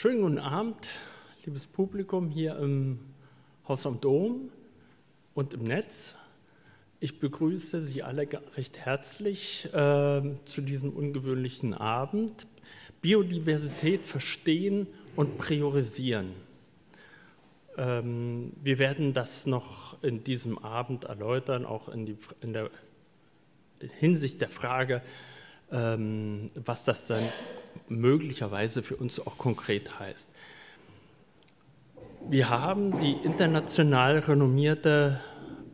Schönen guten Abend, liebes Publikum hier im Haus am Dom und im Netz. Ich begrüße Sie alle recht herzlich äh, zu diesem ungewöhnlichen Abend. Biodiversität verstehen und priorisieren. Ähm, wir werden das noch in diesem Abend erläutern, auch in, die, in der Hinsicht der Frage, ähm, was das dann möglicherweise für uns auch konkret heißt. Wir haben die international renommierte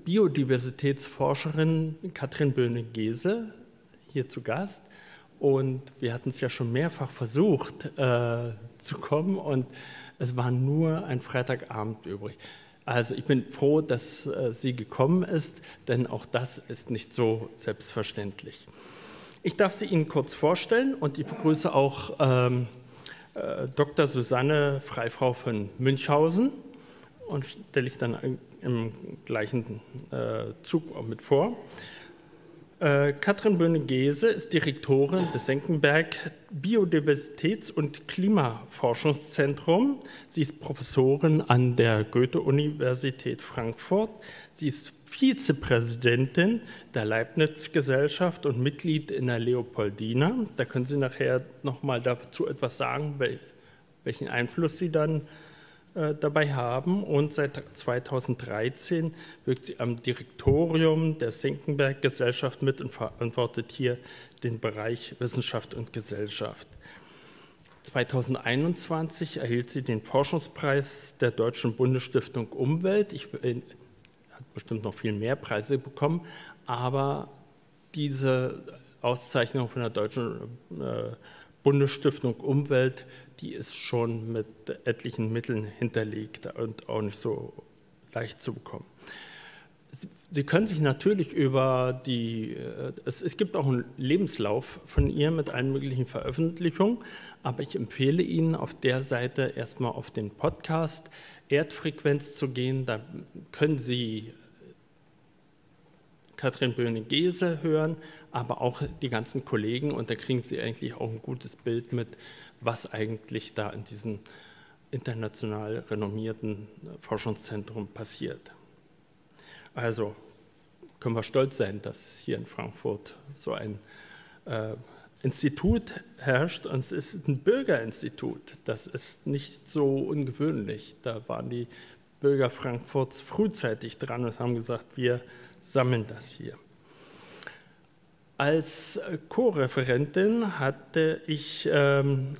Biodiversitätsforscherin Katrin Böhne-Gese hier zu Gast. Und wir hatten es ja schon mehrfach versucht äh, zu kommen und es war nur ein Freitagabend übrig. Also ich bin froh, dass äh, sie gekommen ist, denn auch das ist nicht so selbstverständlich. Ich darf sie Ihnen kurz vorstellen und ich begrüße auch ähm, äh, Dr. Susanne Freifrau von Münchhausen und stelle ich dann im gleichen äh, Zug auch mit vor. Äh, Katrin Böhne-Gese ist Direktorin des Senckenberg Biodiversitäts- und Klimaforschungszentrum. Sie ist Professorin an der Goethe-Universität Frankfurt. Sie ist Vizepräsidentin der Leibniz-Gesellschaft und Mitglied in der Leopoldina. Da können Sie nachher noch mal dazu etwas sagen, welchen Einfluss Sie dann äh, dabei haben. Und seit 2013 wirkt sie am Direktorium der Senckenberg-Gesellschaft mit und verantwortet hier den Bereich Wissenschaft und Gesellschaft. 2021 erhielt sie den Forschungspreis der Deutschen Bundesstiftung Umwelt. Ich äh, bestimmt noch viel mehr Preise bekommen, aber diese Auszeichnung von der Deutschen äh, Bundesstiftung Umwelt die ist schon mit etlichen Mitteln hinterlegt und auch nicht so leicht zu bekommen. Sie können sich natürlich über die, äh, es, es, gibt auch einen Lebenslauf von ihr mit allen möglichen Veröffentlichungen, aber ich empfehle Ihnen auf der Seite erstmal auf den Podcast Erdfrequenz zu gehen. Da können Sie Katrin Böhne-Gese hören, aber auch die ganzen Kollegen und da kriegen Sie eigentlich auch ein gutes Bild mit, was eigentlich da in diesem international renommierten Forschungszentrum passiert. Also können wir stolz sein, dass hier in Frankfurt so ein äh, Institut herrscht und es ist ein Bürgerinstitut. Das ist nicht so ungewöhnlich. Da waren die Bürger Frankfurts frühzeitig dran und haben gesagt, wir sammeln das hier. Als Co-Referentin hatte ich ähm,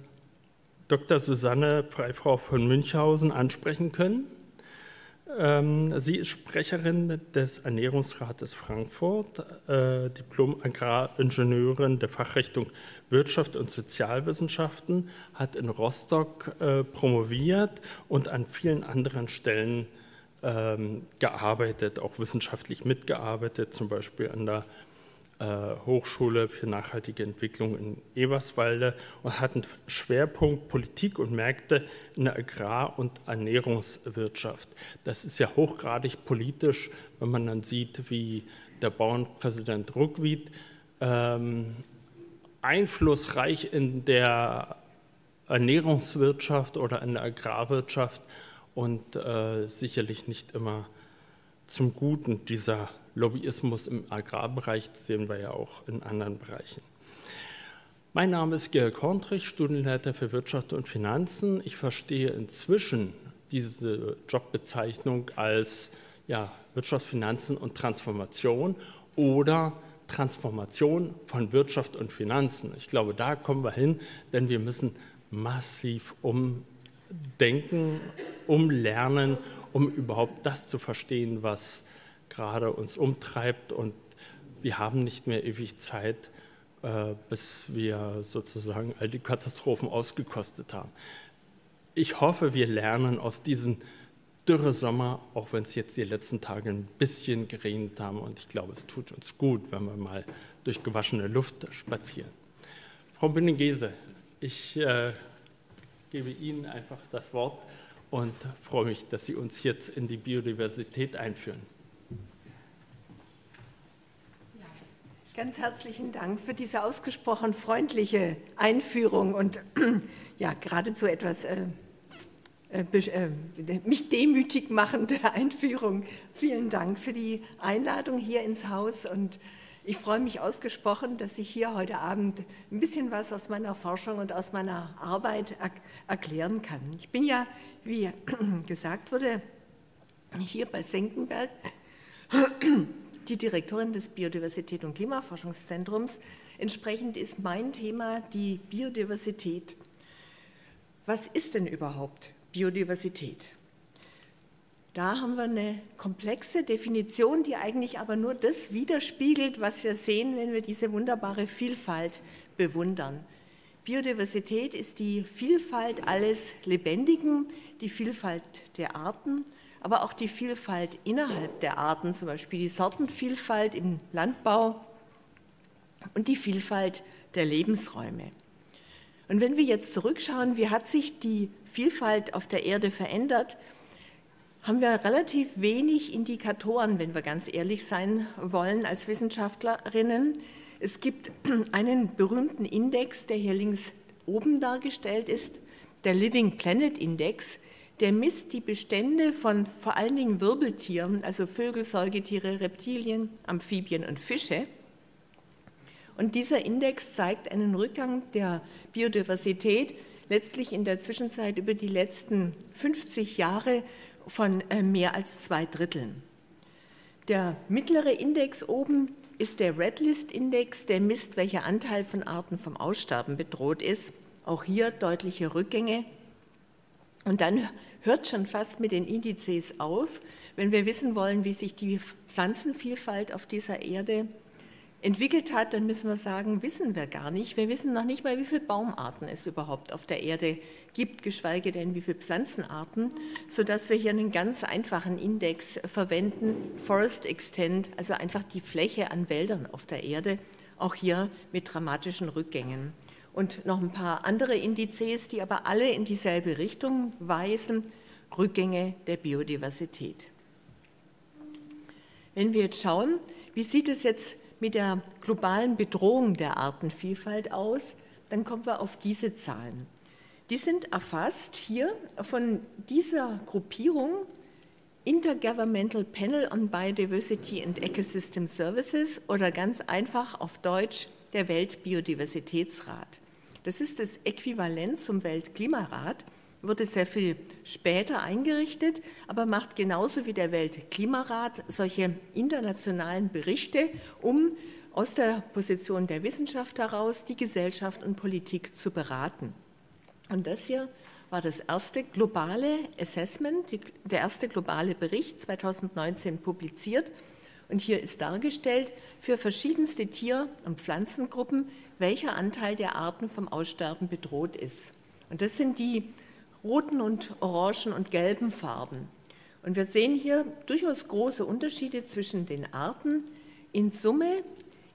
Dr. Susanne Freifrau von Münchhausen ansprechen können. Ähm, sie ist Sprecherin des Ernährungsrates Frankfurt, äh, Diplom-Agraringenieurin der Fachrichtung Wirtschaft und Sozialwissenschaften, hat in Rostock äh, promoviert und an vielen anderen Stellen gearbeitet, auch wissenschaftlich mitgearbeitet, zum Beispiel an der äh, Hochschule für nachhaltige Entwicklung in Eberswalde und hat einen Schwerpunkt Politik und Märkte in der Agrar- und Ernährungswirtschaft. Das ist ja hochgradig politisch, wenn man dann sieht, wie der Bauernpräsident Ruckwied ähm, einflussreich in der Ernährungswirtschaft oder in der Agrarwirtschaft und äh, sicherlich nicht immer zum Guten dieser Lobbyismus im Agrarbereich sehen wir ja auch in anderen Bereichen. Mein Name ist Georg Horntrich, Studienleiter für Wirtschaft und Finanzen. Ich verstehe inzwischen diese Jobbezeichnung als ja, Wirtschaft, Finanzen und Transformation oder Transformation von Wirtschaft und Finanzen. Ich glaube, da kommen wir hin, denn wir müssen massiv umdenken, umlernen, um überhaupt das zu verstehen, was gerade uns umtreibt und wir haben nicht mehr ewig Zeit, äh, bis wir sozusagen all die Katastrophen ausgekostet haben. Ich hoffe, wir lernen aus diesem Dürresommer, auch wenn es jetzt die letzten Tage ein bisschen geregnet haben und ich glaube, es tut uns gut, wenn wir mal durch gewaschene Luft spazieren. Frau Binnengese, ich äh, gebe Ihnen einfach das Wort und freue mich, dass Sie uns jetzt in die Biodiversität einführen. Ganz herzlichen Dank für diese ausgesprochen freundliche Einführung. Und ja, geradezu etwas äh, äh, äh, mich demütig machende Einführung. Vielen Dank für die Einladung hier ins Haus und ich freue mich ausgesprochen, dass ich hier heute Abend ein bisschen was aus meiner Forschung und aus meiner Arbeit er erklären kann. Ich bin ja, wie gesagt wurde, hier bei Senckenberg die Direktorin des Biodiversität- und Klimaforschungszentrums. Entsprechend ist mein Thema die Biodiversität. Was ist denn überhaupt Biodiversität? Da haben wir eine komplexe Definition, die eigentlich aber nur das widerspiegelt, was wir sehen, wenn wir diese wunderbare Vielfalt bewundern. Biodiversität ist die Vielfalt alles Lebendigen, die Vielfalt der Arten, aber auch die Vielfalt innerhalb der Arten, zum Beispiel die Sortenvielfalt im Landbau und die Vielfalt der Lebensräume. Und wenn wir jetzt zurückschauen, wie hat sich die Vielfalt auf der Erde verändert, haben wir relativ wenig Indikatoren, wenn wir ganz ehrlich sein wollen als Wissenschaftlerinnen. Es gibt einen berühmten Index, der hier links oben dargestellt ist, der Living Planet Index. Der misst die Bestände von vor allen Dingen Wirbeltieren, also Vögel, Säugetiere, Reptilien, Amphibien und Fische. Und dieser Index zeigt einen Rückgang der Biodiversität letztlich in der Zwischenzeit über die letzten 50 Jahre von äh, mehr als zwei Dritteln. Der mittlere Index oben ist der Redlist-Index, der misst, welcher Anteil von Arten vom Aussterben bedroht ist. Auch hier deutliche Rückgänge. Und dann hört schon fast mit den Indizes auf, wenn wir wissen wollen, wie sich die Pflanzenvielfalt auf dieser Erde entwickelt hat, dann müssen wir sagen, wissen wir gar nicht. Wir wissen noch nicht mal, wie viele Baumarten es überhaupt auf der Erde gibt, geschweige denn wie viele Pflanzenarten, sodass wir hier einen ganz einfachen Index verwenden, Forest Extent, also einfach die Fläche an Wäldern auf der Erde, auch hier mit dramatischen Rückgängen. Und noch ein paar andere Indizes, die aber alle in dieselbe Richtung weisen, Rückgänge der Biodiversität. Wenn wir jetzt schauen, wie sieht es jetzt mit der globalen Bedrohung der Artenvielfalt aus, dann kommen wir auf diese Zahlen. Die sind erfasst hier von dieser Gruppierung Intergovernmental Panel on Biodiversity and Ecosystem Services oder ganz einfach auf Deutsch der Weltbiodiversitätsrat. Das ist das Äquivalent zum Weltklimarat wurde sehr viel später eingerichtet, aber macht genauso wie der Weltklimarat solche internationalen Berichte, um aus der Position der Wissenschaft heraus die Gesellschaft und Politik zu beraten. Und das hier war das erste globale Assessment, der erste globale Bericht 2019 publiziert. Und hier ist dargestellt für verschiedenste Tier- und Pflanzengruppen, welcher Anteil der Arten vom Aussterben bedroht ist. Und das sind die roten und orangen und gelben Farben. Und wir sehen hier durchaus große Unterschiede zwischen den Arten. In Summe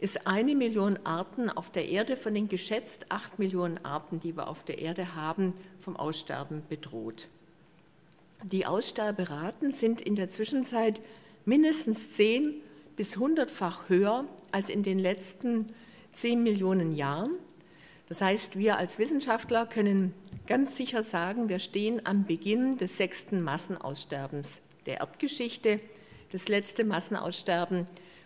ist eine Million Arten auf der Erde von den geschätzt acht Millionen Arten, die wir auf der Erde haben, vom Aussterben bedroht. Die Aussterberaten sind in der Zwischenzeit mindestens zehn bis hundertfach höher als in den letzten zehn Millionen Jahren. Das heißt, wir als Wissenschaftler können ganz sicher sagen, wir stehen am Beginn des sechsten Massenaussterbens der Erdgeschichte. Das letzte Massenaussterben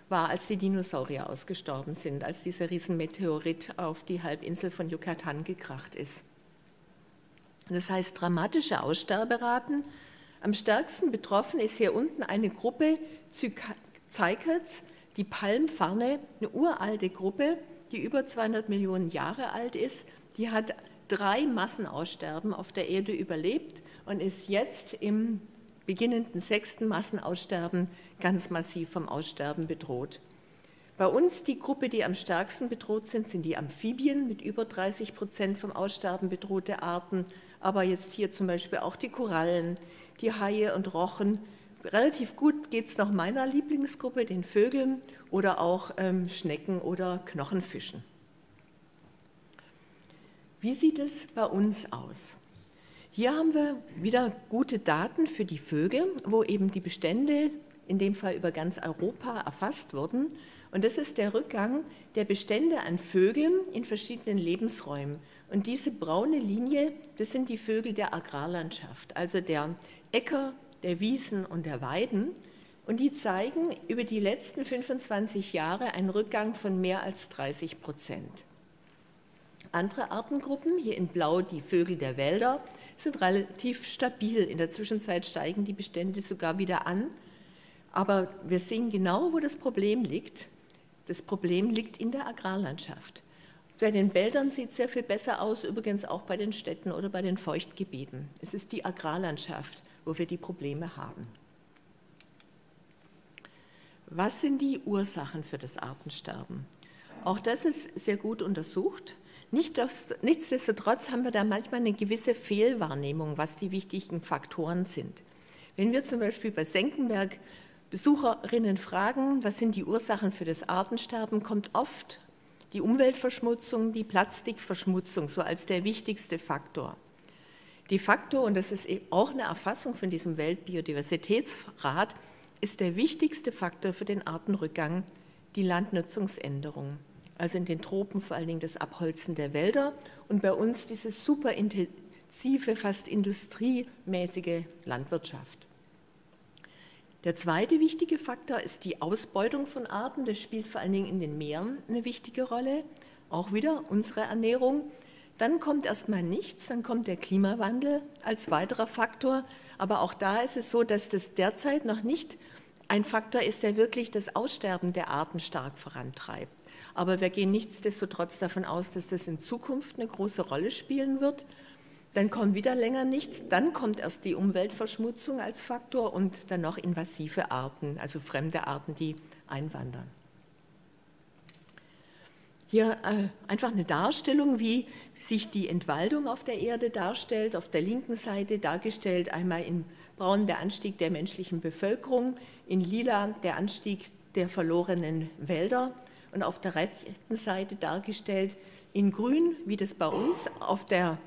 war, als die Dinosaurier ausgestorben sind, als dieser Riesenmeteorit auf die Halbinsel von Yucatan gekracht ist. Das heißt dramatische Aussterberaten. Am stärksten betroffen ist hier unten eine Gruppe Zykerts, die Palmfarne, eine uralte Gruppe, die über 200 Millionen Jahre alt ist. Die hat drei Massenaussterben auf der Erde überlebt und ist jetzt im beginnenden sechsten Massenaussterben ganz massiv vom Aussterben bedroht. Bei uns die Gruppe, die am stärksten bedroht sind, sind die Amphibien mit über 30 Prozent vom Aussterben bedrohte Arten, aber jetzt hier zum Beispiel auch die Korallen, die Haie und Rochen. Relativ gut geht es noch meiner Lieblingsgruppe, den Vögeln oder auch ähm, Schnecken oder Knochenfischen. Wie sieht es bei uns aus? Hier haben wir wieder gute Daten für die Vögel, wo eben die Bestände in dem Fall über ganz Europa erfasst wurden. Und das ist der Rückgang der Bestände an Vögeln in verschiedenen Lebensräumen. Und diese braune Linie, das sind die Vögel der Agrarlandschaft, also der Äcker, der Wiesen und der Weiden. Und die zeigen über die letzten 25 Jahre einen Rückgang von mehr als 30 Prozent. Andere Artengruppen, hier in Blau die Vögel der Wälder, sind relativ stabil. In der Zwischenzeit steigen die Bestände sogar wieder an. Aber wir sehen genau, wo das Problem liegt. Das Problem liegt in der Agrarlandschaft. Bei den Wäldern sieht es sehr viel besser aus, übrigens auch bei den Städten oder bei den Feuchtgebieten. Es ist die Agrarlandschaft, wo wir die Probleme haben. Was sind die Ursachen für das Artensterben? Auch das ist sehr gut untersucht. Nichtsdestotrotz haben wir da manchmal eine gewisse Fehlwahrnehmung, was die wichtigen Faktoren sind. Wenn wir zum Beispiel bei Senckenberg Besucherinnen fragen, was sind die Ursachen für das Artensterben, kommt oft die Umweltverschmutzung, die Plastikverschmutzung so als der wichtigste Faktor. De facto, und das ist auch eine Erfassung von diesem Weltbiodiversitätsrat, ist der wichtigste Faktor für den Artenrückgang die Landnutzungsänderung. Also in den Tropen vor allen Dingen das Abholzen der Wälder und bei uns diese super intensive, fast industriemäßige Landwirtschaft. Der zweite wichtige Faktor ist die Ausbeutung von Arten. Das spielt vor allen Dingen in den Meeren eine wichtige Rolle. Auch wieder unsere Ernährung. Dann kommt erstmal nichts, dann kommt der Klimawandel als weiterer Faktor. Aber auch da ist es so, dass das derzeit noch nicht ein Faktor ist, der wirklich das Aussterben der Arten stark vorantreibt. Aber wir gehen nichtsdestotrotz davon aus, dass das in Zukunft eine große Rolle spielen wird dann kommt wieder länger nichts, dann kommt erst die Umweltverschmutzung als Faktor und dann noch invasive Arten, also fremde Arten, die einwandern. Hier äh, einfach eine Darstellung, wie sich die Entwaldung auf der Erde darstellt. Auf der linken Seite dargestellt einmal in Braun der Anstieg der menschlichen Bevölkerung, in Lila der Anstieg der verlorenen Wälder und auf der rechten Seite dargestellt in Grün, wie das bei uns auf der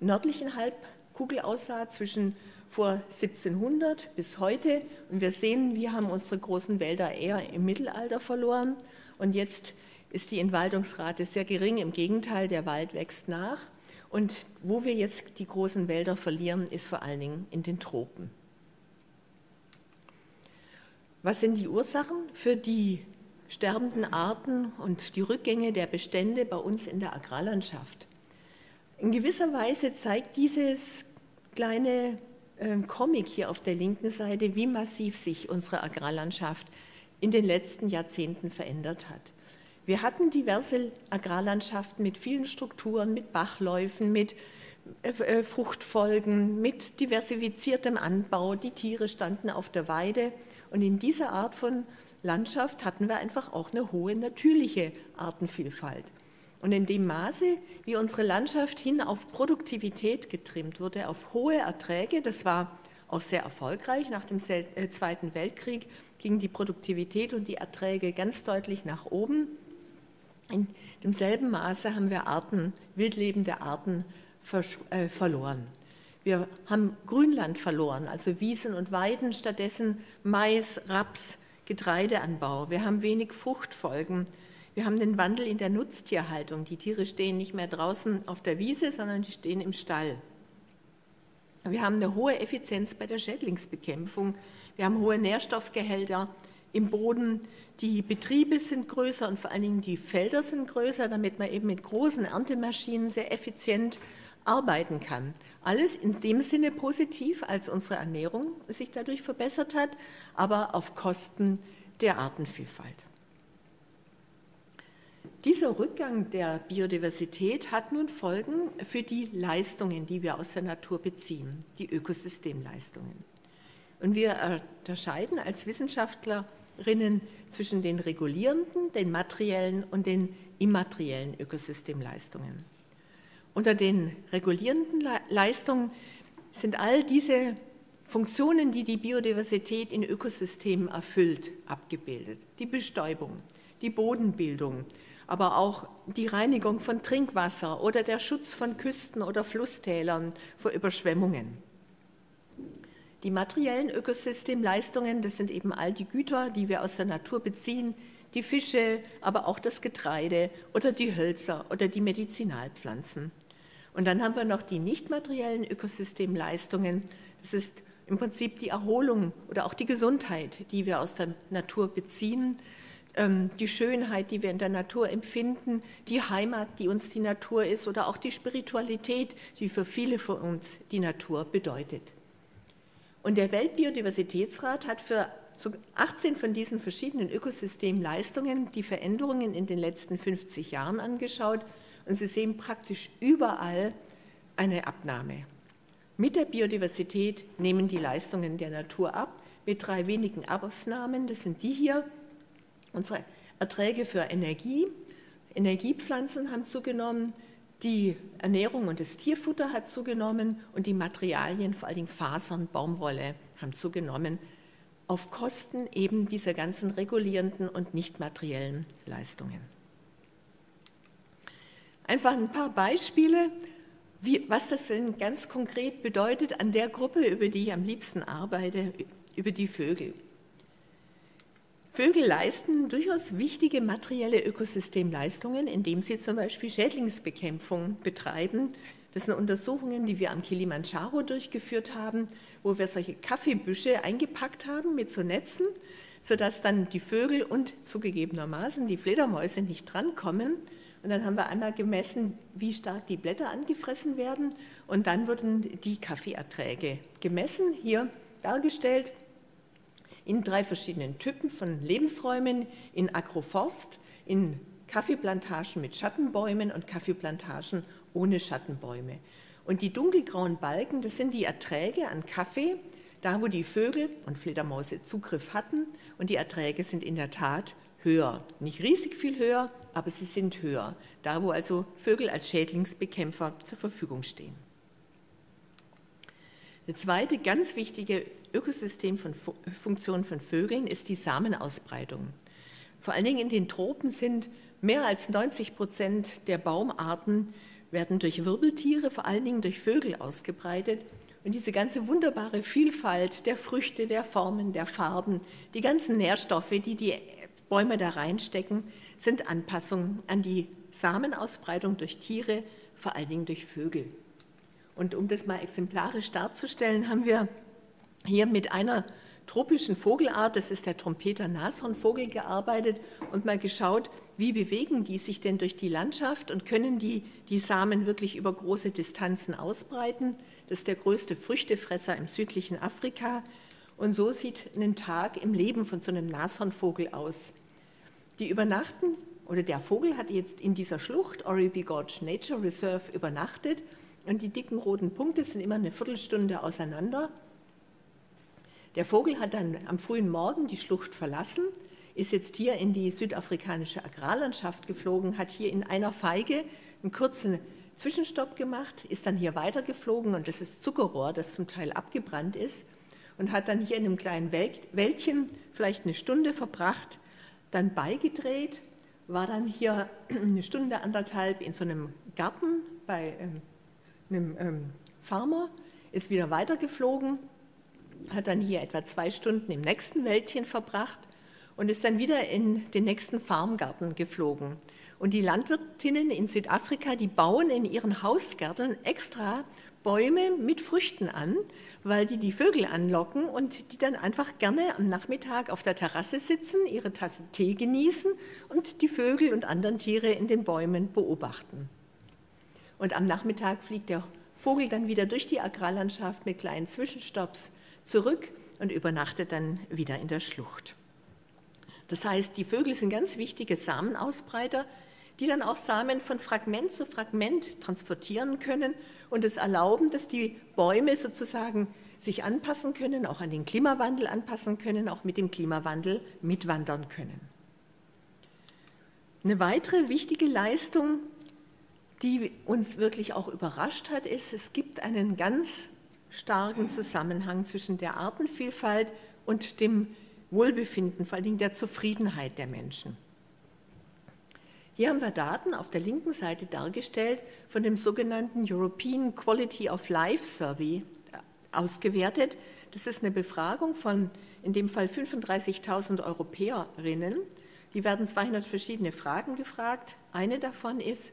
nördlichen Halbkugel aussah, zwischen vor 1700 bis heute. Und wir sehen, wir haben unsere großen Wälder eher im Mittelalter verloren. Und jetzt ist die Entwaldungsrate sehr gering. Im Gegenteil, der Wald wächst nach. Und wo wir jetzt die großen Wälder verlieren, ist vor allen Dingen in den Tropen. Was sind die Ursachen für die sterbenden Arten und die Rückgänge der Bestände bei uns in der Agrarlandschaft? In gewisser Weise zeigt dieses kleine äh, Comic hier auf der linken Seite, wie massiv sich unsere Agrarlandschaft in den letzten Jahrzehnten verändert hat. Wir hatten diverse Agrarlandschaften mit vielen Strukturen, mit Bachläufen, mit äh, äh, Fruchtfolgen, mit diversifiziertem Anbau. Die Tiere standen auf der Weide. Und in dieser Art von Landschaft hatten wir einfach auch eine hohe natürliche Artenvielfalt. Und in dem Maße, wie unsere Landschaft hin auf Produktivität getrimmt wurde, auf hohe Erträge, das war auch sehr erfolgreich. Nach dem äh, Zweiten Weltkrieg ging die Produktivität und die Erträge ganz deutlich nach oben. In demselben Maße haben wir Arten, wildlebende Arten äh, verloren. Wir haben Grünland verloren, also Wiesen und Weiden, stattdessen Mais, Raps, Getreideanbau. Wir haben wenig Fruchtfolgen, wir haben den Wandel in der Nutztierhaltung. Die Tiere stehen nicht mehr draußen auf der Wiese, sondern die stehen im Stall. Wir haben eine hohe Effizienz bei der Schädlingsbekämpfung. Wir haben hohe Nährstoffgehälter im Boden. Die Betriebe sind größer und vor allen Dingen die Felder sind größer, damit man eben mit großen Erntemaschinen sehr effizient arbeiten kann. Alles in dem Sinne positiv, als unsere Ernährung sich dadurch verbessert hat, aber auf Kosten der Artenvielfalt. Dieser Rückgang der Biodiversität hat nun Folgen für die Leistungen, die wir aus der Natur beziehen, die Ökosystemleistungen. Und wir unterscheiden als Wissenschaftlerinnen zwischen den regulierenden, den materiellen und den immateriellen Ökosystemleistungen. Unter den regulierenden Leistungen sind all diese Funktionen, die die Biodiversität in Ökosystemen erfüllt, abgebildet. Die Bestäubung, die Bodenbildung, aber auch die Reinigung von Trinkwasser oder der Schutz von Küsten oder Flusstälern vor Überschwemmungen. Die materiellen Ökosystemleistungen, das sind eben all die Güter, die wir aus der Natur beziehen, die Fische, aber auch das Getreide oder die Hölzer oder die Medizinalpflanzen. Und dann haben wir noch die nicht materiellen Ökosystemleistungen. Das ist im Prinzip die Erholung oder auch die Gesundheit, die wir aus der Natur beziehen, ähm, die Schönheit, die wir in der Natur empfinden, die Heimat, die uns die Natur ist oder auch die Spiritualität, die für viele von uns die Natur bedeutet. Und der Weltbiodiversitätsrat hat für 18 von diesen verschiedenen Ökosystemleistungen die Veränderungen in den letzten 50 Jahren angeschaut und Sie sehen praktisch überall eine Abnahme. Mit der Biodiversität nehmen die Leistungen der Natur ab, mit drei wenigen Ausnahmen. Das sind die hier. Unsere Erträge für Energie, Energiepflanzen haben zugenommen, die Ernährung und das Tierfutter hat zugenommen und die Materialien, vor allen Dingen Fasern, Baumwolle, haben zugenommen, auf Kosten eben dieser ganzen regulierenden und nicht materiellen Leistungen. Einfach ein paar Beispiele, wie, was das denn ganz konkret bedeutet an der Gruppe, über die ich am liebsten arbeite, über die Vögel. Vögel leisten durchaus wichtige materielle Ökosystemleistungen, indem sie zum Beispiel Schädlingsbekämpfung betreiben. Das sind Untersuchungen, die wir am Kilimanjaro durchgeführt haben, wo wir solche Kaffeebüsche eingepackt haben mit so Netzen, sodass dann die Vögel und zugegebenermaßen die Fledermäuse nicht drankommen. Und dann haben wir einmal gemessen, wie stark die Blätter angefressen werden. Und dann wurden die Kaffeeerträge gemessen, hier dargestellt, in drei verschiedenen Typen von Lebensräumen, in Agroforst, in Kaffeeplantagen mit Schattenbäumen und Kaffeeplantagen ohne Schattenbäume. Und die dunkelgrauen Balken, das sind die Erträge an Kaffee, da wo die Vögel und Fledermäuse Zugriff hatten. Und die Erträge sind in der Tat höher. Nicht riesig viel höher, aber sie sind höher. Da, wo also Vögel als Schädlingsbekämpfer zur Verfügung stehen. Eine zweite ganz wichtige Ökosystemfunktion von Vögeln ist die Samenausbreitung. Vor allen Dingen in den Tropen sind mehr als 90 Prozent der Baumarten werden durch Wirbeltiere, vor allen Dingen durch Vögel ausgebreitet. Und diese ganze wunderbare Vielfalt der Früchte, der Formen, der Farben, die ganzen Nährstoffe, die die Bäume da reinstecken, sind Anpassungen an die Samenausbreitung durch Tiere, vor allen Dingen durch Vögel. Und um das mal exemplarisch darzustellen, haben wir hier mit einer tropischen Vogelart, das ist der Trompeter-Nashornvogel, gearbeitet und mal geschaut, wie bewegen die sich denn durch die Landschaft und können die die Samen wirklich über große Distanzen ausbreiten. Das ist der größte Früchtefresser im südlichen Afrika. Und so sieht ein Tag im Leben von so einem Nashornvogel aus. Die übernachten, oder der Vogel hat jetzt in dieser Schlucht, Oribi Gorge Nature Reserve, übernachtet. Und die dicken roten Punkte sind immer eine Viertelstunde auseinander. Der Vogel hat dann am frühen Morgen die Schlucht verlassen, ist jetzt hier in die südafrikanische Agrarlandschaft geflogen, hat hier in einer Feige einen kurzen Zwischenstopp gemacht, ist dann hier weitergeflogen und das ist Zuckerrohr, das zum Teil abgebrannt ist und hat dann hier in einem kleinen Wäldchen vielleicht eine Stunde verbracht, dann beigedreht, war dann hier eine Stunde, anderthalb in so einem Garten bei ähm, einem ähm, Farmer, ist wieder weitergeflogen, hat dann hier etwa zwei Stunden im nächsten Wäldchen verbracht und ist dann wieder in den nächsten Farmgarten geflogen. Und die Landwirtinnen in Südafrika, die bauen in ihren Hausgärten extra Bäume mit Früchten an, weil die die Vögel anlocken und die dann einfach gerne am Nachmittag auf der Terrasse sitzen, ihre Tasse Tee genießen und die Vögel und anderen Tiere in den Bäumen beobachten. Und am Nachmittag fliegt der Vogel dann wieder durch die Agrarlandschaft mit kleinen Zwischenstopps zurück und übernachtet dann wieder in der Schlucht. Das heißt, die Vögel sind ganz wichtige Samenausbreiter, die dann auch Samen von Fragment zu Fragment transportieren können und es erlauben, dass die Bäume sozusagen sich anpassen können, auch an den Klimawandel anpassen können, auch mit dem Klimawandel mitwandern können. Eine weitere wichtige Leistung, die uns wirklich auch überrascht hat, ist, es gibt einen ganz starken Zusammenhang zwischen der Artenvielfalt und dem Wohlbefinden, vor allem der Zufriedenheit der Menschen. Hier haben wir Daten auf der linken Seite dargestellt von dem sogenannten European Quality of Life Survey äh, ausgewertet. Das ist eine Befragung von in dem Fall 35.000 Europäerinnen. Die werden 200 verschiedene Fragen gefragt. Eine davon ist,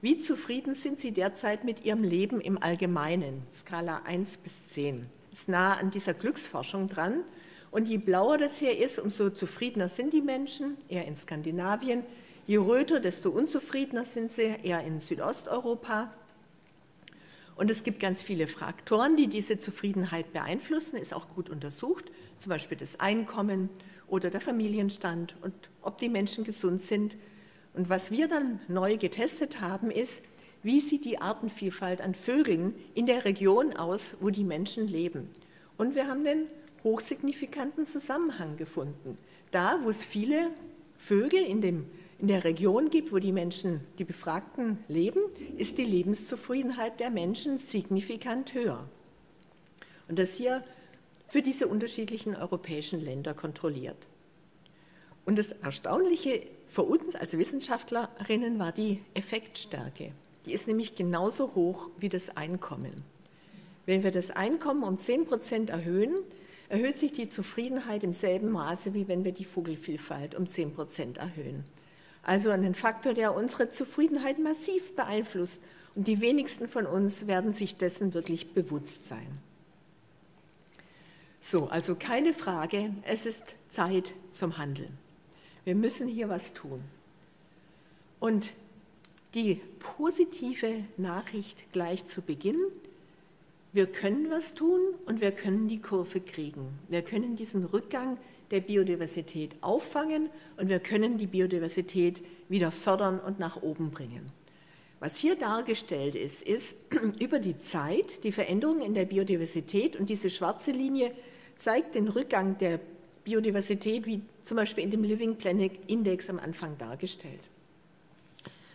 Wie zufrieden sind Sie derzeit mit Ihrem Leben im Allgemeinen? Skala 1 bis 10. Ist nah an dieser Glücksforschung dran. Und je blauer das hier ist, umso zufriedener sind die Menschen, eher in Skandinavien. Je röter, desto unzufriedener sind sie, eher in Südosteuropa. Und es gibt ganz viele Faktoren, die diese Zufriedenheit beeinflussen, ist auch gut untersucht, zum Beispiel das Einkommen oder der Familienstand und ob die Menschen gesund sind. Und was wir dann neu getestet haben, ist, wie sieht die Artenvielfalt an Vögeln in der Region aus, wo die Menschen leben. Und wir haben den hochsignifikanten Zusammenhang gefunden. Da, wo es viele Vögel in dem in der Region gibt, wo die Menschen, die Befragten leben, ist die Lebenszufriedenheit der Menschen signifikant höher. Und das hier für diese unterschiedlichen europäischen Länder kontrolliert. Und das Erstaunliche für uns als Wissenschaftlerinnen war die Effektstärke. Die ist nämlich genauso hoch wie das Einkommen. Wenn wir das Einkommen um 10 Prozent erhöhen, erhöht sich die Zufriedenheit im selben Maße, wie wenn wir die Vogelvielfalt um 10 Prozent erhöhen. Also ein Faktor, der unsere Zufriedenheit massiv beeinflusst. Und die wenigsten von uns werden sich dessen wirklich bewusst sein. So, also keine Frage, es ist Zeit zum Handeln. Wir müssen hier was tun. Und die positive Nachricht gleich zu Beginn, wir können was tun und wir können die Kurve kriegen. Wir können diesen Rückgang der Biodiversität auffangen und wir können die Biodiversität wieder fördern und nach oben bringen. Was hier dargestellt ist, ist über die Zeit die Veränderung in der Biodiversität und diese schwarze Linie zeigt den Rückgang der Biodiversität, wie zum Beispiel in dem Living Planet Index am Anfang dargestellt.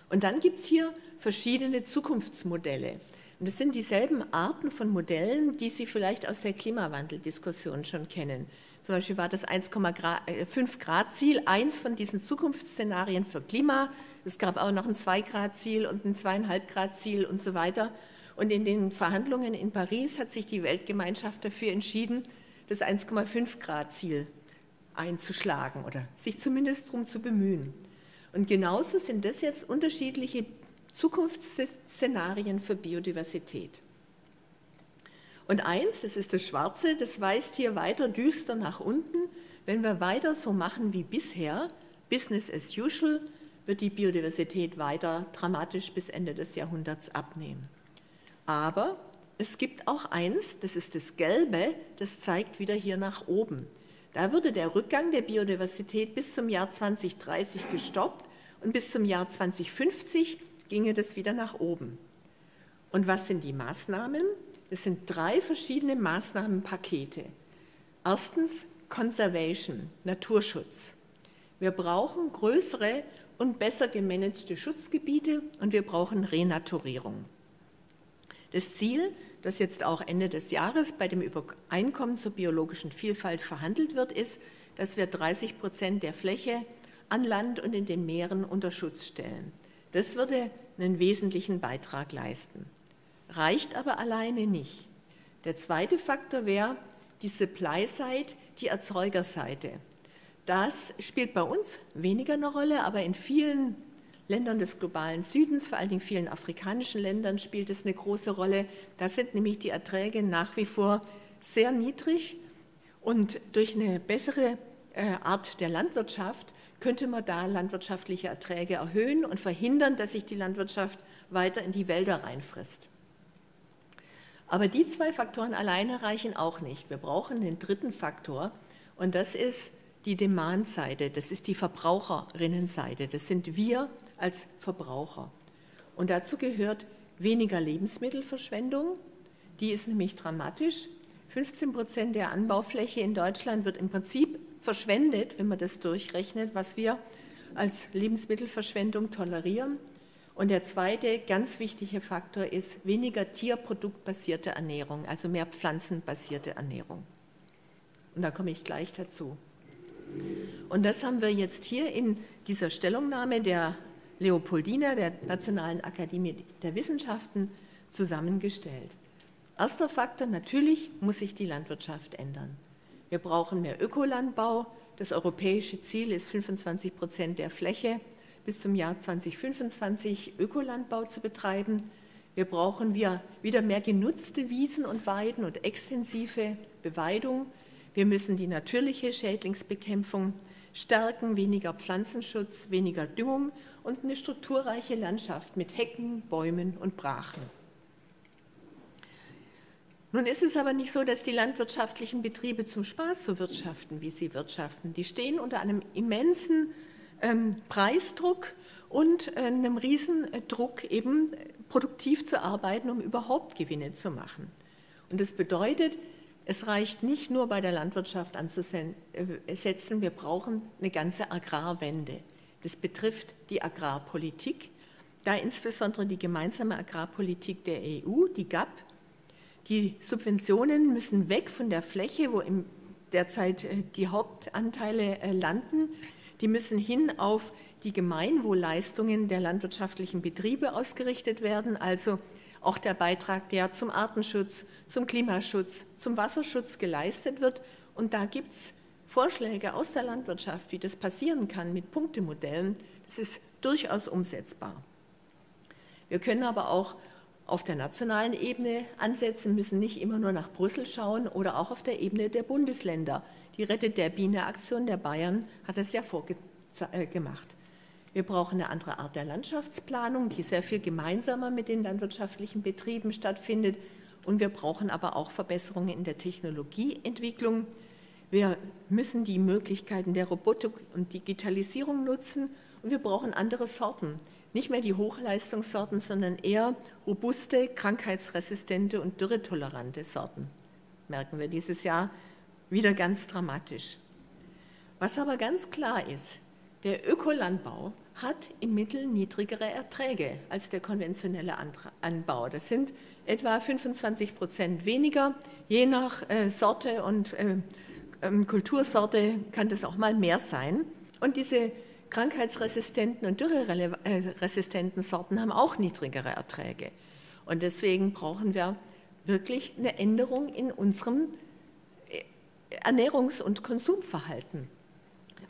Und dann gibt es hier verschiedene Zukunftsmodelle. Und das sind dieselben Arten von Modellen, die Sie vielleicht aus der Klimawandeldiskussion schon kennen. Zum Beispiel war das 1,5 Grad Ziel eins von diesen Zukunftsszenarien für Klima. Es gab auch noch ein 2 Grad Ziel und ein 2,5 Grad Ziel und so weiter. Und in den Verhandlungen in Paris hat sich die Weltgemeinschaft dafür entschieden, das 1,5 Grad Ziel einzuschlagen oder sich zumindest darum zu bemühen. Und genauso sind das jetzt unterschiedliche Zukunftsszenarien für Biodiversität. Und eins, das ist das Schwarze, das weist hier weiter düster nach unten. Wenn wir weiter so machen wie bisher, Business as usual, wird die Biodiversität weiter dramatisch bis Ende des Jahrhunderts abnehmen. Aber es gibt auch eins, das ist das Gelbe, das zeigt wieder hier nach oben. Da würde der Rückgang der Biodiversität bis zum Jahr 2030 gestoppt und bis zum Jahr 2050 ginge das wieder nach oben. Und was sind die Maßnahmen? Es sind drei verschiedene Maßnahmenpakete. Erstens Conservation, Naturschutz. Wir brauchen größere und besser gemanagte Schutzgebiete und wir brauchen Renaturierung. Das Ziel, das jetzt auch Ende des Jahres bei dem Übereinkommen zur biologischen Vielfalt verhandelt wird, ist, dass wir 30 Prozent der Fläche an Land und in den Meeren unter Schutz stellen. Das würde einen wesentlichen Beitrag leisten reicht aber alleine nicht. Der zweite Faktor wäre die Supply-Side, die Erzeugerseite. Das spielt bei uns weniger eine Rolle, aber in vielen Ländern des globalen Südens, vor allen Dingen vielen afrikanischen Ländern, spielt es eine große Rolle. Da sind nämlich die Erträge nach wie vor sehr niedrig und durch eine bessere äh, Art der Landwirtschaft könnte man da landwirtschaftliche Erträge erhöhen und verhindern, dass sich die Landwirtschaft weiter in die Wälder reinfrisst. Aber die zwei Faktoren alleine reichen auch nicht. Wir brauchen den dritten Faktor und das ist die Demand-Seite, das ist die Verbraucherinnenseite, das sind wir als Verbraucher. Und dazu gehört weniger Lebensmittelverschwendung, die ist nämlich dramatisch. 15 Prozent der Anbaufläche in Deutschland wird im Prinzip verschwendet, wenn man das durchrechnet, was wir als Lebensmittelverschwendung tolerieren. Und der zweite ganz wichtige Faktor ist weniger tierproduktbasierte Ernährung, also mehr pflanzenbasierte Ernährung. Und da komme ich gleich dazu. Und das haben wir jetzt hier in dieser Stellungnahme der Leopoldina, der Nationalen Akademie der Wissenschaften, zusammengestellt. Erster Faktor, natürlich muss sich die Landwirtschaft ändern. Wir brauchen mehr Ökolandbau. Das europäische Ziel ist 25 Prozent der Fläche bis zum Jahr 2025 Ökolandbau zu betreiben. Wir brauchen wieder mehr genutzte Wiesen und Weiden und extensive Beweidung. Wir müssen die natürliche Schädlingsbekämpfung stärken, weniger Pflanzenschutz, weniger Düngung und eine strukturreiche Landschaft mit Hecken, Bäumen und Brachen. Nun ist es aber nicht so, dass die landwirtschaftlichen Betriebe zum Spaß so wirtschaften, wie sie wirtschaften. Die stehen unter einem immensen ähm, Preisdruck und äh, einem Riesendruck, eben produktiv zu arbeiten, um überhaupt Gewinne zu machen. Und das bedeutet, es reicht nicht nur bei der Landwirtschaft anzusetzen, äh, wir brauchen eine ganze Agrarwende. Das betrifft die Agrarpolitik, da insbesondere die gemeinsame Agrarpolitik der EU, die GAP, die Subventionen müssen weg von der Fläche, wo derzeit äh, die Hauptanteile äh, landen. Die müssen hin auf die Gemeinwohlleistungen der landwirtschaftlichen Betriebe ausgerichtet werden, also auch der Beitrag, der zum Artenschutz, zum Klimaschutz, zum Wasserschutz geleistet wird. Und da gibt es Vorschläge aus der Landwirtschaft, wie das passieren kann mit Punktemodellen. Das ist durchaus umsetzbar. Wir können aber auch auf der nationalen Ebene ansetzen, müssen nicht immer nur nach Brüssel schauen oder auch auf der Ebene der Bundesländer. Die Rettet der Biene-Aktion der Bayern hat das ja vorgemacht. Äh, Wir brauchen eine andere Art der Landschaftsplanung, die sehr viel gemeinsamer mit den landwirtschaftlichen Betrieben stattfindet. Und wir brauchen aber auch Verbesserungen in der Technologieentwicklung. Wir müssen die Möglichkeiten der Robotik und Digitalisierung nutzen und wir brauchen andere Sorten nicht mehr die Hochleistungssorten, sondern eher robuste, krankheitsresistente und dürretolerante Sorten. Merken wir dieses Jahr wieder ganz dramatisch. Was aber ganz klar ist, der Ökolandbau hat im Mittel niedrigere Erträge als der konventionelle Anbau. Das sind etwa 25 Prozent weniger. Je nach äh, Sorte und äh, ähm, Kultursorte kann das auch mal mehr sein. Und diese krankheitsresistenten und dürreresistenten Sorten haben auch niedrigere Erträge. Und deswegen brauchen wir wirklich eine Änderung in unserem äh, Ernährungs- und Konsumverhalten.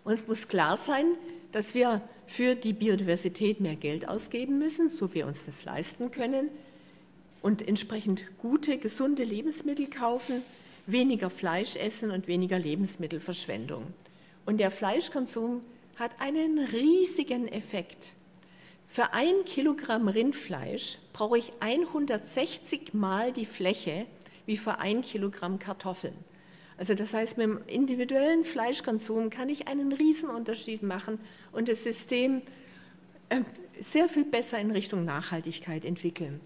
Uns muss klar sein, dass wir für die Biodiversität mehr Geld ausgeben müssen, so wir uns das leisten können, und entsprechend gute, gesunde Lebensmittel kaufen, weniger Fleisch essen und weniger Lebensmittelverschwendung. Und der Fleischkonsum hat einen riesigen Effekt. Für ein Kilogramm Rindfleisch brauche ich 160 Mal die Fläche wie für ein Kilogramm Kartoffeln. Also das heißt, mit dem individuellen Fleischkonsum kann ich einen Riesenunterschied machen und das System äh, sehr viel besser in Richtung Nachhaltigkeit entwickeln.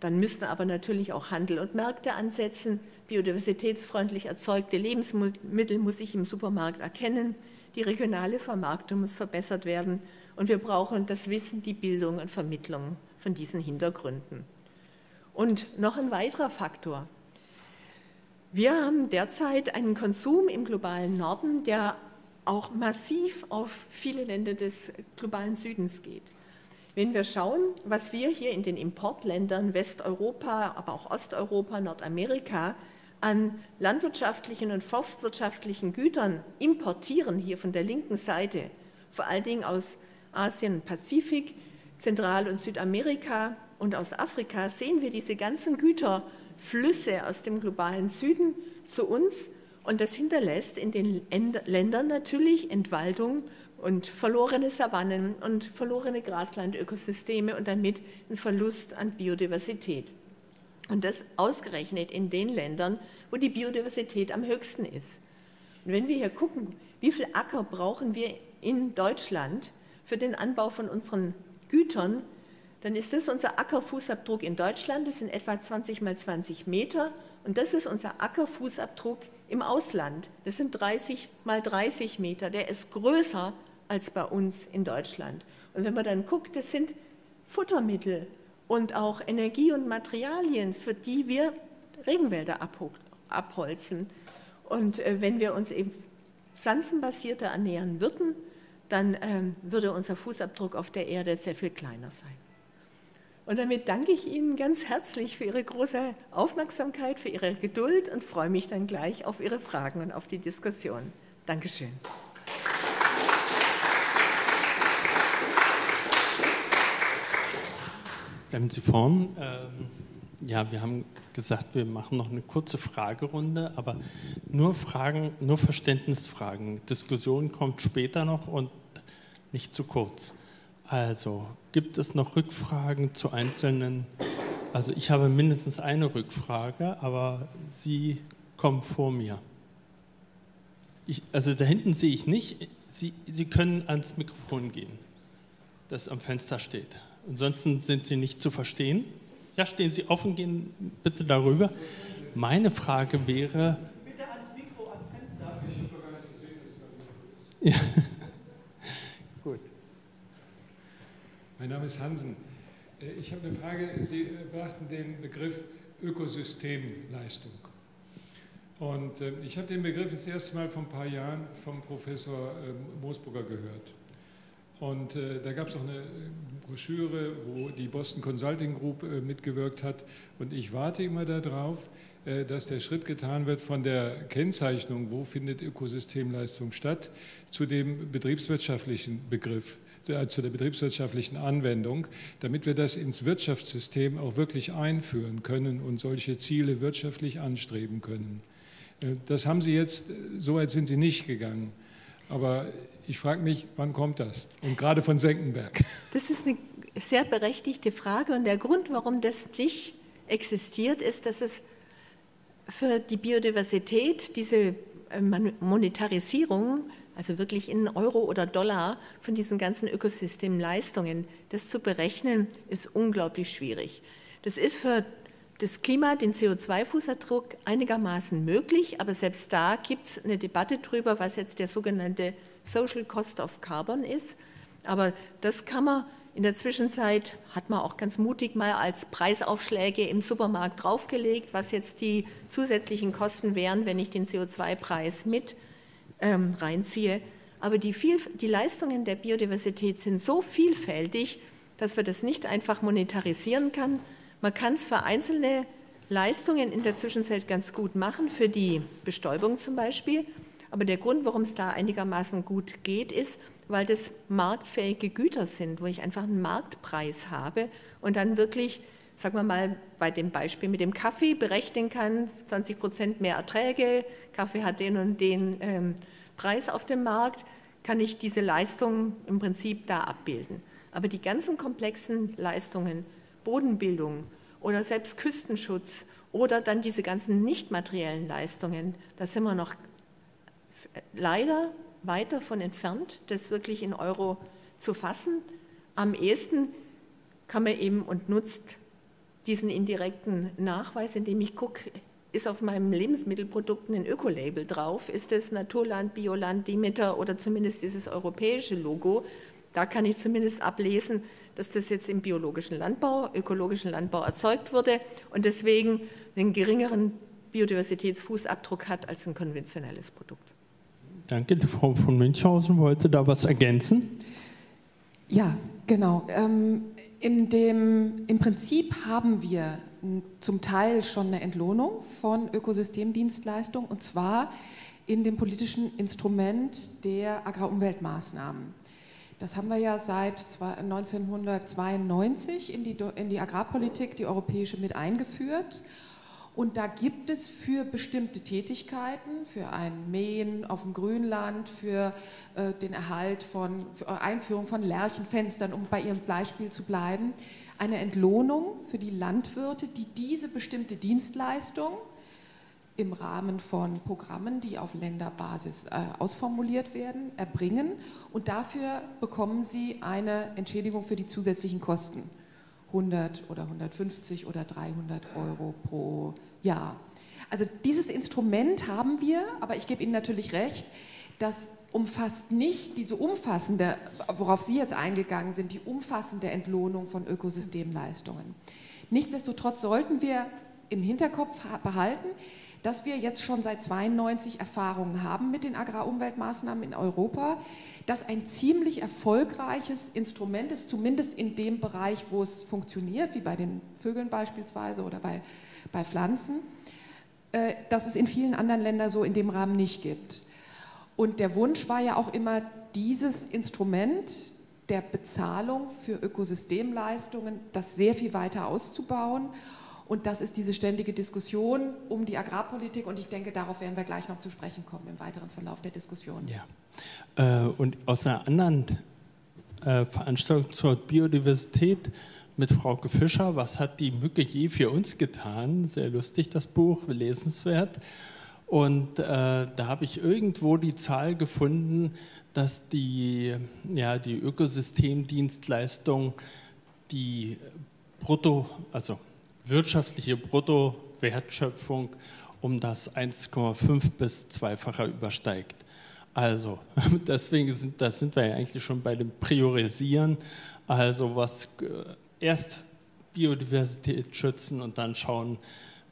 Dann müssten aber natürlich auch Handel und Märkte ansetzen. Biodiversitätsfreundlich erzeugte Lebensmittel muss ich im Supermarkt erkennen. Die regionale Vermarktung muss verbessert werden und wir brauchen das Wissen, die Bildung und Vermittlung von diesen Hintergründen. Und noch ein weiterer Faktor. Wir haben derzeit einen Konsum im globalen Norden, der auch massiv auf viele Länder des globalen Südens geht. Wenn wir schauen, was wir hier in den Importländern Westeuropa, aber auch Osteuropa, Nordamerika an landwirtschaftlichen und forstwirtschaftlichen Gütern importieren, hier von der linken Seite, vor allen Dingen aus Asien und Pazifik, Zentral- und Südamerika und aus Afrika, sehen wir diese ganzen Güterflüsse aus dem globalen Süden zu uns und das hinterlässt in den Ländern natürlich Entwaldung und verlorene Savannen und verlorene Graslandökosysteme und damit einen Verlust an Biodiversität. Und das ausgerechnet in den Ländern, wo die Biodiversität am höchsten ist. Und wenn wir hier gucken, wie viel Acker brauchen wir in Deutschland für den Anbau von unseren Gütern, dann ist das unser Ackerfußabdruck in Deutschland, das sind etwa 20 mal 20 Meter. Und das ist unser Ackerfußabdruck im Ausland, das sind 30 mal 30 Meter. Der ist größer als bei uns in Deutschland. Und wenn man dann guckt, das sind Futtermittel, und auch Energie und Materialien, für die wir Regenwälder abholzen. Und äh, wenn wir uns eben pflanzenbasierter ernähren würden, dann ähm, würde unser Fußabdruck auf der Erde sehr viel kleiner sein. Und damit danke ich Ihnen ganz herzlich für Ihre große Aufmerksamkeit, für Ihre Geduld und freue mich dann gleich auf Ihre Fragen und auf die Diskussion. Dankeschön. Bleiben Sie vorn. Ähm, ja, wir haben gesagt, wir machen noch eine kurze Fragerunde, aber nur Fragen, nur Verständnisfragen. Diskussion kommt später noch und nicht zu kurz. Also, gibt es noch Rückfragen zu einzelnen? Also, ich habe mindestens eine Rückfrage, aber Sie kommen vor mir. Ich, also, da hinten sehe ich nicht. Sie, Sie können ans Mikrofon gehen, das am Fenster steht. Ansonsten sind Sie nicht zu verstehen. Ja, stehen Sie offen, gehen bitte darüber. Meine Frage wäre. Bitte ans Mikro, ans Fenster. Ja. Gut. Mein Name ist Hansen. Äh, ich habe eine Frage. Sie äh, brachten den Begriff Ökosystemleistung. Und äh, ich habe den Begriff das erste Mal vor ein paar Jahren vom Professor ähm, Moosburger gehört. Und da gab es auch eine Broschüre, wo die Boston Consulting Group mitgewirkt hat. Und ich warte immer darauf, dass der Schritt getan wird von der Kennzeichnung, wo findet Ökosystemleistung statt, zu dem betriebswirtschaftlichen Begriff äh, zu der betriebswirtschaftlichen Anwendung, damit wir das ins Wirtschaftssystem auch wirklich einführen können und solche Ziele wirtschaftlich anstreben können. Äh, das haben Sie jetzt, so weit sind Sie nicht gegangen. Aber ich frage mich, wann kommt das? Und gerade von Senckenberg. Das ist eine sehr berechtigte Frage. Und der Grund, warum das nicht existiert, ist, dass es für die Biodiversität diese äh, Monetarisierung, also wirklich in Euro oder Dollar von diesen ganzen Ökosystemleistungen, das zu berechnen, ist unglaublich schwierig. Das ist für das Klima, den CO2-Fußabdruck einigermaßen möglich, aber selbst da gibt es eine Debatte darüber, was jetzt der sogenannte Social Cost of Carbon ist. Aber das kann man in der Zwischenzeit, hat man auch ganz mutig mal als Preisaufschläge im Supermarkt draufgelegt, was jetzt die zusätzlichen Kosten wären, wenn ich den CO2-Preis mit ähm, reinziehe. Aber die, viel, die Leistungen der Biodiversität sind so vielfältig, dass wir das nicht einfach monetarisieren können, man kann es für einzelne Leistungen in der Zwischenzeit ganz gut machen, für die Bestäubung zum Beispiel. Aber der Grund, warum es da einigermaßen gut geht, ist, weil das marktfähige Güter sind, wo ich einfach einen Marktpreis habe und dann wirklich, sagen wir mal, bei dem Beispiel mit dem Kaffee berechnen kann, 20 Prozent mehr Erträge, Kaffee hat den und den ähm, Preis auf dem Markt, kann ich diese Leistung im Prinzip da abbilden. Aber die ganzen komplexen Leistungen, Bodenbildung oder selbst Küstenschutz oder dann diese ganzen nicht materiellen Leistungen, da sind wir noch leider weit davon entfernt, das wirklich in Euro zu fassen. Am ehesten kann man eben und nutzt diesen indirekten Nachweis, indem ich gucke, ist auf meinem Lebensmittelprodukt ein Ökolabel drauf? Ist es Naturland, Bioland, Demeter oder zumindest dieses europäische Logo? Da kann ich zumindest ablesen, dass das jetzt im biologischen Landbau, ökologischen Landbau erzeugt wurde und deswegen einen geringeren Biodiversitätsfußabdruck hat als ein konventionelles Produkt. Danke. Die Frau von Münchhausen wollte da was ergänzen. Ja, genau. Ähm, in dem, Im Prinzip haben wir zum Teil schon eine Entlohnung von Ökosystemdienstleistungen und zwar in dem politischen Instrument der Agrarumweltmaßnahmen. Das haben wir ja seit 1992 in die, in die Agrarpolitik, die europäische, mit eingeführt. Und da gibt es für bestimmte Tätigkeiten, für ein Mähen auf dem Grünland, für äh, den Erhalt von, für Einführung von Lärchenfenstern, um bei Ihrem Beispiel zu bleiben, eine Entlohnung für die Landwirte, die diese bestimmte Dienstleistung im Rahmen von Programmen, die auf Länderbasis äh, ausformuliert werden, erbringen. Und dafür bekommen sie eine Entschädigung für die zusätzlichen Kosten. 100 oder 150 oder 300 Euro pro Jahr. Also dieses Instrument haben wir, aber ich gebe Ihnen natürlich recht, das umfasst nicht diese umfassende, worauf Sie jetzt eingegangen sind, die umfassende Entlohnung von Ökosystemleistungen. Nichtsdestotrotz sollten wir im Hinterkopf behalten, dass wir jetzt schon seit 92 Erfahrungen haben mit den Agrarumweltmaßnahmen in Europa, das ein ziemlich erfolgreiches Instrument ist, zumindest in dem Bereich, wo es funktioniert, wie bei den Vögeln beispielsweise oder bei, bei Pflanzen, äh, dass es in vielen anderen Ländern so in dem Rahmen nicht gibt. Und der Wunsch war ja auch immer, dieses Instrument der Bezahlung für Ökosystemleistungen, das sehr viel weiter auszubauen. Und das ist diese ständige Diskussion um die Agrarpolitik. Und ich denke, darauf werden wir gleich noch zu sprechen kommen im weiteren Verlauf der Diskussion. Ja. Äh, und aus einer anderen äh, Veranstaltung zur Biodiversität mit Frau Fischer, was hat die Mücke je für uns getan? Sehr lustig das Buch, lesenswert. Und äh, da habe ich irgendwo die Zahl gefunden, dass die, ja, die Ökosystemdienstleistung die Brutto, also wirtschaftliche Bruttowertschöpfung um das 1,5 bis zweifacher übersteigt. Also, deswegen sind, da sind wir ja eigentlich schon bei dem Priorisieren. Also, was äh, erst Biodiversität schützen und dann schauen,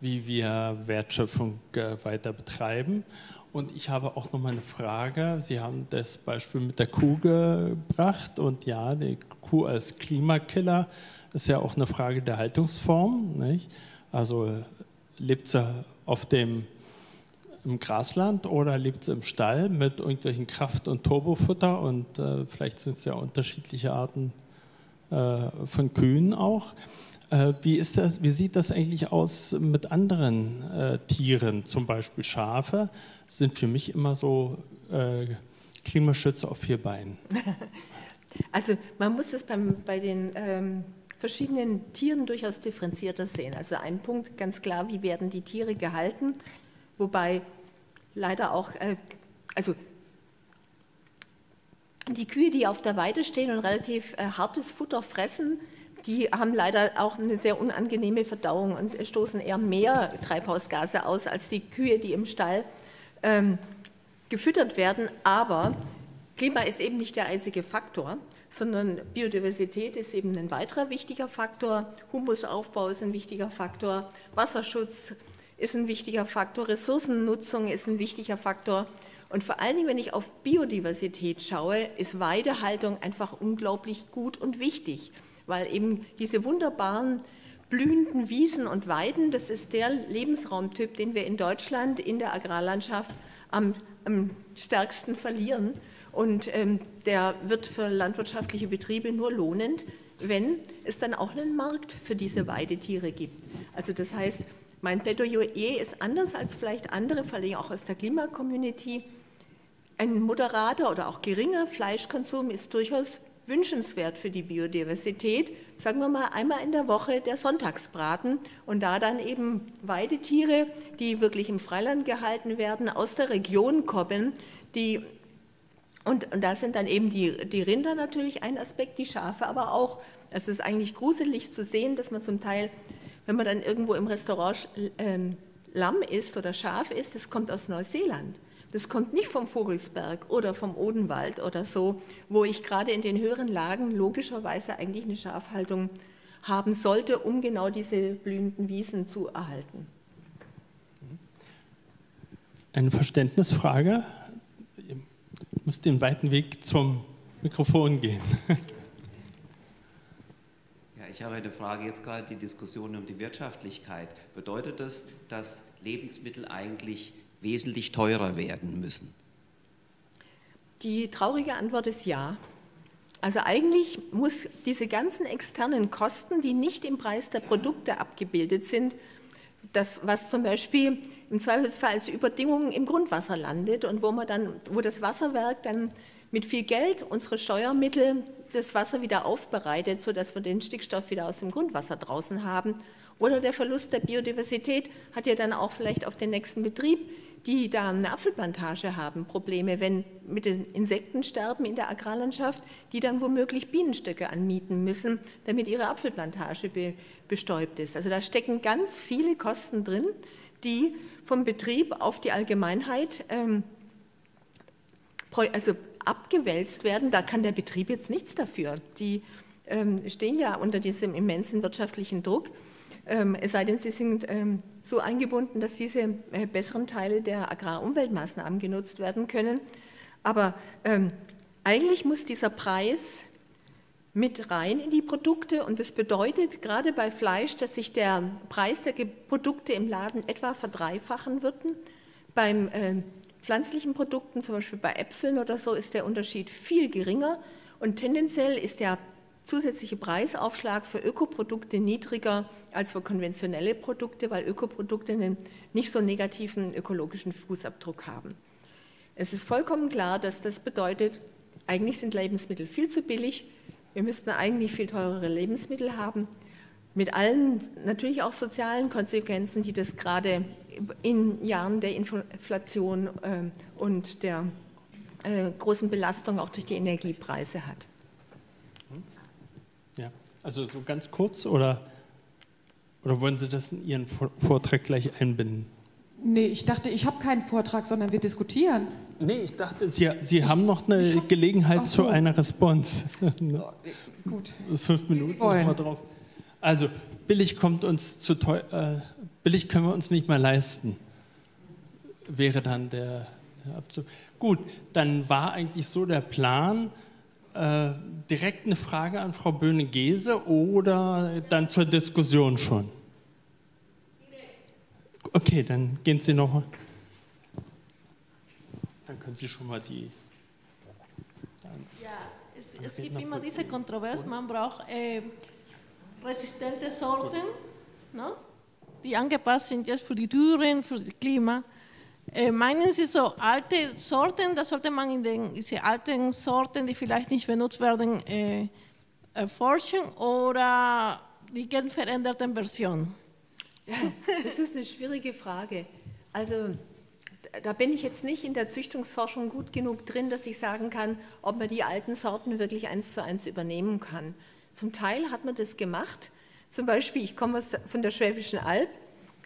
wie wir Wertschöpfung äh, weiter betreiben. Und ich habe auch noch mal eine Frage. Sie haben das Beispiel mit der Kuh gebracht und ja, die Kuh als Klimakiller ist ja auch eine Frage der Haltungsform. Nicht? Also lebt sie auf dem im Grasland oder lebt sie im Stall mit irgendwelchen Kraft- und Turbofutter und äh, vielleicht sind es ja unterschiedliche Arten von Kühen auch. Äh, wie, das, wie sieht das eigentlich aus mit anderen äh, Tieren, zum Beispiel Schafe? Sind für mich immer so äh, Klimaschützer auf vier Beinen. Also man muss es beim, bei den ähm, verschiedenen Tieren durchaus differenzierter sehen. Also ein Punkt ganz klar, wie werden die Tiere gehalten, wobei leider auch, äh, also die Kühe, die auf der Weide stehen und relativ äh, hartes Futter fressen, die haben leider auch eine sehr unangenehme Verdauung und stoßen eher mehr Treibhausgase aus als die Kühe, die im Stall ähm, gefüttert werden. Aber Klima ist eben nicht der einzige Faktor, sondern Biodiversität ist eben ein weiterer wichtiger Faktor. Humusaufbau ist ein wichtiger Faktor. Wasserschutz ist ein wichtiger Faktor. Ressourcennutzung ist ein wichtiger Faktor. Und vor allen Dingen, wenn ich auf Biodiversität schaue, ist Weidehaltung einfach unglaublich gut und wichtig weil eben diese wunderbaren blühenden Wiesen und Weiden, das ist der Lebensraumtyp, den wir in Deutschland in der Agrarlandschaft am, am stärksten verlieren. Und ähm, der wird für landwirtschaftliche Betriebe nur lohnend, wenn es dann auch einen Markt für diese Weidetiere gibt. Also das heißt, mein Plädoyer ist anders als vielleicht andere, vor allem auch aus der Klimacommunity. Ein moderater oder auch geringer Fleischkonsum ist durchaus wünschenswert für die Biodiversität. Sagen wir mal einmal in der Woche der Sonntagsbraten und da dann eben Weidetiere, die wirklich im Freiland gehalten werden, aus der Region kommen, die und, und da sind dann eben die, die Rinder natürlich ein Aspekt, die Schafe aber auch. Es ist eigentlich gruselig zu sehen, dass man zum Teil, wenn man dann irgendwo im Restaurant ähm, Lamm isst oder Schaf isst, das kommt aus Neuseeland. Das kommt nicht vom Vogelsberg oder vom Odenwald oder so, wo ich gerade in den höheren Lagen logischerweise eigentlich eine Schafhaltung haben sollte, um genau diese blühenden Wiesen zu erhalten. Eine Verständnisfrage. Ich muss den weiten Weg zum Mikrofon gehen. Ich habe eine Frage, jetzt gerade die Diskussion um die Wirtschaftlichkeit. Bedeutet das, dass Lebensmittel eigentlich wesentlich teurer werden müssen? Die traurige Antwort ist ja. Also eigentlich muss diese ganzen externen Kosten, die nicht im Preis der Produkte abgebildet sind, das, was zum Beispiel im Zweifelsfall als Überdingungen im Grundwasser landet und wo, man dann, wo das Wasserwerk dann mit viel Geld unsere Steuermittel das Wasser wieder aufbereitet, sodass wir den Stickstoff wieder aus dem Grundwasser draußen haben. Oder der Verlust der Biodiversität hat ja dann auch vielleicht auf den nächsten Betrieb die da eine Apfelplantage haben, Probleme, wenn mit den Insektensterben in der Agrarlandschaft, die dann womöglich Bienenstöcke anmieten müssen, damit ihre Apfelplantage be bestäubt ist. Also da stecken ganz viele Kosten drin, die vom Betrieb auf die Allgemeinheit ähm, also abgewälzt werden. Da kann der Betrieb jetzt nichts dafür. Die ähm, stehen ja unter diesem immensen wirtschaftlichen Druck. Ähm, es sei denn, sie sind ähm, so eingebunden, dass diese äh, besseren Teile der Agrarumweltmaßnahmen genutzt werden können. Aber ähm, eigentlich muss dieser Preis mit rein in die Produkte und das bedeutet gerade bei Fleisch, dass sich der Preis der Produkte im Laden etwa verdreifachen wird. Beim äh, pflanzlichen Produkten, zum Beispiel bei Äpfeln oder so, ist der Unterschied viel geringer. Und tendenziell ist der zusätzliche Preisaufschlag für Ökoprodukte niedriger als für konventionelle Produkte, weil Ökoprodukte einen nicht so negativen ökologischen Fußabdruck haben. Es ist vollkommen klar, dass das bedeutet, eigentlich sind Lebensmittel viel zu billig, wir müssten eigentlich viel teurere Lebensmittel haben, mit allen natürlich auch sozialen Konsequenzen, die das gerade in Jahren der Inflation äh, und der äh, großen Belastung auch durch die Energiepreise hat. Ja, also so ganz kurz oder, oder wollen Sie das in Ihren Vortrag gleich einbinden? Nee, ich dachte, ich habe keinen Vortrag, sondern wir diskutieren. Nee, ich dachte, Sie, Sie haben noch eine hab, Gelegenheit so. zu einer Response. Gut. Fünf Minuten nochmal drauf. Also, billig kommt uns zu teuer, äh, billig können wir uns nicht mehr leisten, wäre dann der, der Abzug. Gut, dann war eigentlich so der Plan, äh, direkt eine Frage an Frau Böhne-Gese oder dann zur Diskussion schon? Okay, dann gehen Sie noch mal. Dann können Sie schon mal die. Ja, es, es gibt immer diese Kontroverse, man braucht äh, resistente Sorten, ne? Die angepasst sind jetzt für die Dürren, für das Klima. Äh, meinen Sie so alte Sorten, da sollte man in den, diese alten Sorten, die vielleicht nicht benutzt werden, äh, erforschen oder die genveränderten Versionen? Das ist eine schwierige Frage. Also da bin ich jetzt nicht in der Züchtungsforschung gut genug drin, dass ich sagen kann, ob man die alten Sorten wirklich eins zu eins übernehmen kann. Zum Teil hat man das gemacht. Zum Beispiel, ich komme von der Schwäbischen Alb,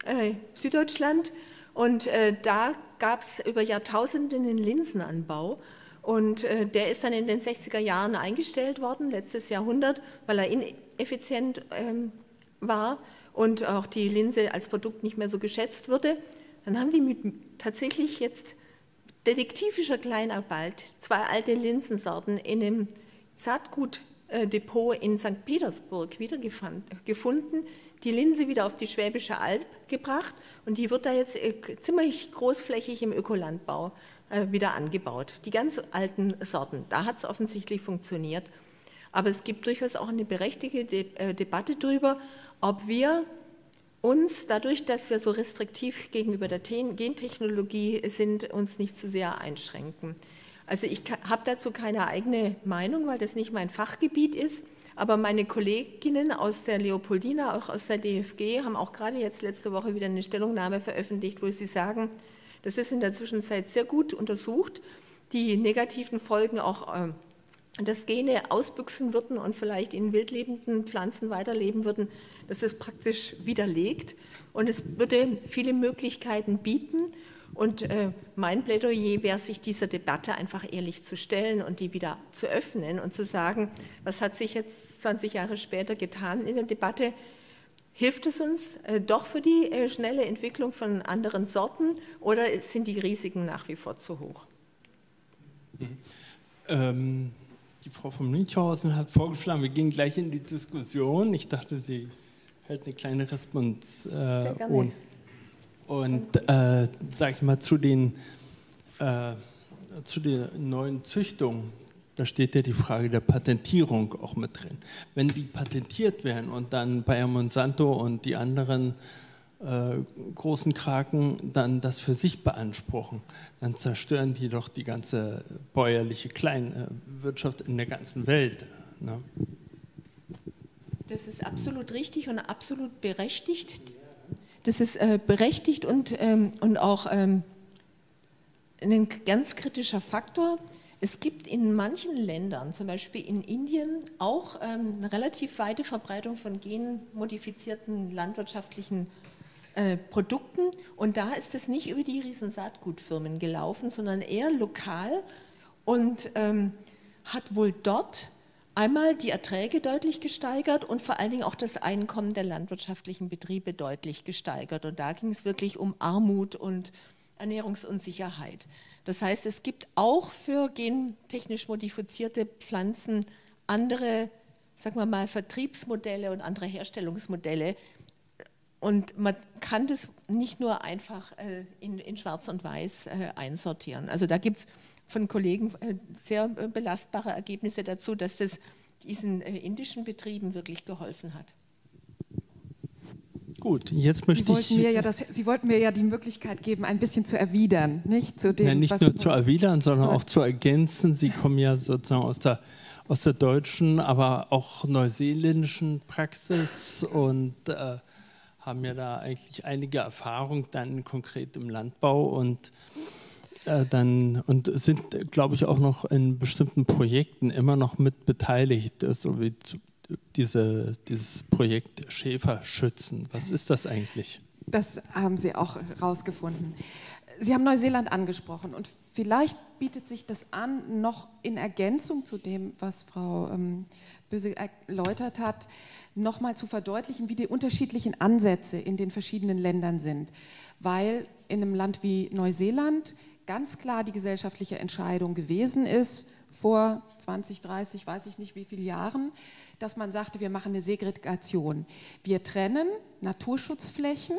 äh, Süddeutschland, und äh, da gab es über Jahrtausende einen Linsenanbau. Und äh, der ist dann in den 60er Jahren eingestellt worden, letztes Jahrhundert, weil er ineffizient ähm, war und auch die Linse als Produkt nicht mehr so geschätzt wurde. Dann haben die mit tatsächlich jetzt detektivischer Kleinarbeit zwei alte Linsensorten in einem Saatgutdepot in St. Petersburg wiedergefunden, die Linse wieder auf die Schwäbische Alb gebracht und die wird da jetzt äh, ziemlich großflächig im Ökolandbau äh, wieder angebaut. Die ganz alten Sorten, da hat es offensichtlich funktioniert. Aber es gibt durchaus auch eine berechtigte äh, Debatte darüber, ob wir uns dadurch, dass wir so restriktiv gegenüber der Gentechnologie sind, uns nicht zu sehr einschränken. Also ich habe dazu keine eigene Meinung, weil das nicht mein Fachgebiet ist. Aber meine Kolleginnen aus der Leopoldina, auch aus der DFG, haben auch gerade jetzt letzte Woche wieder eine Stellungnahme veröffentlicht, wo sie sagen, das ist in der Zwischenzeit sehr gut untersucht, die negativen Folgen auch, äh, dass Gene ausbüchsen würden und vielleicht in wildlebenden Pflanzen weiterleben würden, das ist praktisch widerlegt. Und es würde viele Möglichkeiten bieten, und äh, mein Plädoyer wäre, sich dieser Debatte einfach ehrlich zu stellen und die wieder zu öffnen und zu sagen, was hat sich jetzt 20 Jahre später getan in der Debatte? Hilft es uns äh, doch für die äh, schnelle Entwicklung von anderen Sorten oder sind die Risiken nach wie vor zu hoch? Mhm. Ähm, die Frau von Münchhausen hat vorgeschlagen, wir gehen gleich in die Diskussion. Ich dachte, sie hält eine kleine Response. Äh, Sehr gerne. Und äh, sag ich mal, zu den, äh, zu den neuen Züchtungen, da steht ja die Frage der Patentierung auch mit drin. Wenn die patentiert werden und dann Bayer Monsanto und die anderen äh, großen Kraken dann das für sich beanspruchen, dann zerstören die doch die ganze bäuerliche Kleinwirtschaft in der ganzen Welt. Ne? Das ist absolut richtig und absolut berechtigt. Das ist äh, berechtigt und, ähm, und auch ähm, ein ganz kritischer Faktor. Es gibt in manchen Ländern, zum Beispiel in Indien, auch ähm, eine relativ weite Verbreitung von genmodifizierten landwirtschaftlichen äh, Produkten. Und da ist es nicht über die riesen Saatgutfirmen gelaufen, sondern eher lokal und ähm, hat wohl dort einmal die Erträge deutlich gesteigert und vor allen Dingen auch das Einkommen der landwirtschaftlichen Betriebe deutlich gesteigert. Und da ging es wirklich um Armut und Ernährungsunsicherheit. Das heißt, es gibt auch für gentechnisch modifizierte Pflanzen andere, sagen wir mal, Vertriebsmodelle und andere Herstellungsmodelle. Und man kann das nicht nur einfach äh, in, in Schwarz und Weiß äh, einsortieren. Also da gibt es von Kollegen äh, sehr belastbare Ergebnisse dazu, dass das diesen indischen Betrieben wirklich geholfen hat. Gut, jetzt möchte Sie wollten ich. Mir ja das, Sie wollten mir ja die Möglichkeit geben, ein bisschen zu erwidern, nicht zu dem. Ja, nicht nur zu erwidern, sondern auch zu ergänzen. Sie kommen ja sozusagen aus der, aus der deutschen, aber auch neuseeländischen Praxis und äh, haben ja da eigentlich einige Erfahrung dann konkret im Landbau und äh, dann und sind, glaube ich, auch noch in bestimmten Projekten immer noch mit beteiligt, so wie diese, dieses Projekt Schäfer schützen. Was ist das eigentlich? Das haben Sie auch herausgefunden. Sie haben Neuseeland angesprochen und vielleicht bietet sich das an, noch in Ergänzung zu dem, was Frau ähm, Böse erläutert hat, nochmal zu verdeutlichen, wie die unterschiedlichen Ansätze in den verschiedenen Ländern sind. Weil in einem Land wie Neuseeland ganz klar die gesellschaftliche Entscheidung gewesen ist, vor 20, 30, weiß ich nicht wie viele Jahren, dass man sagte, wir machen eine Segregation. Wir trennen Naturschutzflächen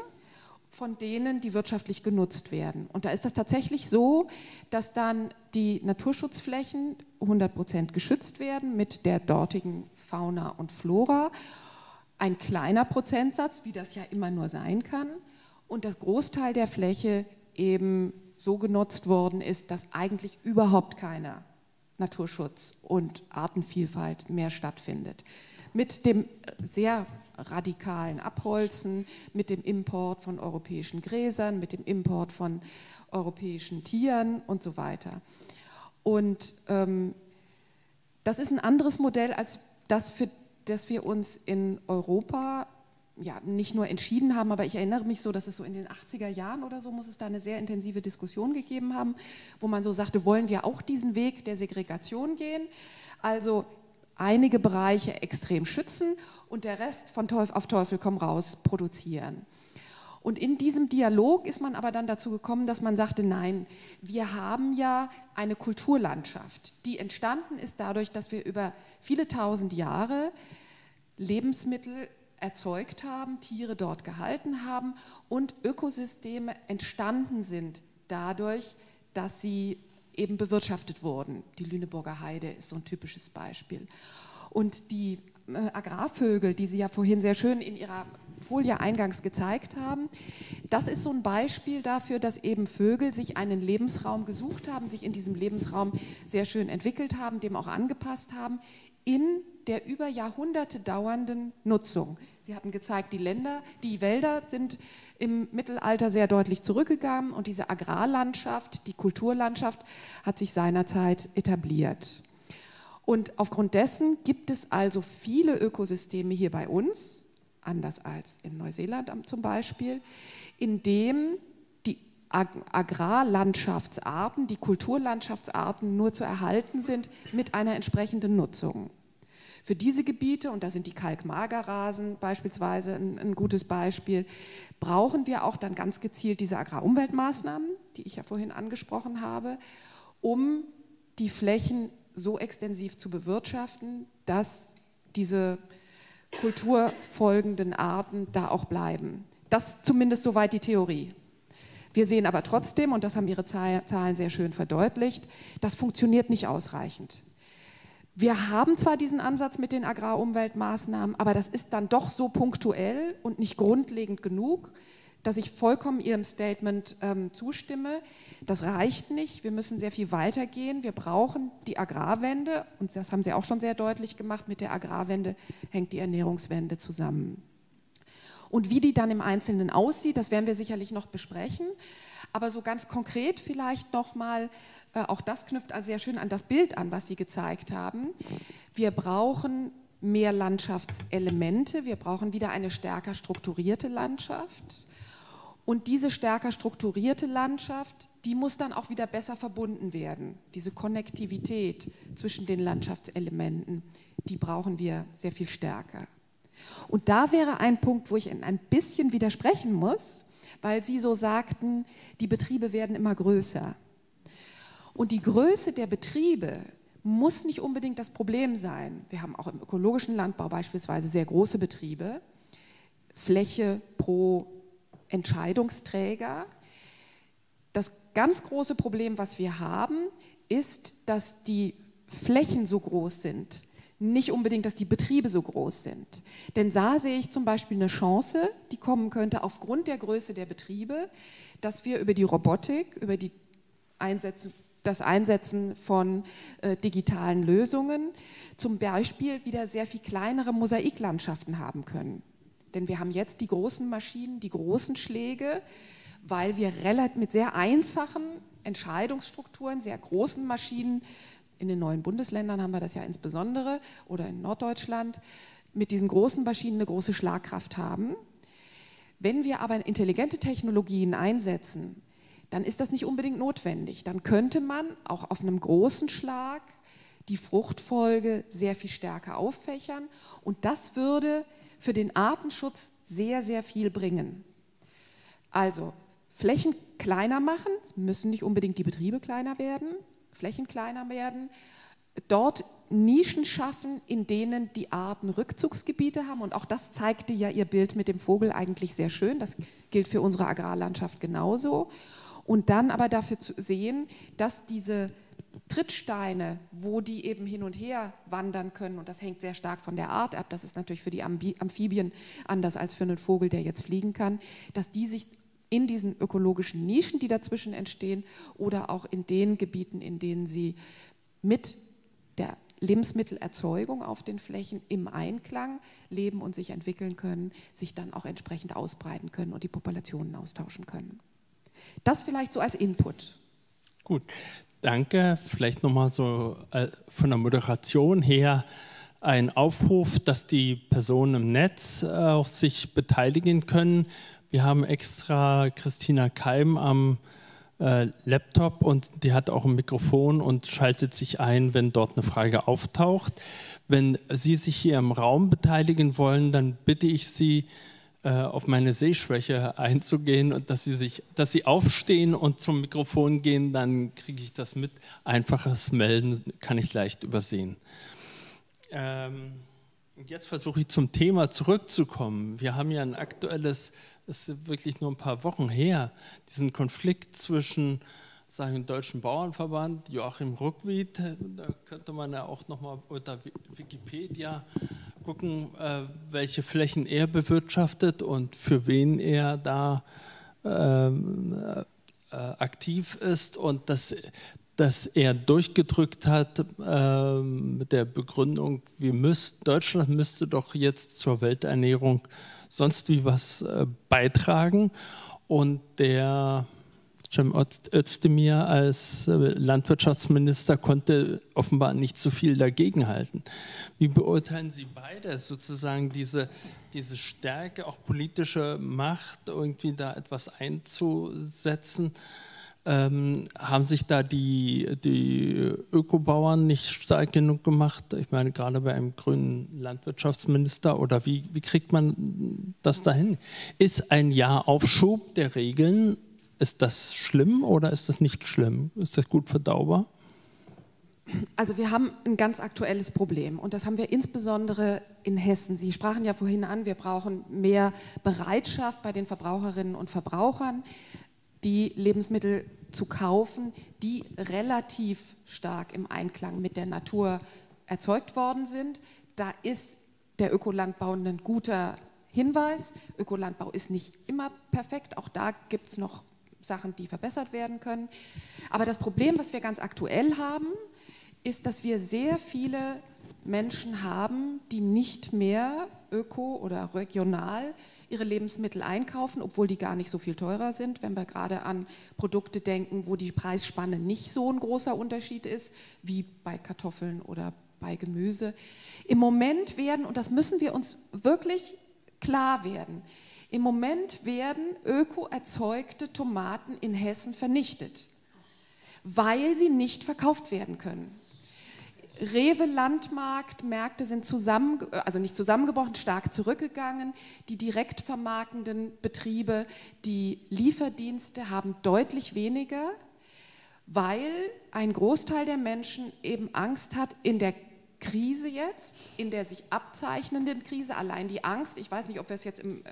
von denen, die wirtschaftlich genutzt werden. Und da ist das tatsächlich so, dass dann die Naturschutzflächen 100 Prozent geschützt werden mit der dortigen Fauna und Flora. Ein kleiner Prozentsatz, wie das ja immer nur sein kann. Und das Großteil der Fläche eben so genutzt worden ist, dass eigentlich überhaupt keiner Naturschutz und Artenvielfalt mehr stattfindet. Mit dem sehr radikalen Abholzen, mit dem Import von europäischen Gräsern, mit dem Import von europäischen Tieren und so weiter. Und ähm, das ist ein anderes Modell als das, für das wir uns in Europa ja, nicht nur entschieden haben, aber ich erinnere mich so, dass es so in den 80er Jahren oder so muss es da eine sehr intensive Diskussion gegeben haben, wo man so sagte, wollen wir auch diesen Weg der Segregation gehen? Also einige Bereiche extrem schützen und der Rest von Teufel auf Teufel komm raus produzieren. Und in diesem Dialog ist man aber dann dazu gekommen, dass man sagte, nein, wir haben ja eine Kulturlandschaft, die entstanden ist dadurch, dass wir über viele tausend Jahre Lebensmittel erzeugt haben, Tiere dort gehalten haben und Ökosysteme entstanden sind dadurch, dass sie eben bewirtschaftet wurden. Die Lüneburger Heide ist so ein typisches Beispiel. Und die äh, Agrarvögel, die Sie ja vorhin sehr schön in Ihrer Folie eingangs gezeigt haben, das ist so ein Beispiel dafür, dass eben Vögel sich einen Lebensraum gesucht haben, sich in diesem Lebensraum sehr schön entwickelt haben, dem auch angepasst haben, in der über Jahrhunderte dauernden Nutzung. Sie hatten gezeigt, die Länder, die Wälder sind im Mittelalter sehr deutlich zurückgegangen und diese Agrarlandschaft, die Kulturlandschaft hat sich seinerzeit etabliert. Und aufgrund dessen gibt es also viele Ökosysteme hier bei uns, anders als in Neuseeland zum Beispiel, in dem die Agrarlandschaftsarten, die Kulturlandschaftsarten nur zu erhalten sind mit einer entsprechenden Nutzung. Für diese Gebiete, und da sind die Kalkmagerrasen beispielsweise ein, ein gutes Beispiel, brauchen wir auch dann ganz gezielt diese Agrarumweltmaßnahmen, die ich ja vorhin angesprochen habe, um die Flächen so extensiv zu bewirtschaften, dass diese kulturfolgenden Arten da auch bleiben. Das zumindest soweit die Theorie. Wir sehen aber trotzdem, und das haben Ihre Zahlen sehr schön verdeutlicht, das funktioniert nicht ausreichend. Wir haben zwar diesen Ansatz mit den Agrarumweltmaßnahmen, aber das ist dann doch so punktuell und nicht grundlegend genug, dass ich vollkommen Ihrem Statement ähm, zustimme. Das reicht nicht. Wir müssen sehr viel weiter gehen. Wir brauchen die Agrarwende und das haben Sie auch schon sehr deutlich gemacht. Mit der Agrarwende hängt die Ernährungswende zusammen. Und wie die dann im Einzelnen aussieht, das werden wir sicherlich noch besprechen. Aber so ganz konkret vielleicht noch mal äh, auch das knüpft sehr schön an das Bild an, was Sie gezeigt haben. Wir brauchen mehr Landschaftselemente, wir brauchen wieder eine stärker strukturierte Landschaft. Und diese stärker strukturierte Landschaft, die muss dann auch wieder besser verbunden werden. Diese Konnektivität zwischen den Landschaftselementen, die brauchen wir sehr viel stärker. Und da wäre ein Punkt, wo ich Ihnen ein bisschen widersprechen muss, weil Sie so sagten, die Betriebe werden immer größer. Und die Größe der Betriebe muss nicht unbedingt das Problem sein. Wir haben auch im ökologischen Landbau beispielsweise sehr große Betriebe, Fläche pro Entscheidungsträger. Das ganz große Problem, was wir haben, ist, dass die Flächen so groß sind, nicht unbedingt, dass die Betriebe so groß sind. Denn da sehe ich zum Beispiel eine Chance, die kommen könnte aufgrund der Größe der Betriebe, dass wir über die Robotik, über die Einsetzung, das Einsetzen von äh, digitalen Lösungen zum Beispiel wieder sehr viel kleinere Mosaiklandschaften haben können. Denn wir haben jetzt die großen Maschinen, die großen Schläge, weil wir mit sehr einfachen Entscheidungsstrukturen, sehr großen Maschinen, in den neuen Bundesländern haben wir das ja insbesondere oder in Norddeutschland, mit diesen großen Maschinen eine große Schlagkraft haben. Wenn wir aber intelligente Technologien einsetzen, dann ist das nicht unbedingt notwendig. Dann könnte man auch auf einem großen Schlag die Fruchtfolge sehr viel stärker auffächern und das würde für den Artenschutz sehr, sehr viel bringen. Also Flächen kleiner machen, müssen nicht unbedingt die Betriebe kleiner werden, Flächen kleiner werden, dort Nischen schaffen, in denen die Arten Rückzugsgebiete haben. Und auch das zeigte ja Ihr Bild mit dem Vogel eigentlich sehr schön. Das gilt für unsere Agrarlandschaft genauso. Und dann aber dafür zu sehen, dass diese Trittsteine, wo die eben hin und her wandern können, und das hängt sehr stark von der Art ab, das ist natürlich für die Amphibien anders als für einen Vogel, der jetzt fliegen kann, dass die sich in diesen ökologischen Nischen, die dazwischen entstehen, oder auch in den Gebieten, in denen sie mit der Lebensmittelerzeugung auf den Flächen im Einklang leben und sich entwickeln können, sich dann auch entsprechend ausbreiten können und die Populationen austauschen können. Das vielleicht so als Input. Gut, danke. Vielleicht nochmal so äh, von der Moderation her ein Aufruf, dass die Personen im Netz auch sich beteiligen können. Wir haben extra Christina Keim am äh, Laptop und die hat auch ein Mikrofon und schaltet sich ein, wenn dort eine Frage auftaucht. Wenn Sie sich hier im Raum beteiligen wollen, dann bitte ich Sie, äh, auf meine Sehschwäche einzugehen und dass Sie, sich, dass Sie aufstehen und zum Mikrofon gehen, dann kriege ich das mit. Einfaches Melden kann ich leicht übersehen. Ähm, jetzt versuche ich zum Thema zurückzukommen. Wir haben ja ein aktuelles das ist wirklich nur ein paar Wochen her, diesen Konflikt zwischen sagen dem Deutschen Bauernverband, Joachim Ruckwied, da könnte man ja auch nochmal unter Wikipedia gucken, äh, welche Flächen er bewirtschaftet und für wen er da ähm, äh, aktiv ist und dass, dass er durchgedrückt hat äh, mit der Begründung, wir müsst, Deutschland müsste doch jetzt zur Welternährung sonst wie was äh, beitragen. Und der Cem Özdemir als äh, Landwirtschaftsminister konnte offenbar nicht so viel dagegenhalten. Wie beurteilen Sie beide sozusagen diese, diese Stärke, auch politische Macht, irgendwie da etwas einzusetzen? Ähm, haben sich da die, die Ökobauern nicht stark genug gemacht? Ich meine, gerade bei einem grünen Landwirtschaftsminister oder wie, wie kriegt man das dahin? Ist ein Jahr Aufschub der Regeln, ist das schlimm oder ist das nicht schlimm? Ist das gut verdaubar? Also wir haben ein ganz aktuelles Problem und das haben wir insbesondere in Hessen. Sie sprachen ja vorhin an, wir brauchen mehr Bereitschaft bei den Verbraucherinnen und Verbrauchern die Lebensmittel zu kaufen, die relativ stark im Einklang mit der Natur erzeugt worden sind. Da ist der Ökolandbau ein guter Hinweis. Ökolandbau ist nicht immer perfekt, auch da gibt es noch Sachen, die verbessert werden können. Aber das Problem, was wir ganz aktuell haben, ist, dass wir sehr viele Menschen haben, die nicht mehr öko oder regional ihre Lebensmittel einkaufen, obwohl die gar nicht so viel teurer sind, wenn wir gerade an Produkte denken, wo die Preisspanne nicht so ein großer Unterschied ist, wie bei Kartoffeln oder bei Gemüse. Im Moment werden, und das müssen wir uns wirklich klar werden, im Moment werden öko erzeugte Tomaten in Hessen vernichtet, weil sie nicht verkauft werden können. Rewe Landmarktmärkte sind zusammen, also nicht zusammengebrochen, stark zurückgegangen. Die direkt vermarkenden Betriebe, die Lieferdienste haben deutlich weniger, weil ein Großteil der Menschen eben Angst hat in der Krise jetzt, in der sich abzeichnenden Krise, allein die Angst, ich weiß nicht, ob wir es jetzt im,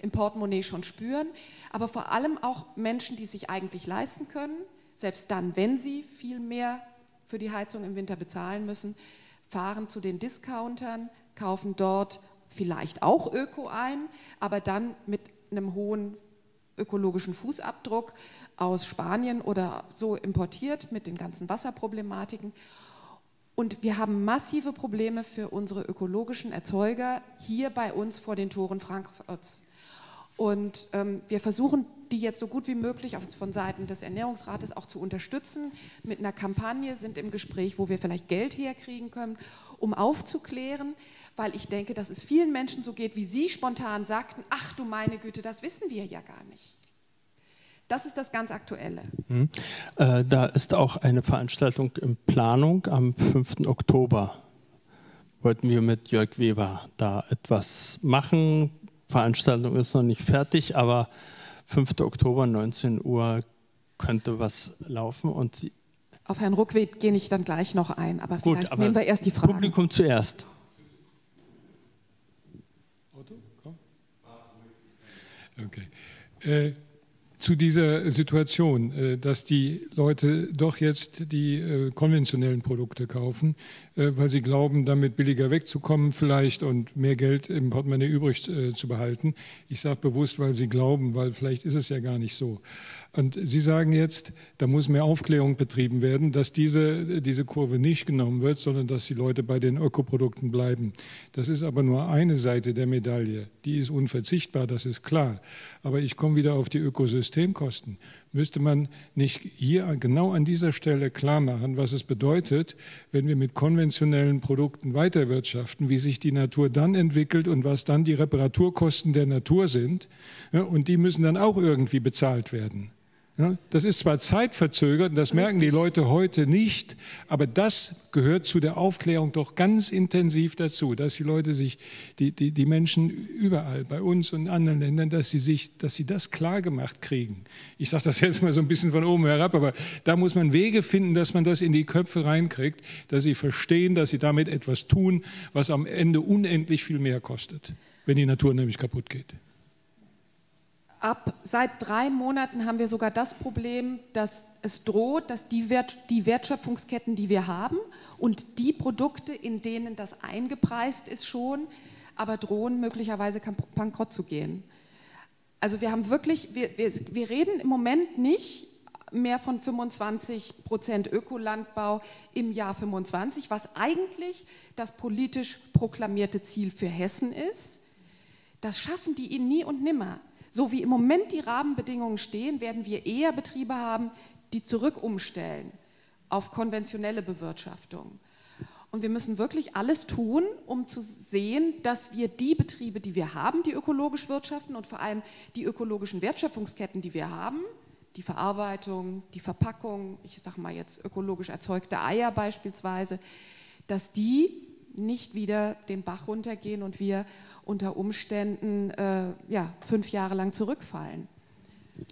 im Portemonnaie schon spüren, aber vor allem auch Menschen, die sich eigentlich leisten können, selbst dann, wenn sie viel mehr für die Heizung im Winter bezahlen müssen, fahren zu den Discountern, kaufen dort vielleicht auch Öko ein, aber dann mit einem hohen ökologischen Fußabdruck aus Spanien oder so importiert mit den ganzen Wasserproblematiken. Und wir haben massive Probleme für unsere ökologischen Erzeuger hier bei uns vor den Toren Frankfurts. Und ähm, wir versuchen, die jetzt so gut wie möglich von Seiten des Ernährungsrates auch zu unterstützen. Mit einer Kampagne sind im Gespräch, wo wir vielleicht Geld herkriegen können, um aufzuklären, weil ich denke, dass es vielen Menschen so geht, wie Sie spontan sagten, ach du meine Güte, das wissen wir ja gar nicht. Das ist das ganz Aktuelle. Mhm. Äh, da ist auch eine Veranstaltung in Planung am 5. Oktober. Wollten wir mit Jörg Weber da etwas machen. Veranstaltung ist noch nicht fertig, aber 5. Oktober, 19 Uhr könnte was laufen. Und Sie Auf Herrn Ruckweg gehe ich dann gleich noch ein, aber Gut, vielleicht aber nehmen wir erst die Frage. Publikum zuerst. Otto, komm. Okay. Zu dieser Situation, äh, dass die Leute doch jetzt die äh, konventionellen Produkte kaufen, äh, weil sie glauben, damit billiger wegzukommen vielleicht und mehr Geld im Portemonnaie übrig zu behalten. Ich sage bewusst, weil sie glauben, weil vielleicht ist es ja gar nicht so. Und Sie sagen jetzt, da muss mehr Aufklärung betrieben werden, dass diese, diese Kurve nicht genommen wird, sondern dass die Leute bei den Ökoprodukten bleiben. Das ist aber nur eine Seite der Medaille. Die ist unverzichtbar, das ist klar. Aber ich komme wieder auf die Ökosystemkosten. Müsste man nicht hier genau an dieser Stelle klar machen, was es bedeutet, wenn wir mit konventionellen Produkten weiterwirtschaften, wie sich die Natur dann entwickelt und was dann die Reparaturkosten der Natur sind. Und die müssen dann auch irgendwie bezahlt werden. Das ist zwar zeitverzögert, das merken die Leute heute nicht, aber das gehört zu der Aufklärung doch ganz intensiv dazu, dass die Leute sich, die, die, die Menschen überall, bei uns und in anderen Ländern, dass sie, sich, dass sie das klar gemacht kriegen. Ich sage das jetzt mal so ein bisschen von oben herab, aber da muss man Wege finden, dass man das in die Köpfe reinkriegt, dass sie verstehen, dass sie damit etwas tun, was am Ende unendlich viel mehr kostet, wenn die Natur nämlich kaputt geht. Ab seit drei Monaten haben wir sogar das Problem, dass es droht, dass die, Wert, die Wertschöpfungsketten, die wir haben und die Produkte, in denen das eingepreist ist schon, aber drohen möglicherweise bankrott zu gehen. Also wir haben wirklich, wir, wir, wir reden im Moment nicht mehr von 25 Prozent Ökolandbau im Jahr 25, was eigentlich das politisch proklamierte Ziel für Hessen ist. Das schaffen die ihnen nie und nimmer. So wie im Moment die Rahmenbedingungen stehen, werden wir eher Betriebe haben, die zurück umstellen auf konventionelle Bewirtschaftung. Und wir müssen wirklich alles tun, um zu sehen, dass wir die Betriebe, die wir haben, die ökologisch wirtschaften und vor allem die ökologischen Wertschöpfungsketten, die wir haben, die Verarbeitung, die Verpackung, ich sage mal jetzt ökologisch erzeugte Eier beispielsweise, dass die nicht wieder den Bach runtergehen und wir unter Umständen äh, ja, fünf Jahre lang zurückfallen.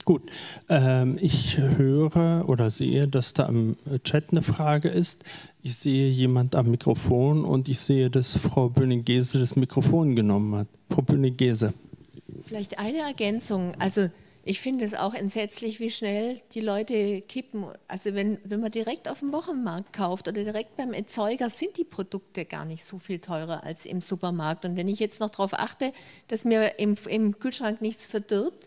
Gut, ähm, ich höre oder sehe, dass da im Chat eine Frage ist. Ich sehe jemand am Mikrofon und ich sehe, dass Frau Bönigese das Mikrofon genommen hat. Frau Bönigese. Vielleicht eine Ergänzung. Also ich finde es auch entsetzlich, wie schnell die Leute kippen. Also wenn, wenn man direkt auf dem Wochenmarkt kauft oder direkt beim Erzeuger, sind die Produkte gar nicht so viel teurer als im Supermarkt. Und wenn ich jetzt noch darauf achte, dass mir im, im Kühlschrank nichts verdirbt,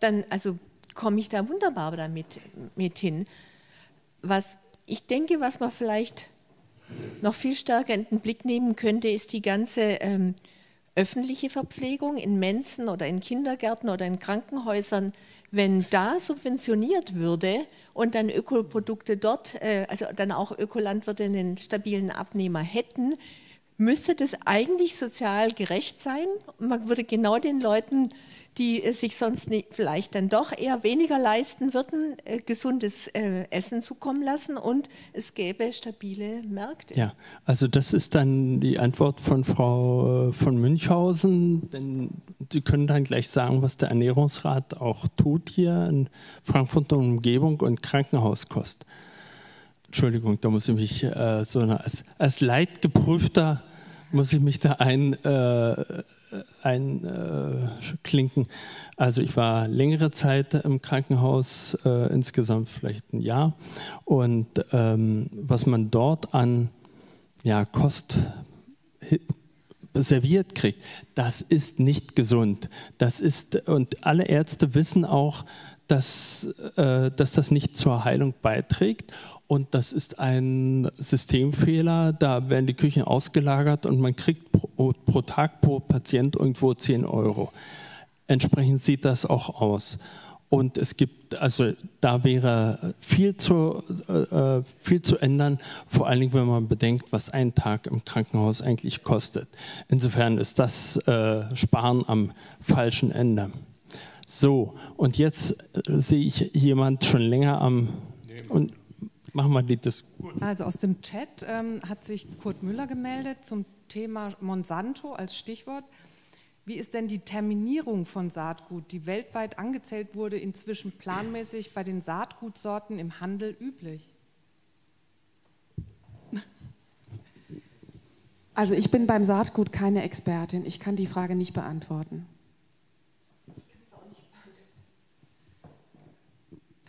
dann also komme ich da wunderbar damit mit hin. Was ich denke, was man vielleicht noch viel stärker in den Blick nehmen könnte, ist die ganze ähm, öffentliche Verpflegung in Mensen oder in Kindergärten oder in Krankenhäusern, wenn da subventioniert würde und dann Ökoprodukte dort, äh, also dann auch Ökolandwirte einen stabilen Abnehmer hätten, müsste das eigentlich sozial gerecht sein. Man würde genau den Leuten die sich sonst vielleicht dann doch eher weniger leisten würden, äh, gesundes äh, Essen zukommen lassen und es gäbe stabile Märkte. Ja, also das ist dann die Antwort von Frau äh, von Münchhausen, denn Sie können dann gleich sagen, was der Ernährungsrat auch tut hier in Frankfurt und Umgebung und Krankenhauskost. Entschuldigung, da muss ich mich äh, so als, als leidgeprüfter muss ich mich da einklinken. Äh, ein, äh, also ich war längere Zeit im Krankenhaus, äh, insgesamt vielleicht ein Jahr. Und ähm, was man dort an ja, Kost serviert kriegt, das ist nicht gesund. Das ist, und alle Ärzte wissen auch, dass, äh, dass das nicht zur Heilung beiträgt. Und das ist ein Systemfehler. Da werden die Küchen ausgelagert und man kriegt pro, pro Tag pro Patient irgendwo 10 Euro. Entsprechend sieht das auch aus. Und es gibt, also da wäre viel zu, äh, viel zu ändern, vor allen Dingen, wenn man bedenkt, was ein Tag im Krankenhaus eigentlich kostet. Insofern ist das äh, Sparen am falschen Ende. So, und jetzt äh, sehe ich jemand schon länger am. Und machen wir die das. Also aus dem Chat ähm, hat sich Kurt Müller gemeldet zum Thema Monsanto als Stichwort. Wie ist denn die Terminierung von Saatgut, die weltweit angezählt wurde, inzwischen planmäßig bei den Saatgutsorten im Handel üblich? Also ich bin beim Saatgut keine Expertin. Ich kann die Frage nicht beantworten.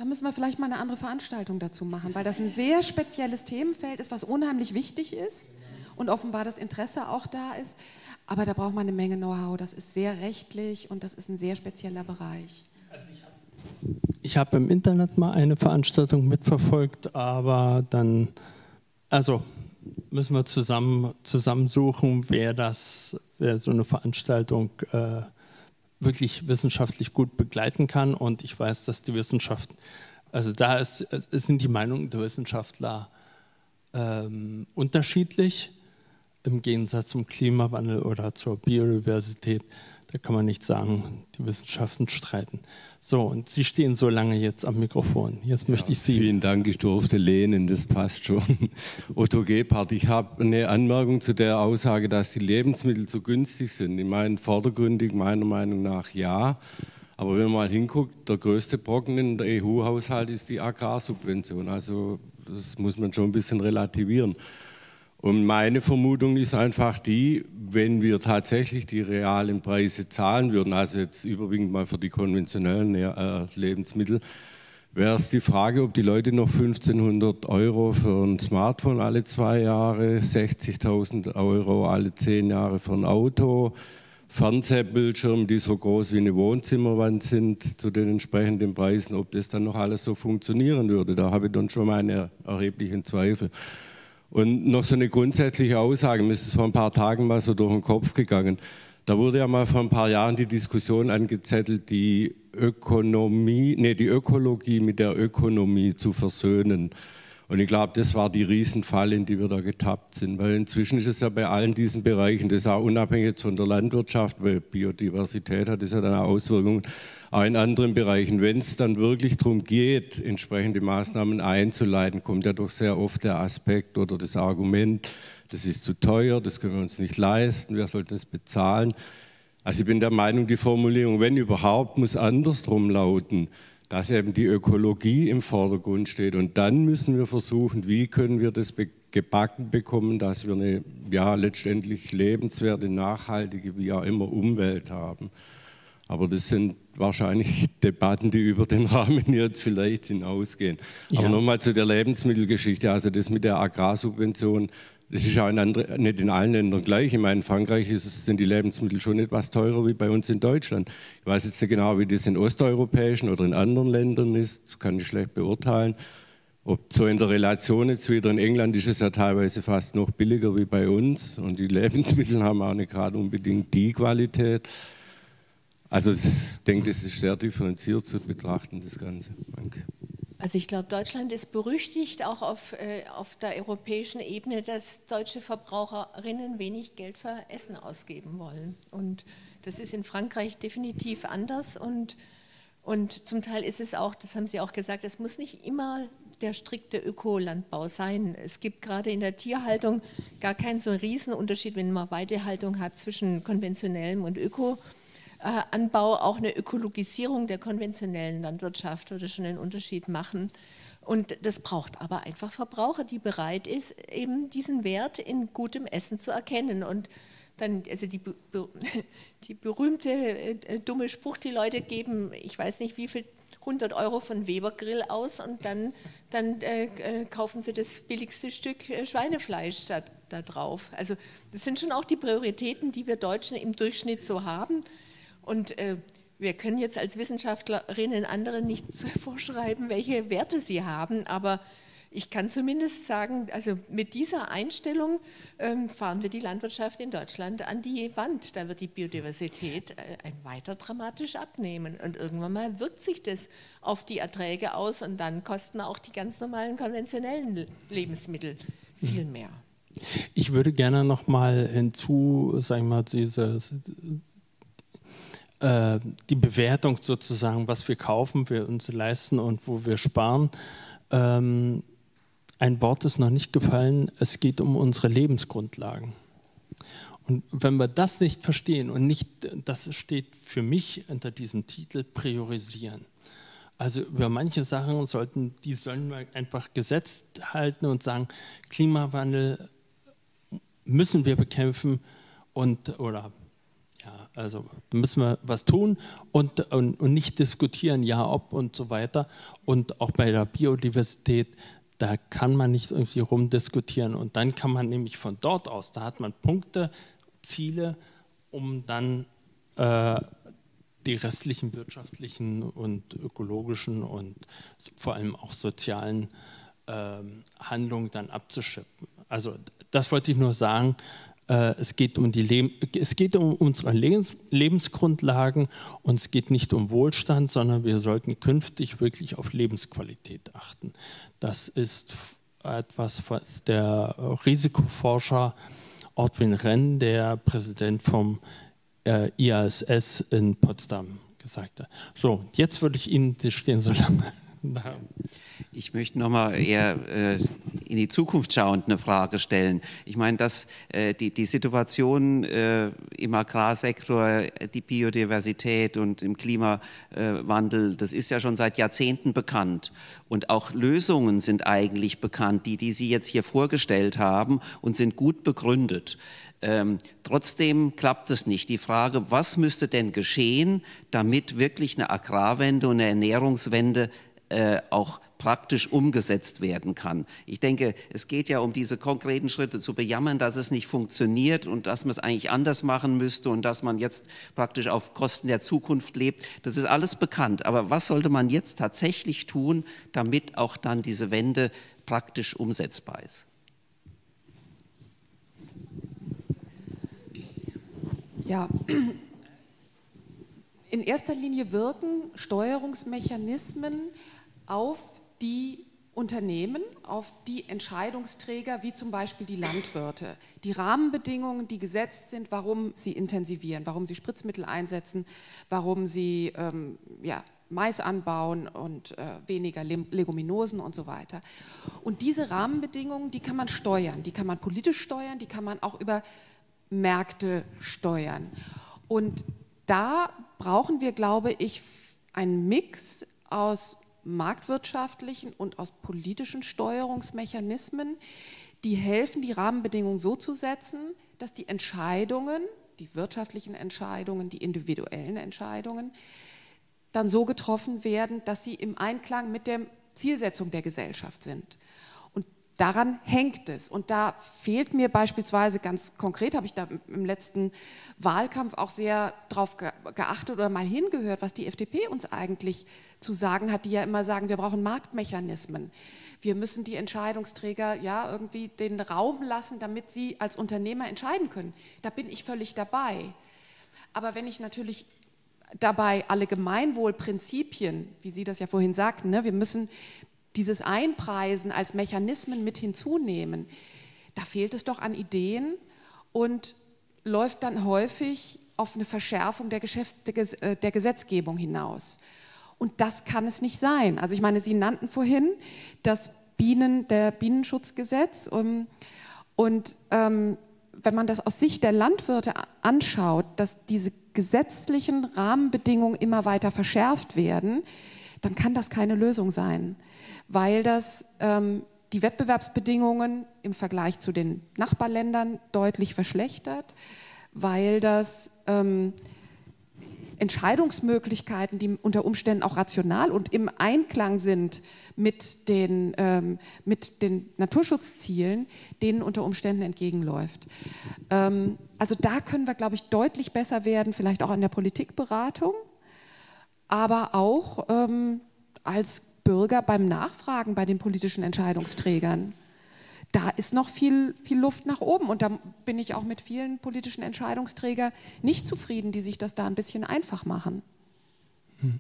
Da müssen wir vielleicht mal eine andere Veranstaltung dazu machen, weil das ein sehr spezielles Themenfeld ist, was unheimlich wichtig ist und offenbar das Interesse auch da ist. Aber da braucht man eine Menge Know-how. Das ist sehr rechtlich und das ist ein sehr spezieller Bereich. ich habe hab im Internet mal eine Veranstaltung mitverfolgt, aber dann, also müssen wir zusammen zusammensuchen, wer das, wer so eine Veranstaltung äh, wirklich wissenschaftlich gut begleiten kann. Und ich weiß, dass die Wissenschaft, also da ist, sind die Meinungen der Wissenschaftler ähm, unterschiedlich im Gegensatz zum Klimawandel oder zur Biodiversität. Da kann man nicht sagen, die Wissenschaften streiten. So, und Sie stehen so lange jetzt am Mikrofon. Jetzt möchte ja, ich Sie. Vielen Dank, ich durfte lehnen, das passt schon. Otto Gebhardt, ich habe eine Anmerkung zu der Aussage, dass die Lebensmittel zu günstig sind. Ich meine, vordergründig meiner Meinung nach ja. Aber wenn man mal hinguckt, der größte Brocken in der EU-Haushalt ist die Agrarsubvention. Also das muss man schon ein bisschen relativieren. Und meine Vermutung ist einfach die, wenn wir tatsächlich die realen Preise zahlen würden, also jetzt überwiegend mal für die konventionellen äh, Lebensmittel, wäre es die Frage, ob die Leute noch 1500 Euro für ein Smartphone alle zwei Jahre, 60.000 Euro alle zehn Jahre für ein Auto, Fernsehbildschirme, die so groß wie eine Wohnzimmerwand sind, zu den entsprechenden Preisen, ob das dann noch alles so funktionieren würde. Da habe ich dann schon meine erheblichen Zweifel. Und noch so eine grundsätzliche Aussage, mir ist es vor ein paar Tagen mal so durch den Kopf gegangen. Da wurde ja mal vor ein paar Jahren die Diskussion angezettelt, die Ökonomie, nee, die Ökologie mit der Ökonomie zu versöhnen. Und ich glaube, das war die Riesenfalle, in die wir da getappt sind. Weil inzwischen ist es ja bei allen diesen Bereichen, das ist auch unabhängig von der Landwirtschaft, weil Biodiversität hat das ja dann auch Auswirkungen, auch in anderen Bereichen. Wenn es dann wirklich darum geht, entsprechende Maßnahmen einzuleiten, kommt ja doch sehr oft der Aspekt oder das Argument, das ist zu teuer, das können wir uns nicht leisten, wer soll das bezahlen? Also ich bin der Meinung, die Formulierung, wenn überhaupt, muss andersrum lauten, dass eben die Ökologie im Vordergrund steht. Und dann müssen wir versuchen, wie können wir das gebacken bekommen, dass wir eine ja, letztendlich lebenswerte, nachhaltige, wie auch immer, Umwelt haben. Aber das sind wahrscheinlich Debatten, die über den Rahmen jetzt vielleicht hinausgehen. Ja. Aber nochmal zu der Lebensmittelgeschichte, also das mit der Agrarsubvention, das ist ja in andere, nicht in allen Ländern gleich. Ich meine, in Frankreich es, sind die Lebensmittel schon etwas teurer wie bei uns in Deutschland. Ich weiß jetzt nicht genau, wie das in osteuropäischen oder in anderen Ländern ist, kann ich schlecht beurteilen. Ob so in der Relation jetzt wieder in England ist es ja teilweise fast noch billiger wie bei uns und die Lebensmittel haben auch nicht gerade unbedingt die Qualität. Also ich denke, das ist sehr differenziert zu betrachten, das Ganze. Danke. Also ich glaube, Deutschland ist berüchtigt, auch auf, äh, auf der europäischen Ebene, dass deutsche Verbraucherinnen wenig Geld für Essen ausgeben wollen. Und das ist in Frankreich definitiv anders. Und, und zum Teil ist es auch, das haben Sie auch gesagt, es muss nicht immer der strikte Ökolandbau sein. Es gibt gerade in der Tierhaltung gar keinen so einen Riesenunterschied, wenn man Weidehaltung hat zwischen konventionellem und Öko. Äh, Anbau auch eine Ökologisierung der konventionellen Landwirtschaft würde schon einen Unterschied machen. Und das braucht aber einfach Verbraucher, die bereit ist, eben diesen Wert in gutem Essen zu erkennen. Und dann, also die, die berühmte äh, dumme Spruch, die Leute geben, ich weiß nicht wie viel 100 Euro von Weber Grill aus und dann, dann äh, äh, kaufen sie das billigste Stück äh, Schweinefleisch da, da, drauf. Also das sind schon auch die Prioritäten, die wir Deutschen im Durchschnitt so haben. Und äh, wir können jetzt als Wissenschaftlerinnen anderen nicht vorschreiben, welche Werte sie haben, aber ich kann zumindest sagen, also mit dieser Einstellung ähm, fahren wir die Landwirtschaft in Deutschland an die Wand. Da wird die Biodiversität äh, weiter dramatisch abnehmen. Und irgendwann mal wirkt sich das auf die Erträge aus und dann kosten auch die ganz normalen konventionellen Lebensmittel viel mehr. Ich würde gerne noch mal hinzu, sagen wir mal, diese, äh, die Bewertung sozusagen, was wir kaufen, wir uns leisten und wo wir sparen. Ähm, ein Wort ist noch nicht gefallen, es geht um unsere Lebensgrundlagen. Und wenn wir das nicht verstehen und nicht, das steht für mich unter diesem Titel priorisieren. Also über manche Sachen sollten, die sollen wir einfach gesetzt halten und sagen, Klimawandel müssen wir bekämpfen und oder ja, also müssen wir was tun und, und, und nicht diskutieren, ja, ob und so weiter. Und auch bei der Biodiversität, da kann man nicht irgendwie rumdiskutieren. Und dann kann man nämlich von dort aus, da hat man Punkte, Ziele, um dann äh, die restlichen wirtschaftlichen und ökologischen und vor allem auch sozialen äh, Handlungen dann abzuschippen. Also das wollte ich nur sagen. Äh, es geht, um die es geht um unsere Lebens Lebensgrundlagen und es geht nicht um Wohlstand, sondern wir sollten künftig wirklich auf Lebensqualität achten. Das ist etwas, was der Risikoforscher Ortwin Renn, der Präsident vom äh, IASS in Potsdam, gesagt hat. So, jetzt würde ich Ihnen, Sie stehen so lange. Ich möchte nochmal eher äh, in die Zukunft schauend eine Frage stellen. Ich meine, dass äh, die, die Situation äh, im Agrarsektor, die Biodiversität und im Klimawandel, das ist ja schon seit Jahrzehnten bekannt. Und auch Lösungen sind eigentlich bekannt, die, die Sie jetzt hier vorgestellt haben und sind gut begründet. Ähm, trotzdem klappt es nicht. Die Frage, was müsste denn geschehen, damit wirklich eine Agrarwende und eine Ernährungswende äh, auch praktisch umgesetzt werden kann. Ich denke, es geht ja um diese konkreten Schritte zu bejammern, dass es nicht funktioniert und dass man es eigentlich anders machen müsste und dass man jetzt praktisch auf Kosten der Zukunft lebt. Das ist alles bekannt. Aber was sollte man jetzt tatsächlich tun, damit auch dann diese Wende praktisch umsetzbar ist? Ja, in erster Linie wirken Steuerungsmechanismen auf die Unternehmen, auf die Entscheidungsträger, wie zum Beispiel die Landwirte. Die Rahmenbedingungen, die gesetzt sind, warum sie intensivieren, warum sie Spritzmittel einsetzen, warum sie ähm, ja, Mais anbauen und äh, weniger Leguminosen und so weiter. Und diese Rahmenbedingungen, die kann man steuern, die kann man politisch steuern, die kann man auch über Märkte steuern. Und da brauchen wir, glaube ich, einen Mix aus marktwirtschaftlichen und aus politischen Steuerungsmechanismen, die helfen, die Rahmenbedingungen so zu setzen, dass die Entscheidungen, die wirtschaftlichen Entscheidungen, die individuellen Entscheidungen, dann so getroffen werden, dass sie im Einklang mit der Zielsetzung der Gesellschaft sind. Daran hängt es. Und da fehlt mir beispielsweise ganz konkret, habe ich da im letzten Wahlkampf auch sehr darauf geachtet oder mal hingehört, was die FDP uns eigentlich zu sagen hat, die ja immer sagen, wir brauchen Marktmechanismen. Wir müssen die Entscheidungsträger ja irgendwie den Raum lassen, damit sie als Unternehmer entscheiden können. Da bin ich völlig dabei. Aber wenn ich natürlich dabei alle Gemeinwohlprinzipien, wie Sie das ja vorhin sagten, ne, wir müssen dieses Einpreisen als Mechanismen mit hinzunehmen, da fehlt es doch an Ideen und läuft dann häufig auf eine Verschärfung der, Geschäft, der Gesetzgebung hinaus. Und das kann es nicht sein. Also ich meine, Sie nannten vorhin das Bienen, der Bienenschutzgesetz. Um, und ähm, wenn man das aus Sicht der Landwirte anschaut, dass diese gesetzlichen Rahmenbedingungen immer weiter verschärft werden, dann kann das keine Lösung sein. Weil das ähm, die Wettbewerbsbedingungen im Vergleich zu den Nachbarländern deutlich verschlechtert, weil das ähm, Entscheidungsmöglichkeiten, die unter Umständen auch rational und im Einklang sind mit den, ähm, mit den Naturschutzzielen, denen unter Umständen entgegenläuft. Ähm, also da können wir, glaube ich, deutlich besser werden, vielleicht auch an der Politikberatung, aber auch ähm, als Bürger beim Nachfragen bei den politischen Entscheidungsträgern. Da ist noch viel, viel Luft nach oben und da bin ich auch mit vielen politischen Entscheidungsträgern nicht zufrieden, die sich das da ein bisschen einfach machen. Hm.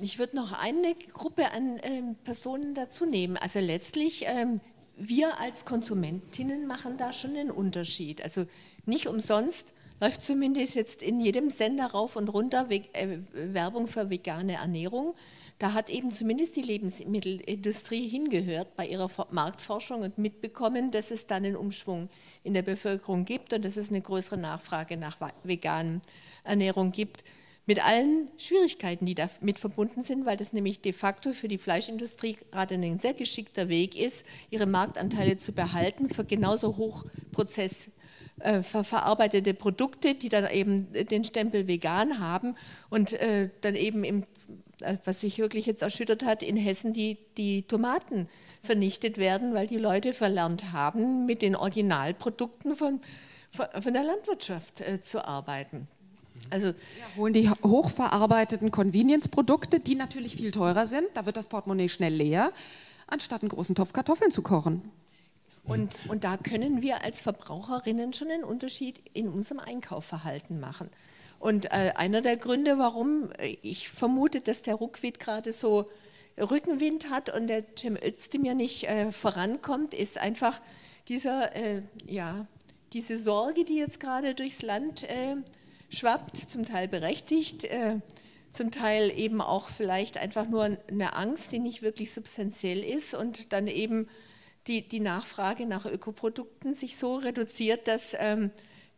Ich würde noch eine Gruppe an ähm, Personen dazu nehmen. Also letztlich, ähm, wir als Konsumentinnen machen da schon einen Unterschied. Also nicht umsonst läuft zumindest jetzt in jedem Sender rauf und runter äh, Werbung für vegane Ernährung. Da hat eben zumindest die Lebensmittelindustrie hingehört bei ihrer Marktforschung und mitbekommen, dass es dann einen Umschwung in der Bevölkerung gibt und dass es eine größere Nachfrage nach veganen Ernährung gibt. Mit allen Schwierigkeiten, die damit verbunden sind, weil das nämlich de facto für die Fleischindustrie gerade ein sehr geschickter Weg ist, ihre Marktanteile zu behalten für genauso Hochprozess äh, verarbeitete Produkte, die dann eben den Stempel vegan haben und äh, dann eben, im, äh, was mich wirklich jetzt erschüttert hat, in Hessen die, die Tomaten vernichtet werden, weil die Leute verlernt haben, mit den Originalprodukten von, von der Landwirtschaft äh, zu arbeiten. Also ja, holen die hochverarbeiteten Convenience-Produkte, die natürlich viel teurer sind, da wird das Portemonnaie schnell leer, anstatt einen großen Topf Kartoffeln zu kochen. Und, und da können wir als Verbraucherinnen schon einen Unterschied in unserem Einkaufverhalten machen. Und äh, einer der Gründe, warum äh, ich vermute, dass der Ruckwied gerade so Rückenwind hat und der Cem Özdemir nicht äh, vorankommt, ist einfach dieser, äh, ja, diese Sorge, die jetzt gerade durchs Land äh, schwappt, zum Teil berechtigt, äh, zum Teil eben auch vielleicht einfach nur eine Angst, die nicht wirklich substanziell ist und dann eben die, die Nachfrage nach Ökoprodukten sich so reduziert, dass ähm,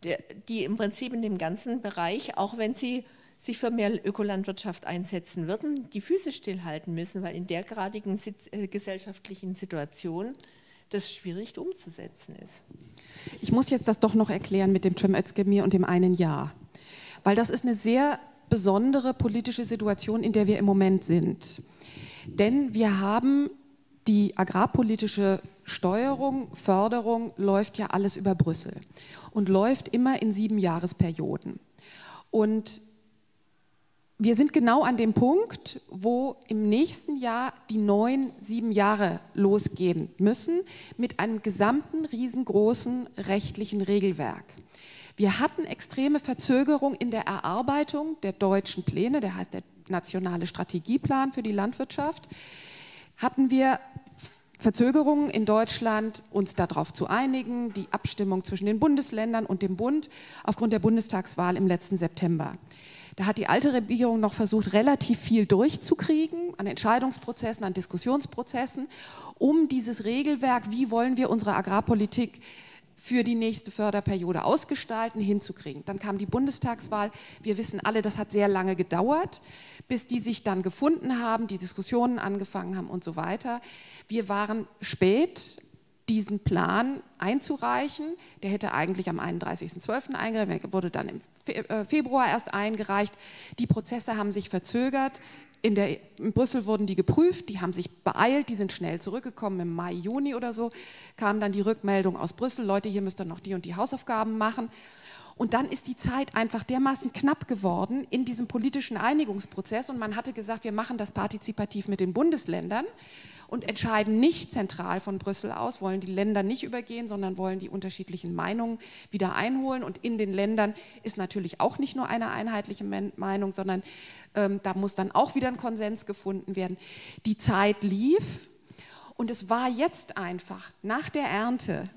der, die im Prinzip in dem ganzen Bereich, auch wenn sie sich für mehr Ökolandwirtschaft einsetzen würden, die Füße stillhalten müssen, weil in der geradigen äh, gesellschaftlichen Situation das schwierig umzusetzen ist. Ich muss jetzt das doch noch erklären mit dem Cem Özdemir und dem einen Jahr, weil das ist eine sehr besondere politische Situation, in der wir im Moment sind. Denn wir haben die agrarpolitische Steuerung, Förderung läuft ja alles über Brüssel und läuft immer in sieben Jahresperioden. Und wir sind genau an dem Punkt, wo im nächsten Jahr die neuen sieben Jahre losgehen müssen mit einem gesamten riesengroßen rechtlichen Regelwerk. Wir hatten extreme Verzögerung in der Erarbeitung der deutschen Pläne, der heißt der nationale Strategieplan für die Landwirtschaft. Hatten wir Verzögerungen in Deutschland, uns darauf zu einigen, die Abstimmung zwischen den Bundesländern und dem Bund aufgrund der Bundestagswahl im letzten September. Da hat die alte Regierung noch versucht, relativ viel durchzukriegen an Entscheidungsprozessen, an Diskussionsprozessen, um dieses Regelwerk, wie wollen wir unsere Agrarpolitik für die nächste Förderperiode ausgestalten, hinzukriegen. Dann kam die Bundestagswahl. Wir wissen alle, das hat sehr lange gedauert, bis die sich dann gefunden haben, die Diskussionen angefangen haben und so weiter. Wir waren spät, diesen Plan einzureichen. Der hätte eigentlich am 31.12. eingereicht, wurde dann im äh, Februar erst eingereicht. Die Prozesse haben sich verzögert. In, der, in, Brüssel wurden die geprüft, die haben sich beeilt, die sind schnell zurückgekommen. Im Mai, Juni oder so kam dann die Rückmeldung aus Brüssel, Leute, hier müsst ihr noch die und die Hausaufgaben machen. Und dann ist die Zeit einfach dermaßen knapp geworden in diesem politischen Einigungsprozess und man hatte gesagt, wir machen das partizipativ mit den Bundesländern und entscheiden nicht zentral von Brüssel aus, wollen die Länder nicht übergehen, sondern wollen die unterschiedlichen Meinungen wieder einholen. Und in den Ländern ist natürlich auch nicht nur eine einheitliche Meinung, sondern ähm, da muss dann auch wieder ein Konsens gefunden werden. Die Zeit lief und es war jetzt einfach nach der Ernte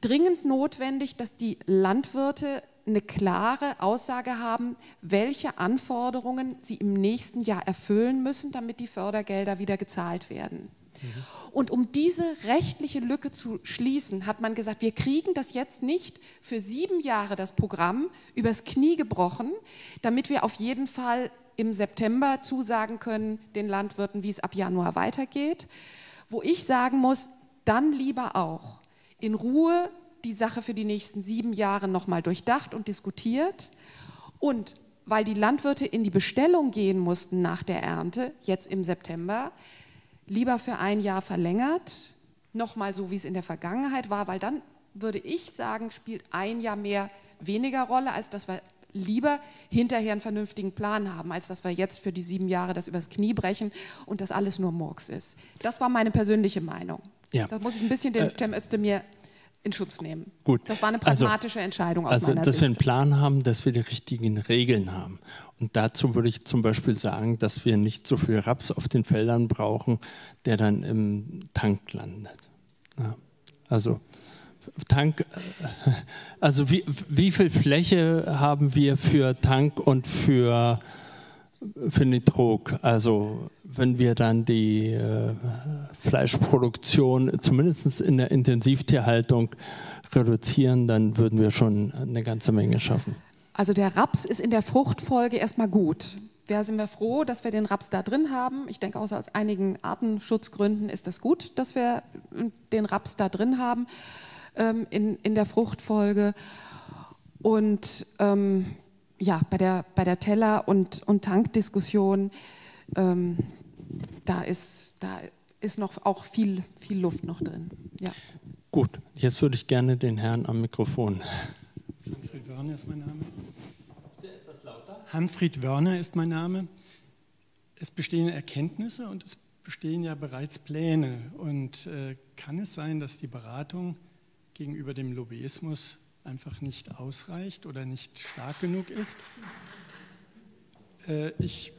dringend notwendig, dass die Landwirte eine klare Aussage haben, welche Anforderungen sie im nächsten Jahr erfüllen müssen, damit die Fördergelder wieder gezahlt werden. Mhm. Und um diese rechtliche Lücke zu schließen, hat man gesagt, wir kriegen das jetzt nicht für sieben Jahre das Programm übers Knie gebrochen, damit wir auf jeden Fall im September zusagen können den Landwirten, wie es ab Januar weitergeht. Wo ich sagen muss, dann lieber auch in Ruhe die Sache für die nächsten sieben Jahre nochmal durchdacht und diskutiert. Und weil die Landwirte in die Bestellung gehen mussten nach der Ernte, jetzt im September, lieber für ein Jahr verlängert, nochmal so wie es in der Vergangenheit war, weil dann würde ich sagen, spielt ein Jahr mehr weniger Rolle, als dass wir lieber hinterher einen vernünftigen Plan haben, als dass wir jetzt für die sieben Jahre das übers Knie brechen und das alles nur Murks ist. Das war meine persönliche Meinung. Ja. Da muss ich ein bisschen den äh, Cem Özdemir in Schutz nehmen. Gut. Das war eine also, pragmatische also, Entscheidung aus also, meiner Sicht. Also, dass wir einen Plan haben, dass wir die richtigen Regeln haben. Und dazu würde ich zum Beispiel sagen, dass wir nicht so viel Raps auf den Feldern brauchen, der dann im Tank landet. Ja. Also Tank, äh, also wie, wie viel Fläche haben wir für Tank und für, für Nitrog? Also wenn wir dann die äh, Fleischproduktion zumindest in der Intensivtierhaltung reduzieren, dann würden wir schon eine ganze Menge schaffen. Also der Raps ist in der Fruchtfolge erstmal gut. Da sind wir froh, dass wir den Raps da drin haben. Ich denke, außer aus einigen Artenschutzgründen ist das gut, dass wir den Raps da drin haben ähm, in, in der Fruchtfolge. Und ähm, ja, bei der, bei der Teller- und, und Tankdiskussion, ähm, da, ist, da ist noch auch viel, viel Luft noch drin. Ja. Gut, jetzt würde ich gerne den Herrn am Mikrofon. Hanfried Wörner ist mein Name. Etwas lauter? Hanfried Wörner ist mein Name. Es bestehen Erkenntnisse und es bestehen ja bereits Pläne. Und äh, kann es sein, dass die Beratung gegenüber dem Lobbyismus einfach nicht ausreicht oder nicht stark genug ist. Äh, ich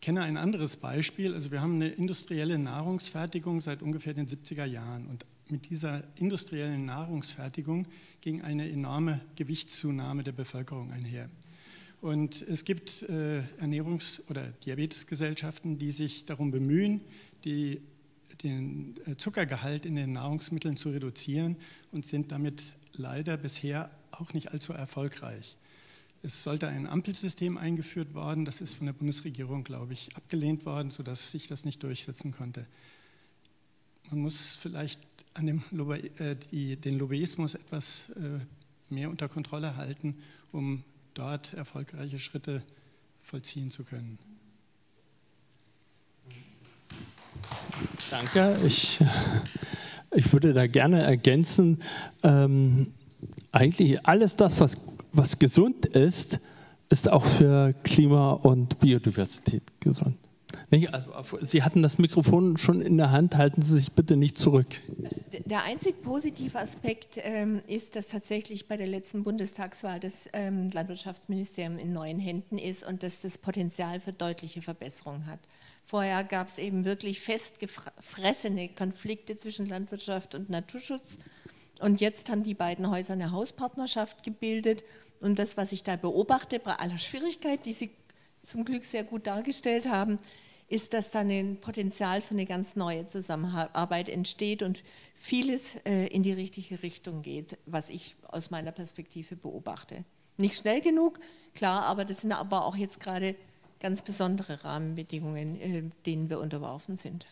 kenne ein anderes Beispiel. Also wir haben eine industrielle Nahrungsfertigung seit ungefähr den 70er Jahren. Und mit dieser industriellen Nahrungsfertigung ging eine enorme Gewichtszunahme der Bevölkerung einher. Und es gibt äh, Ernährungs- oder Diabetesgesellschaften, die sich darum bemühen, die den äh, Zuckergehalt in den Nahrungsmitteln zu reduzieren und sind damit leider bisher auch nicht allzu erfolgreich. Es sollte ein Ampelsystem eingeführt worden, das ist von der Bundesregierung, glaube ich, abgelehnt worden, sodass sich das nicht durchsetzen konnte. Man muss vielleicht Lobby, äh, die, den Lobbyismus etwas äh, mehr unter Kontrolle halten, um dort erfolgreiche Schritte vollziehen zu können. Danke. Ich, ich würde da gerne ergänzen, ähm, eigentlich alles das, was, was gesund ist, ist auch für Klima und Biodiversität gesund. Also, Sie hatten das Mikrofon schon in der Hand, halten Sie sich bitte nicht zurück. Der einzig positive Aspekt ähm, ist, dass tatsächlich bei der letzten Bundestagswahl das ähm, Landwirtschaftsministerium in neuen Händen ist und dass das Potenzial für deutliche Verbesserungen hat. Vorher gab es eben wirklich festgefressene Konflikte zwischen Landwirtschaft und Naturschutz. Und jetzt haben die beiden Häuser eine Hauspartnerschaft gebildet. Und das, was ich da beobachte, bei aller Schwierigkeit, die Sie zum Glück sehr gut dargestellt haben, ist, dass dann ein Potenzial für eine ganz neue Zusammenarbeit entsteht und vieles äh, in die richtige Richtung geht, was ich aus meiner Perspektive beobachte. Nicht schnell genug, klar, aber das sind aber auch jetzt gerade ganz besondere Rahmenbedingungen, äh, denen wir unterworfen sind.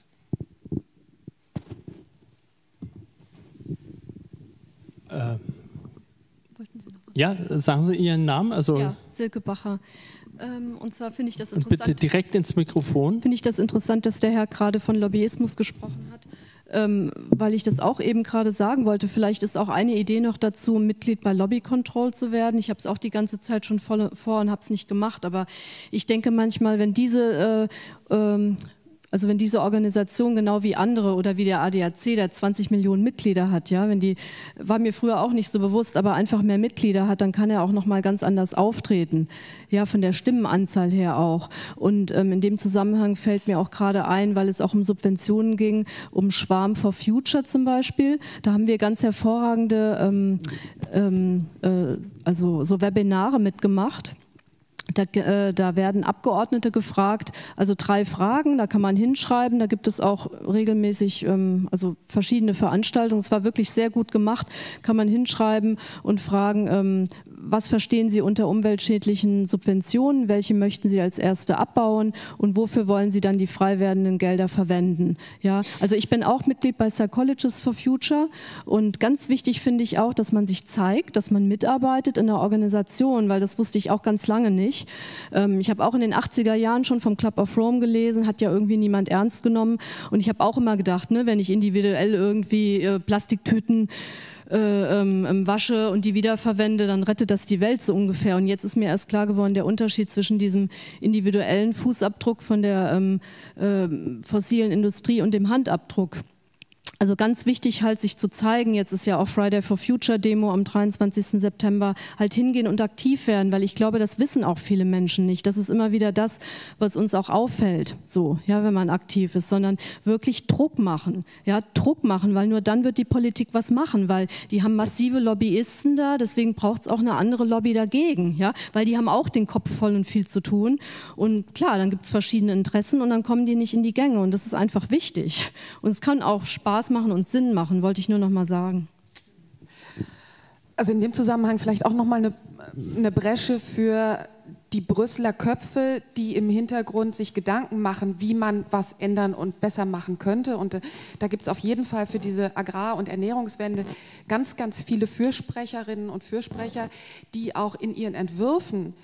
Äh, ja, sagen Sie Ihren Namen. Also ja, Silke Bacher. Ähm, und zwar finde ich das interessant. Bitte direkt ins Mikrofon. Finde ich das interessant, dass der Herr gerade von Lobbyismus gesprochen hat ähm, weil ich das auch eben gerade sagen wollte. Vielleicht ist auch eine Idee noch dazu, Mitglied bei Lobby Control zu werden. Ich habe es auch die ganze Zeit schon vor, vor und habe es nicht gemacht, aber ich denke manchmal, wenn diese äh, ähm, also wenn diese Organisation genau wie andere oder wie der ADAC, der 20 Millionen Mitglieder hat, ja, wenn die war mir früher auch nicht so bewusst, aber einfach mehr Mitglieder hat, dann kann er auch noch mal ganz anders auftreten, ja, von der Stimmenanzahl her auch. Und ähm, in dem Zusammenhang fällt mir auch gerade ein, weil es auch um Subventionen ging, um Schwarm for Future zum Beispiel. Da haben wir ganz hervorragende, ähm, ähm, äh, also so Webinare mitgemacht da, äh, da, werden Abgeordnete gefragt, also drei Fragen, da kann man hinschreiben, da gibt es auch regelmäßig ähm, also verschiedene Veranstaltungen. Es war wirklich sehr gut gemacht, kann man hinschreiben und fragen, ähm, was verstehen Sie unter umweltschädlichen Subventionen, welche möchten Sie als erste abbauen und wofür wollen Sie dann die frei werdenden Gelder verwenden. Ja, also ich bin auch Mitglied bei Psychologists for Future und ganz wichtig finde ich auch, dass man sich zeigt, dass man mitarbeitet in einer Organisation, weil das wusste ich auch ganz lange nicht. Ähm, ich habe auch in den 80er Jahren schon vom Club of Rome gelesen, hat ja irgendwie niemand ernst genommen und ich habe auch immer gedacht, ne, wenn ich individuell irgendwie äh, Plastiktüten äh, ähm, wasche und die wiederverwende, dann rettet das die Welt so ungefähr. Und jetzt ist mir erst klar geworden, der Unterschied zwischen diesem individuellen Fußabdruck von der ähm, äh, fossilen Industrie und dem Handabdruck. Also ganz wichtig halt, sich zu zeigen. Jetzt ist ja auch Friday for Future Demo am 23. September. Halt hingehen und aktiv werden, weil ich glaube, das wissen auch viele Menschen nicht. Das ist immer wieder das, was uns auch auffällt, so, ja, wenn man aktiv ist, sondern wirklich Druck machen. Ja, Druck machen, weil nur dann wird die Politik was machen, weil die haben massive Lobbyisten da, deswegen braucht es auch eine andere Lobby dagegen, ja, weil die haben auch den Kopf voll und viel zu tun. Und klar, dann gibt es verschiedene Interessen und dann kommen die nicht in die Gänge. Und das ist einfach wichtig. Und es kann auch Spaß machen und Sinn machen, wollte ich nur noch mal sagen. Also in dem Zusammenhang vielleicht auch noch mal eine, eine Bresche für die Brüsseler Köpfe, die im Hintergrund sich Gedanken machen, wie man was ändern und besser machen könnte. Und äh, da gibt es auf jeden Fall für diese Agrar- und Ernährungswende ganz, ganz viele Fürsprecherinnen und Fürsprecher, die auch in ihren Entwürfen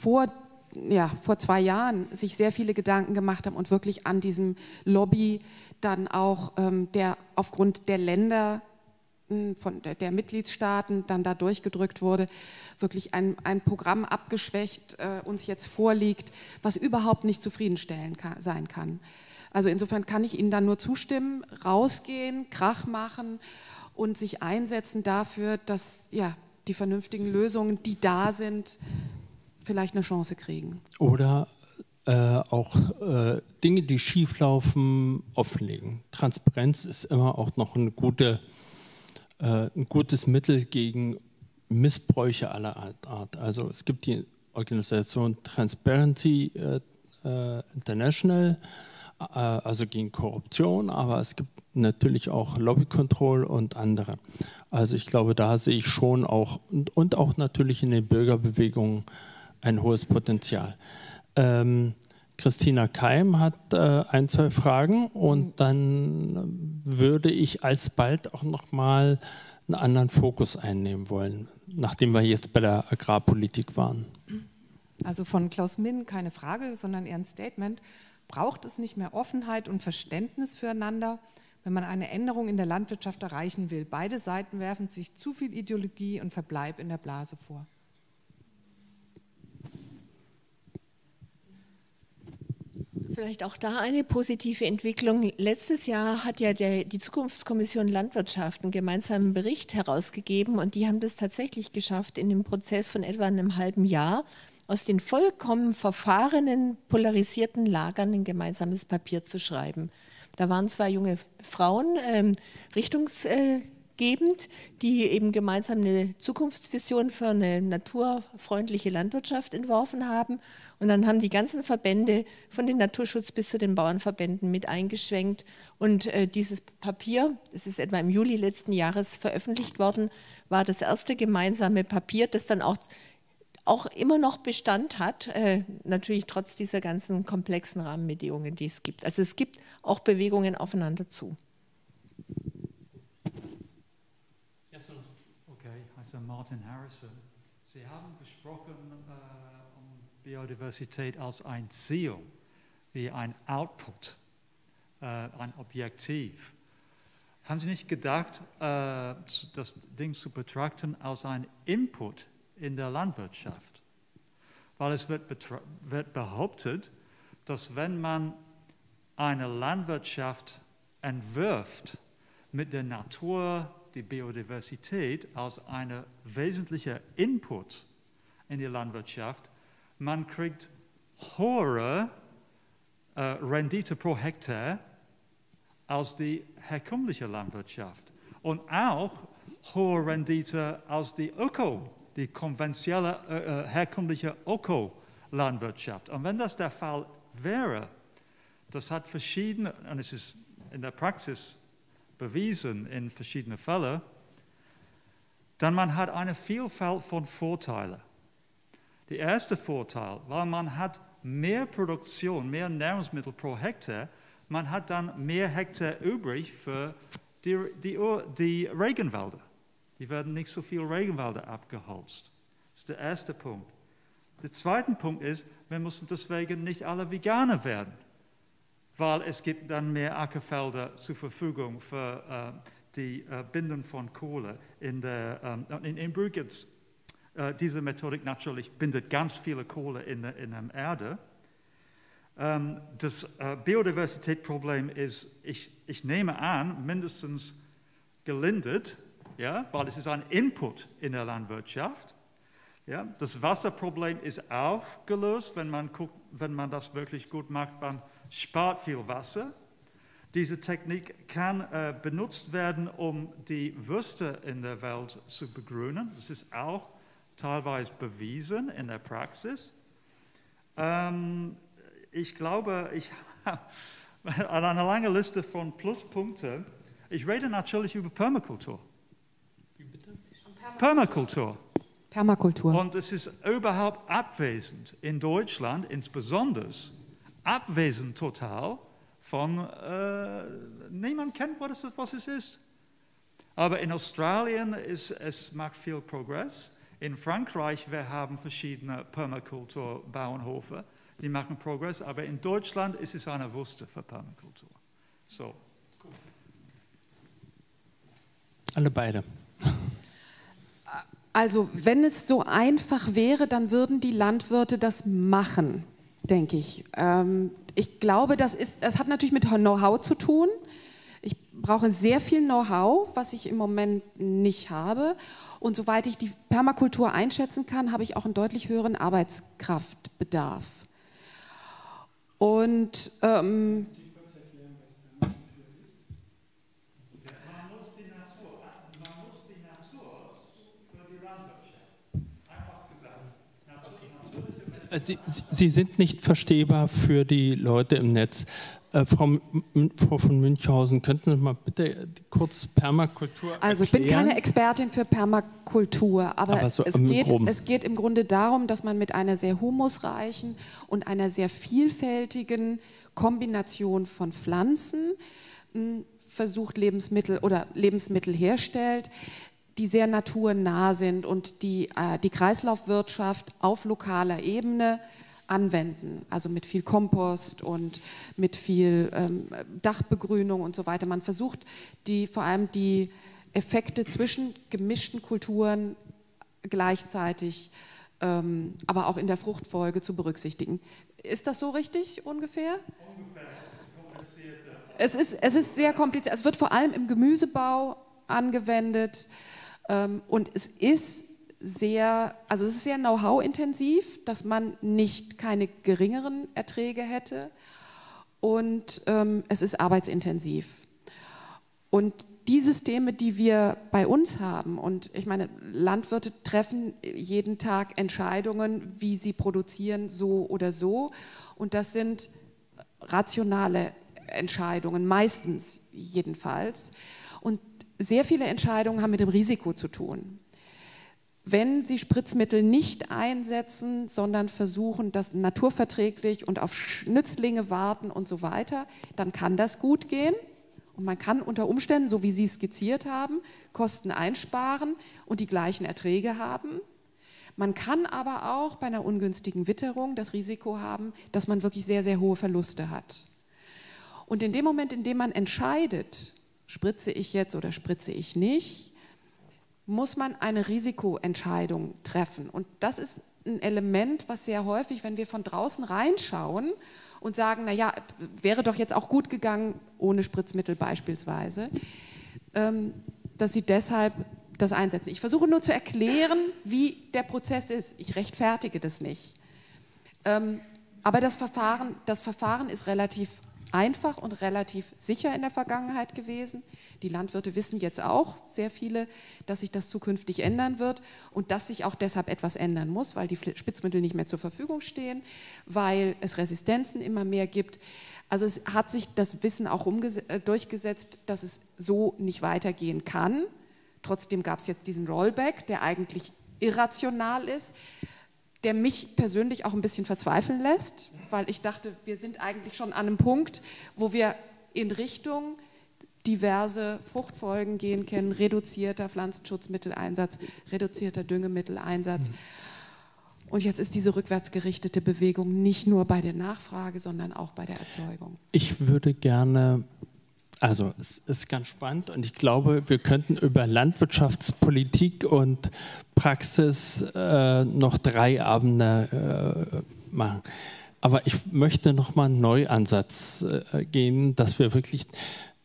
vor ja, vor zwei Jahren sich sehr viele Gedanken gemacht haben und wirklich an diesem Lobby dann auch ähm, der aufgrund der Länder hm, von der, der, Mitgliedstaaten dann da durchgedrückt wurde, wirklich ein, ein Programm abgeschwächt äh, uns jetzt vorliegt, was überhaupt nicht zufriedenstellend kann, sein kann. Also insofern kann ich Ihnen dann nur zustimmen, rausgehen, Krach machen und sich einsetzen dafür, dass ja, die vernünftigen Lösungen, die da sind, vielleicht eine Chance kriegen. Oder äh, auch äh, Dinge, die schieflaufen, offenlegen. Transparenz ist immer auch noch gute, äh, ein gutes Mittel gegen Missbräuche aller Art. Also es gibt die Organisation Transparency äh, äh, International, äh, also gegen Korruption, aber es gibt natürlich auch Lobby Control und andere. Also ich glaube, da sehe ich schon auch und, und auch natürlich in den Bürgerbewegungen ein hohes Potenzial. Ähm, Christina Keim hat äh, ein, zwei Fragen und dann würde ich alsbald auch noch mal einen anderen Fokus einnehmen wollen, nachdem wir jetzt bei der Agrarpolitik waren. Also von Klaus Minn keine Frage, sondern eher ein Statement. Braucht es nicht mehr Offenheit und Verständnis füreinander, wenn man eine Änderung in der Landwirtschaft erreichen will? Beide Seiten werfen sich zu viel Ideologie und Verbleib in der Blase vor. Vielleicht auch da eine positive Entwicklung. Letztes Jahr hat ja der, die Zukunftskommission Landwirtschaft einen gemeinsamen Bericht herausgegeben und die haben das tatsächlich geschafft, in dem Prozess von etwa einem halben Jahr aus den vollkommen verfahrenen, polarisierten Lagern ein gemeinsames Papier zu schreiben. Da waren zwei junge Frauen ähm, richtungsgebend, die eben gemeinsam eine Zukunftsvision für eine naturfreundliche Landwirtschaft entworfen haben und dann haben die ganzen Verbände von den Naturschutz bis zu den Bauernverbänden mit eingeschwenkt. Und äh, dieses Papier, das ist etwa im Juli letzten Jahres veröffentlicht worden, war das erste gemeinsame Papier, das dann auch, auch immer noch Bestand hat, äh, natürlich trotz dieser ganzen komplexen Rahmenbedingungen, die es gibt. Also es gibt auch Bewegungen aufeinander zu. Okay, also Martin Harrison. Sie haben gesprochen Biodiversität als ein Ziel, wie ein Output, äh, ein Objektiv. Haben Sie nicht gedacht, äh, das Ding zu betrachten als ein Input in der Landwirtschaft? Weil es wird, wird behauptet, dass wenn man eine Landwirtschaft entwirft mit der Natur, die Biodiversität als ein wesentlicher Input in die Landwirtschaft, man kriegt höhere äh, Rendite pro Hektar als die herkömmliche Landwirtschaft und auch hohe Rendite als die Öko, die konventionelle, äh, äh, herkömmliche Öko-Landwirtschaft. Und wenn das der Fall wäre, das hat verschiedene, und es ist in der Praxis bewiesen in verschiedenen Fällen, dann man hat eine Vielfalt von Vorteilen. Der erste Vorteil, weil man hat mehr Produktion, mehr Nahrungsmittel pro Hektar, man hat dann mehr Hektar übrig für die, die, die Regenwälder. Die werden nicht so viel Regenwälder abgeholzt. Das ist der erste Punkt. Der zweite Punkt ist, wir müssen deswegen nicht alle Veganer werden, weil es gibt dann mehr Ackerfelder zur Verfügung für äh, die äh, Bindung von Kohle in der ähm, in, in Brüggens. Äh, diese Methodik natürlich bindet ganz viele Kohle in der, in der Erde. Ähm, das äh, Biodiversitätsproblem ist, ich, ich nehme an, mindestens gelindert, ja, weil es ist ein Input in der Landwirtschaft. Ja, das Wasserproblem ist auch gelöst, wenn man, guckt, wenn man das wirklich gut macht, man spart viel Wasser. Diese Technik kann äh, benutzt werden, um die Würste in der Welt zu begrünen. Das ist auch teilweise bewiesen in der Praxis. Ähm, ich glaube, ich habe eine lange Liste von Pluspunkten. Ich rede natürlich über Permakultur. Permakultur. Permakultur. Und es ist überhaupt abwesend in Deutschland, insbesondere abwesend total von, äh, niemand kennt, was es, was es ist. Aber in Australien ist es macht viel Progress. In Frankreich, wir haben verschiedene Permakulturbauernhofe, die machen Progress, aber in Deutschland ist es eine Wurst für Permakultur. So. Alle beide. Also wenn es so einfach wäre, dann würden die Landwirte das machen, denke ich. Ähm, ich glaube, das, ist, das hat natürlich mit Know-how zu tun. Ich brauche sehr viel Know-how, was ich im Moment nicht habe. Und soweit ich die Permakultur einschätzen kann, habe ich auch einen deutlich höheren Arbeitskraftbedarf. Und ähm, Sie, Sie, sind nicht verstehbar für die Leute im Netz. Äh, Frau, Frau, von Münchhausen, könnten Sie mal bitte kurz Permakultur Also ich bin keine Expertin für Permakultur, aber, aber so es, geht, es, geht, im Grunde darum, dass man mit einer sehr humusreichen und einer sehr vielfältigen Kombination von Pflanzen hm, versucht Lebensmittel oder Lebensmittel herstellt, die sehr naturnah sind und die äh, die Kreislaufwirtschaft auf lokaler Ebene anwenden, also mit viel Kompost und mit viel ähm, Dachbegrünung und so weiter. Man versucht die, vor allem die Effekte zwischen gemischten Kulturen gleichzeitig, ähm, aber auch in der Fruchtfolge zu berücksichtigen. Ist das so richtig ungefähr? Ungefähr. Es ist, es ist sehr kompliziert. Es wird vor allem im Gemüsebau angewendet. Ähm, und es ist sehr, also es ist sehr Know-how-intensiv, dass man nicht keine geringeren Erträge hätte und ähm, es ist arbeitsintensiv. Und die Systeme, die wir bei uns haben, und ich meine, Landwirte treffen jeden Tag Entscheidungen, wie sie produzieren, so oder so, und das sind rationale Entscheidungen, meistens jedenfalls. Sehr viele Entscheidungen haben mit dem Risiko zu tun. Wenn Sie Spritzmittel nicht einsetzen, sondern versuchen, das naturverträglich und auf Nützlinge warten und so weiter, dann kann das gut gehen. Und man kann unter Umständen, so wie Sie skizziert haben, Kosten einsparen und die gleichen Erträge haben. Man kann aber auch bei einer ungünstigen Witterung das Risiko haben, dass man wirklich sehr, sehr hohe Verluste hat. Und in dem Moment, in dem man entscheidet, spritze ich jetzt oder spritze ich nicht, muss man eine Risikoentscheidung treffen. Und das ist ein Element, was sehr häufig, wenn wir von draußen reinschauen und sagen, naja, wäre doch jetzt auch gut gegangen ohne Spritzmittel beispielsweise, ähm, dass sie deshalb das einsetzen. Ich versuche nur zu erklären, wie der Prozess ist. Ich rechtfertige das nicht. Ähm, aber das Verfahren, das Verfahren ist relativ einfach und relativ sicher in der Vergangenheit gewesen. Die Landwirte wissen jetzt auch, sehr viele, dass sich das zukünftig ändern wird und dass sich auch deshalb etwas ändern muss, weil die Spitzmittel nicht mehr zur Verfügung stehen, weil es Resistenzen immer mehr gibt. Also es hat sich das Wissen auch äh, durchgesetzt, dass es so nicht weitergehen kann, Trotzdem gab es jetzt diesen Rollback, der eigentlich irrational ist, der mich persönlich auch ein bisschen verzweifeln lässt, weil ich dachte, wir sind eigentlich schon an einem Punkt, wo wir in Richtung diverse Fruchtfolgen gehen können, reduzierter Pflanzenschutzmitteleinsatz, reduzierter Düngemitteleinsatz. Und jetzt ist diese rückwärtsgerichtete Bewegung nicht nur bei der Nachfrage, sondern auch bei der Erzeugung. Ich würde gerne also es ist ganz spannend und ich glaube, wir könnten über Landwirtschaftspolitik und Praxis äh, noch drei Abende äh, machen. Aber ich möchte nochmal einen Neuansatz äh, gehen, dass wir wirklich,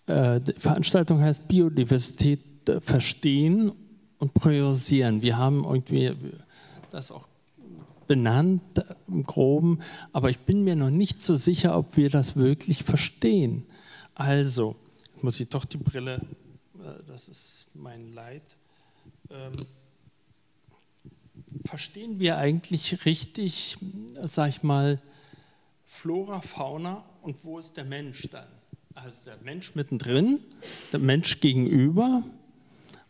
äh, die Veranstaltung heißt Biodiversität äh, verstehen und priorisieren. Wir haben irgendwie das auch benannt im groben, aber ich bin mir noch nicht so sicher, ob wir das wirklich verstehen. Also, muss ich doch die Brille, äh, das ist mein Leid. Ähm, verstehen wir eigentlich richtig, sag ich mal, Flora, Fauna und wo ist der Mensch dann? Also der Mensch mittendrin, der Mensch gegenüber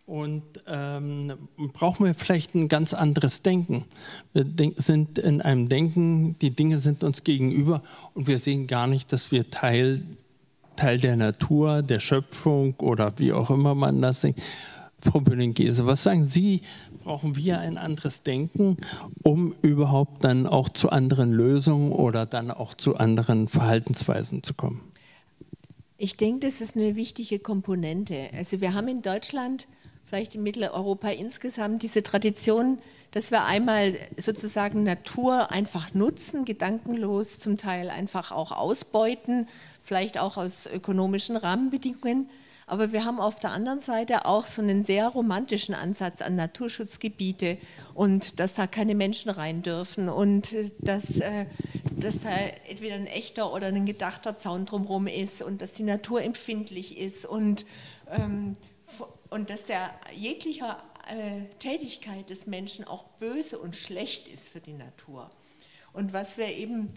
und ähm, brauchen wir vielleicht ein ganz anderes Denken. Wir sind in einem Denken, die Dinge sind uns gegenüber und wir sehen gar nicht, dass wir Teil Teil der Natur, der Schöpfung oder wie auch immer man das denkt. Frau Böning-Gese, was sagen Sie, brauchen wir ein anderes Denken, um überhaupt dann auch zu anderen Lösungen oder dann auch zu anderen Verhaltensweisen zu kommen? Ich denke, das ist eine wichtige Komponente. Also wir haben in Deutschland, vielleicht in Mitteleuropa insgesamt, diese Tradition, dass wir einmal sozusagen Natur einfach nutzen, gedankenlos, zum Teil einfach auch ausbeuten, vielleicht auch aus ökonomischen Rahmenbedingungen. Aber wir haben auf der anderen Seite auch so einen sehr romantischen Ansatz an Naturschutzgebiete und dass da keine Menschen rein dürfen und dass, äh, dass da entweder ein echter oder ein gedachter Zaun drumherum ist und dass die Natur empfindlich ist und, ähm, und dass der jeglicher äh, Tätigkeit des Menschen auch böse und schlecht ist für die Natur. Und was wir eben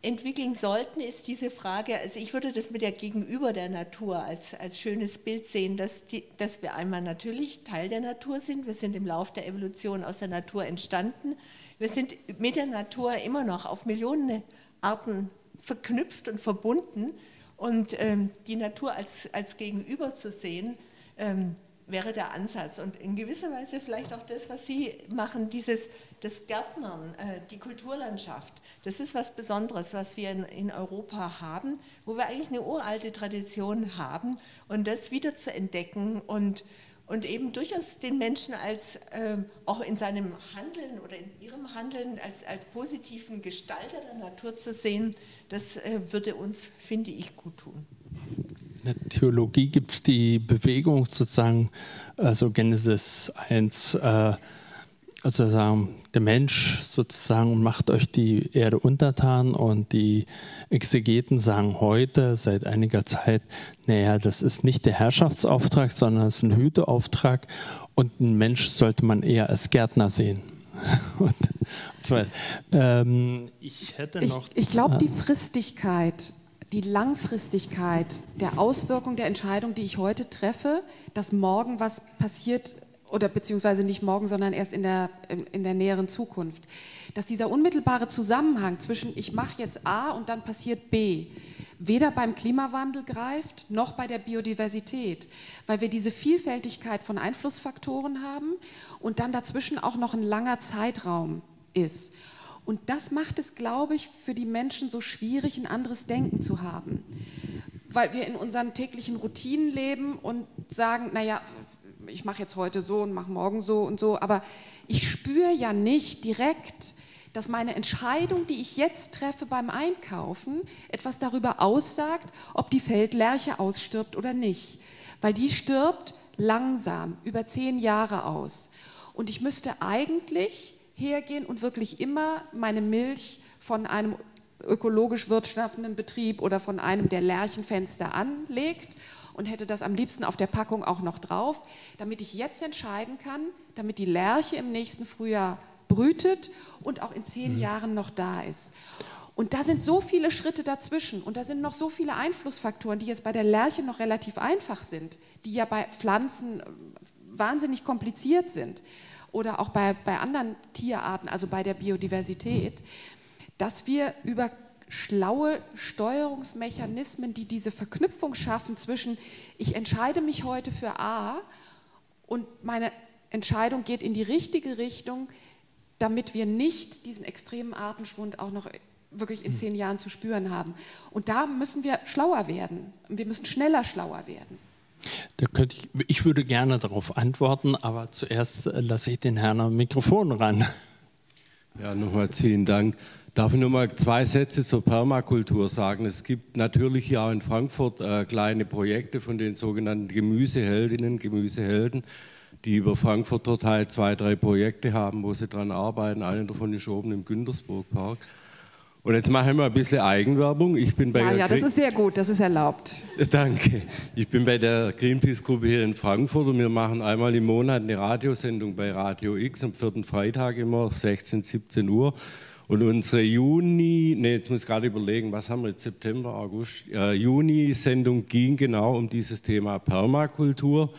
entwickeln sollten, ist diese Frage, also ich würde das mit der Gegenüber der Natur als, als schönes Bild sehen, dass, die, dass wir einmal natürlich Teil der Natur sind, wir sind im Lauf der Evolution aus der Natur entstanden, wir sind mit der Natur immer noch auf Millionen Arten verknüpft und verbunden. Und ähm, die Natur als, als Gegenüber zu sehen, ähm, wäre der Ansatz. Und in gewisser Weise vielleicht auch das, was Sie machen, dieses das Gärtnern, äh, die Kulturlandschaft. Das ist was Besonderes, was wir in, Europa haben, wo wir eigentlich eine uralte Tradition haben. Und das wieder zu entdecken und, und eben durchaus den Menschen als äh, auch in seinem Handeln oder in ihrem Handeln als, als positiven Gestalter der Natur zu sehen, das äh, würde uns, finde ich, gut tun. In der Theologie gibt es die Bewegung sozusagen, also Genesis 1, äh, also sagen, der Mensch sozusagen macht euch die Erde untertan und die Exegeten sagen heute seit einiger Zeit, naja, das ist nicht der Herrschaftsauftrag, sondern es ist ein Hüteauftrag und ein Mensch sollte man eher als Gärtner sehen. und, zwar, ähm, ich hätte noch. Ich, ich glaube, die Fristigkeit die Langfristigkeit der Auswirkung der Entscheidung, die ich heute treffe, dass morgen was passiert oder beziehungsweise nicht morgen, sondern erst in der, in der näheren Zukunft, dass dieser unmittelbare Zusammenhang zwischen ich mache jetzt A und dann passiert B weder beim Klimawandel greift noch bei der Biodiversität, weil wir diese Vielfältigkeit von Einflussfaktoren haben und dann dazwischen auch noch ein langer Zeitraum ist. Und das macht es, glaube ich, für die Menschen so schwierig, ein anderes Denken zu haben. Weil wir in unseren täglichen Routinen leben und sagen, naja, ich mache jetzt heute so und mache morgen so und so, aber ich spüre ja nicht direkt, dass meine Entscheidung, die ich jetzt treffe beim Einkaufen, etwas darüber aussagt, ob die Feldlerche ausstirbt oder nicht. Weil die stirbt langsam, über zehn Jahre aus. Und ich müsste eigentlich hergehen und wirklich immer meine Milch von einem ökologisch wirtschaftenden Betrieb oder von einem, der Lärchenfenster anlegt und hätte das am liebsten auf der Packung auch noch drauf, damit ich jetzt entscheiden kann, damit die Lerche im nächsten Frühjahr brütet und auch in zehn mhm. Jahren noch da ist. Und da sind so viele Schritte dazwischen und da sind noch so viele Einflussfaktoren, die jetzt bei der Lerche noch relativ einfach sind, die ja bei Pflanzen äh, wahnsinnig kompliziert sind oder auch bei, bei anderen Tierarten, also bei der Biodiversität, dass wir über schlaue Steuerungsmechanismen, die diese Verknüpfung schaffen zwischen, ich entscheide mich heute für A und meine Entscheidung geht in die richtige Richtung, damit wir nicht diesen extremen Artenschwund auch noch wirklich in hm. zehn Jahren zu spüren haben. Und da müssen wir schlauer werden. Wir müssen schneller schlauer werden. Da könnte ich, ich würde gerne darauf antworten, aber zuerst äh, lasse ich den Herrn am Mikrofon ran. Ja, nochmal vielen Dank. Darf ich nur mal zwei Sätze zur Permakultur sagen? Es gibt natürlich ja in Frankfurt äh, kleine Projekte von den sogenannten Gemüseheldinnen, Gemüsehelden, die über Frankfurt verteilt zwei, drei Projekte haben, wo sie dran arbeiten. Einer davon ist oben im Güntersburg-Park. Und jetzt mache ich mal ein bisschen Eigenwerbung. Ich bin bei ja, ja, das ist sehr gut, das ist erlaubt. Danke. Ich bin bei der Greenpeace-Gruppe hier in Frankfurt und wir machen einmal im Monat eine Radiosendung bei Radio X am vierten Freitag immer 16, 17 Uhr. Und unsere Juni, nee, jetzt muss ich gerade überlegen, was haben wir jetzt, September, August, äh, Juni-Sendung ging genau um dieses Thema Permakultur.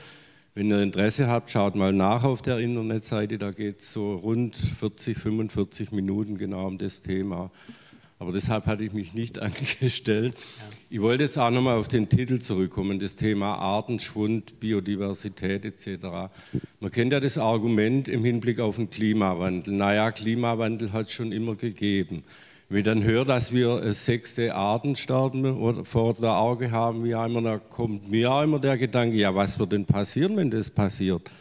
Wenn ihr Interesse habt, schaut mal nach auf der Internetseite, da geht es so rund 40, 45 Minuten genau um das Thema. Aber deshalb hatte ich mich nicht angestellt. Ich wollte jetzt auch nochmal auf den Titel zurückkommen, das Thema Artenschwund, Biodiversität etc. Man kennt ja das Argument im Hinblick auf den Klimawandel. Naja, Klimawandel hat es schon immer gegeben. Wenn ich dann höre, dass wir das sechste Artensterben vor der Auge haben, wie einmal, da kommt mir auch immer der Gedanke, ja, was wird denn passieren, wenn das passiert?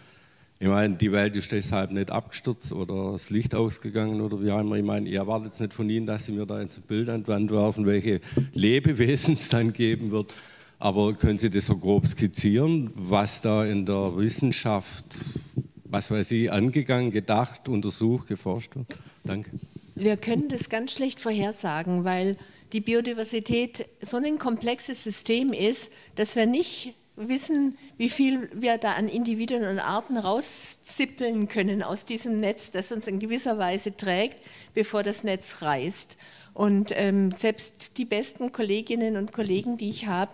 Ich meine, die Welt ist deshalb nicht abgestürzt oder das Licht ausgegangen oder wie auch immer. Ich meine, ihr erwartet jetzt nicht von Ihnen, dass Sie mir da jetzt ein Bild an die Wand werfen, welche Lebewesen es dann geben wird. Aber können Sie das so grob skizzieren, was da in der Wissenschaft, was weiß ich, angegangen, gedacht, untersucht, geforscht wird? Danke. Wir können das ganz schlecht vorhersagen, weil die Biodiversität so ein komplexes System ist, dass wir nicht wissen, wie viel wir da an Individuen und Arten rauszippeln können aus diesem Netz, das uns in gewisser Weise trägt, bevor das Netz reißt. Und ähm, selbst die besten Kolleginnen und Kollegen, die ich habe,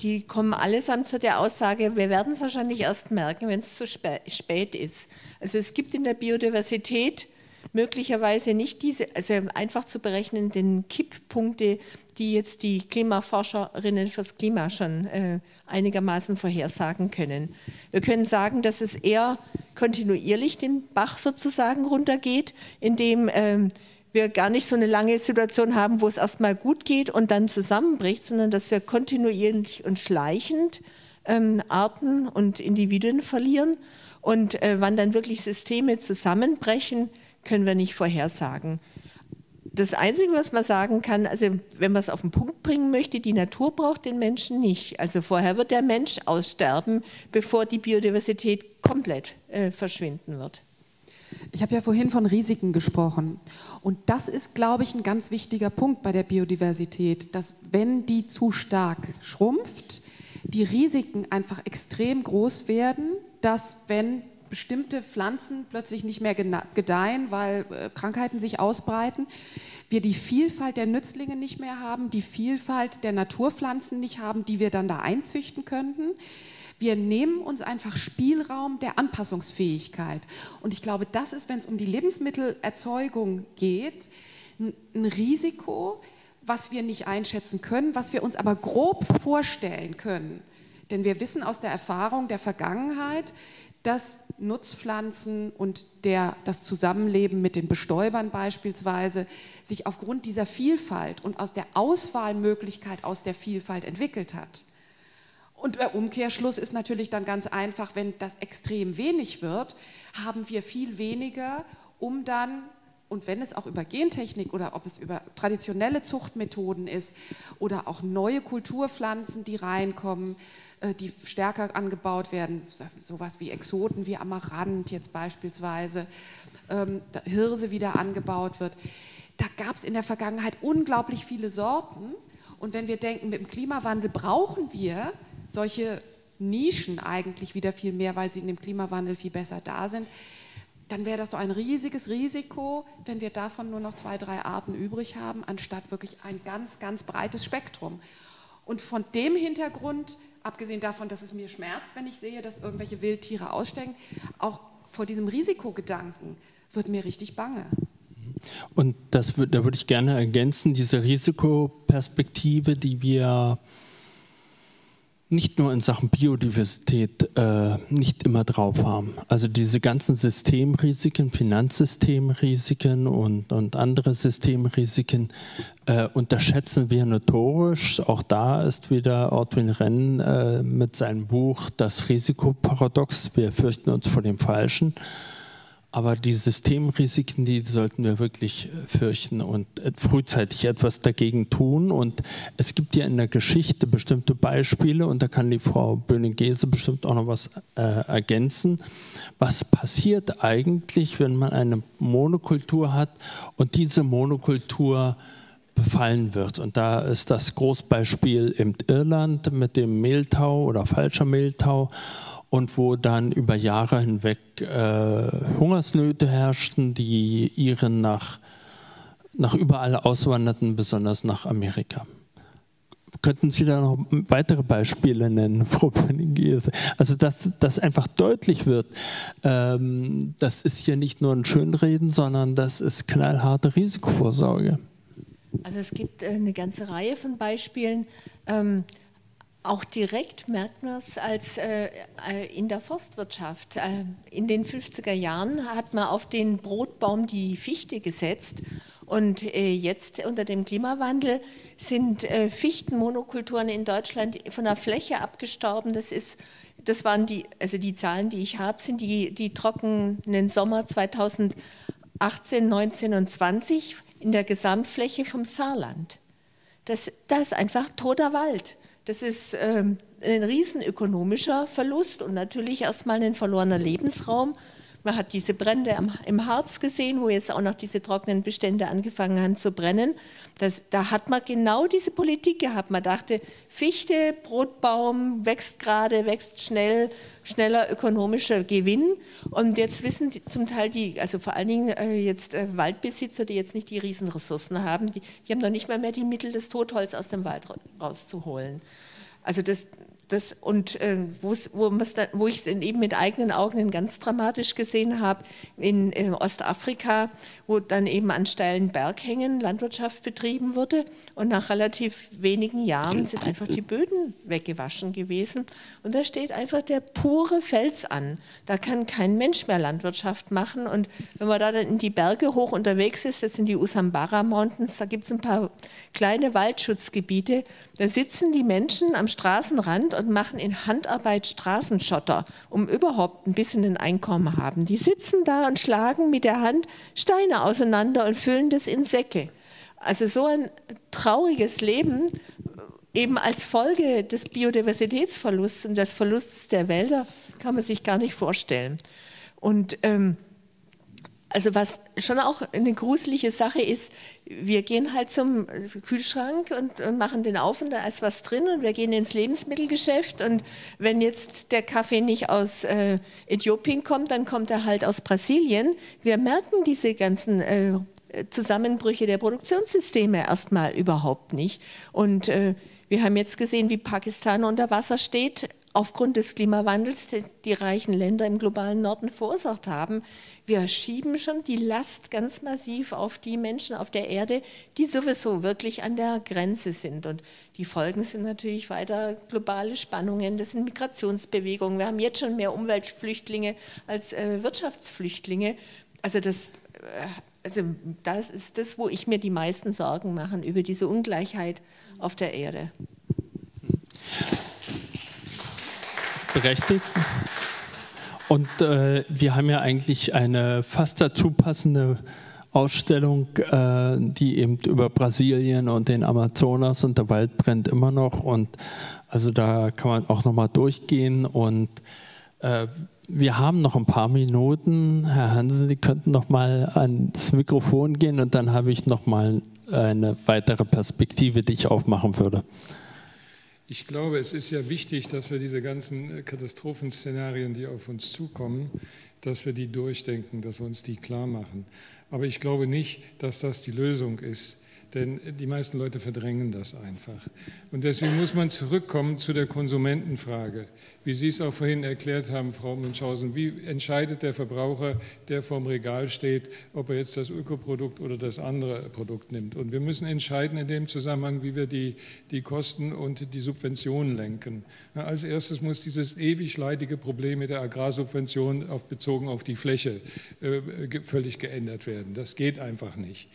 die kommen allesamt zu der Aussage, wir werden es wahrscheinlich erst merken, wenn es zu spät ist. Also es gibt in der Biodiversität möglicherweise nicht diese, also einfach zu berechnenden Kipppunkte, die jetzt die Klimaforscherinnen fürs Klima schon äh, einigermaßen vorhersagen können. Wir können sagen, dass es eher kontinuierlich den Bach sozusagen runtergeht, indem ähm, wir gar nicht so eine lange Situation haben, wo es erstmal gut geht und dann zusammenbricht, sondern dass wir kontinuierlich und schleichend ähm, Arten und Individuen verlieren. Und äh, wann dann wirklich Systeme zusammenbrechen, können wir nicht vorhersagen. Das Einzige, was man sagen kann, also wenn man es auf den Punkt bringen möchte, die Natur braucht den Menschen nicht. Also vorher wird der Mensch aussterben, bevor die Biodiversität komplett äh, verschwinden wird. Ich habe ja vorhin von Risiken gesprochen. Und das ist, glaube ich, ein ganz wichtiger Punkt bei der Biodiversität, dass wenn die zu stark schrumpft, die Risiken einfach extrem groß werden, dass wenn bestimmte Pflanzen plötzlich nicht mehr gedeihen, weil äh, Krankheiten sich ausbreiten. Wir die Vielfalt der Nützlinge nicht mehr haben, die Vielfalt der Naturpflanzen nicht haben, die wir dann da einzüchten könnten. Wir nehmen uns einfach Spielraum der Anpassungsfähigkeit. Und ich glaube, das ist, wenn es um die Lebensmittelerzeugung geht, ein Risiko, was wir nicht einschätzen können, was wir uns aber grob vorstellen können. Denn wir wissen aus der Erfahrung der Vergangenheit, dass Nutzpflanzen und der, das Zusammenleben mit den Bestäubern beispielsweise sich aufgrund dieser Vielfalt und aus der Auswahlmöglichkeit aus der Vielfalt entwickelt hat. Und der Umkehrschluss ist natürlich dann ganz einfach, wenn das extrem wenig wird, haben wir viel weniger, um dann, und wenn es auch über Gentechnik oder ob es über traditionelle Zuchtmethoden ist oder auch neue Kulturpflanzen, die reinkommen, die stärker angebaut werden, sowas wie Exoten wie Amaranth jetzt beispielsweise, ähm, Hirse wieder angebaut wird. Da gab es in der Vergangenheit unglaublich viele Sorten. Und wenn wir denken, mit dem Klimawandel brauchen wir solche Nischen eigentlich wieder viel mehr, weil sie in dem Klimawandel viel besser da sind, dann wäre das so ein riesiges Risiko, wenn wir davon nur noch zwei, drei Arten übrig haben, anstatt wirklich ein ganz, ganz breites Spektrum. Und von dem Hintergrund, abgesehen davon, dass es mir schmerzt, wenn ich sehe, dass irgendwelche Wildtiere aussteigen, auch vor diesem Risikogedanken wird mir richtig bange. Und das, da würde ich gerne ergänzen, diese Risikoperspektive, die wir nicht nur in Sachen Biodiversität äh, nicht immer drauf haben. Also diese ganzen Systemrisiken, Finanzsystemrisiken und, und andere Systemrisiken äh, unterschätzen wir notorisch. Auch da ist wieder Ortwin Renn äh, mit seinem Buch Das Risikoparadox. Wir fürchten uns vor dem Falschen. Aber die Systemrisiken, die sollten wir wirklich äh, fürchten und äh, frühzeitig etwas dagegen tun. Und es gibt ja in der Geschichte bestimmte Beispiele, und da kann die Frau Böhne-Gese bestimmt auch noch was äh, ergänzen. Was passiert eigentlich, wenn man eine Monokultur hat und diese Monokultur befallen wird? Und da ist das Großbeispiel im Irland mit dem Mehltau oder falscher Mehltau und wo dann über Jahre hinweg äh, Hungersnöte herrschten, die Iren nach, nach überall auswanderten, besonders nach Amerika. Könnten Sie da noch weitere Beispiele nennen, Frau Pönnigiese? Also, dass das einfach deutlich wird, ähm, das ist hier nicht nur ein Schönreden, sondern das ist knallharte Risikovorsorge. Also es gibt äh, eine ganze Reihe von Beispielen. Ähm, auch direkt merkt man es als äh, äh, in der Forstwirtschaft. Äh, in den 50er Jahren hat man auf den Brotbaum die Fichte gesetzt und äh, jetzt unter dem Klimawandel sind äh, Fichtenmonokulturen in Deutschland von der Fläche abgestorben. Das ist das waren die, also die Zahlen, die ich habe, sind die, die trockenen Sommer 2018, 19 und 20 in der Gesamtfläche vom Saarland. Das, das ist einfach toter Wald. Das ist ähm, ein riesenökonomischer Verlust und natürlich erstmal ein verlorener Lebensraum. Man hat diese Brände im Harz gesehen, wo jetzt auch noch diese trockenen Bestände angefangen haben zu brennen. Das, da hat man genau diese Politik gehabt. Man dachte, Fichte, Brotbaum, wächst gerade, wächst schnell, schneller ökonomischer Gewinn. Und jetzt wissen die, zum Teil die, also vor allen Dingen äh, jetzt äh, Waldbesitzer, die jetzt nicht die Riesenressourcen haben, die, die haben noch nicht mal mehr die Mittel, das Totholz aus dem Wald rauszuholen. Also das, das, und äh, wo, da, wo ich es eben mit eigenen Augen ganz dramatisch gesehen habe, in, in Ostafrika, wo dann eben an steilen Berghängen Landwirtschaft betrieben wurde. Und nach relativ wenigen Jahren sind einfach die Böden weggewaschen gewesen. Und da steht einfach der pure Fels an. Da kann kein Mensch mehr Landwirtschaft machen. Und wenn man da dann in die Berge hoch unterwegs ist, das sind die Usambara Mountains, da gibt es ein paar kleine Waldschutzgebiete, da sitzen die Menschen am Straßenrand und machen in Handarbeit Straßenschotter, um überhaupt ein bisschen ein Einkommen haben. Die sitzen da und schlagen mit der Hand Steine auseinander und füllen das in Säcke. Also so ein trauriges Leben, eben als Folge des Biodiversitätsverlusts und des Verlusts der Wälder, kann man sich gar nicht vorstellen. Und ähm, also was schon auch eine gruselige Sache ist, wir gehen halt zum Kühlschrank und, machen den auf und da ist was drin und wir gehen ins Lebensmittelgeschäft und wenn jetzt der Kaffee nicht aus äh, Äthiopien kommt, dann kommt er halt aus Brasilien. Wir merken diese ganzen äh, Zusammenbrüche der Produktionssysteme erstmal überhaupt nicht. Und äh, wir haben jetzt gesehen, wie Pakistan unter Wasser steht aufgrund des Klimawandels, die reichen Länder im globalen Norden verursacht haben. Wir schieben schon die Last ganz massiv auf die Menschen auf der Erde, die sowieso wirklich an der Grenze sind. Und die Folgen sind natürlich weiter globale Spannungen, das sind Migrationsbewegungen. Wir haben jetzt schon mehr Umweltflüchtlinge als äh, Wirtschaftsflüchtlinge. Also das, äh, also das ist das, wo ich mir die meisten Sorgen mache über diese Ungleichheit auf der Erde. Berechtigt. Und äh, wir haben ja eigentlich eine fast dazu passende Ausstellung, äh, die eben über Brasilien und den Amazonas und der Wald brennt immer noch. Und also da kann man auch nochmal durchgehen. Und äh, wir haben noch ein paar Minuten. Herr Hansen, Sie könnten noch mal ans Mikrofon gehen und dann habe ich noch mal eine weitere Perspektive, die ich aufmachen würde. Ich glaube, es ist ja wichtig, dass wir diese ganzen Katastrophenszenarien, die auf uns zukommen, dass wir die durchdenken, dass wir uns die klar machen. Aber ich glaube nicht, dass das die Lösung ist. Denn die meisten Leute verdrängen das einfach. Und deswegen muss man zurückkommen zu der Konsumentenfrage. Wie Sie es auch vorhin erklärt haben, Frau Münchhausen, wie entscheidet der Verbraucher, der vorm Regal steht, ob er jetzt das Ökoprodukt oder das andere Produkt nimmt? Und wir müssen entscheiden in dem Zusammenhang, wie wir die, die Kosten und die Subventionen lenken. Als erstes muss dieses ewig leidige Problem mit der Agrarsubvention auf, bezogen auf die Fläche äh, völlig geändert werden. Das geht einfach nicht.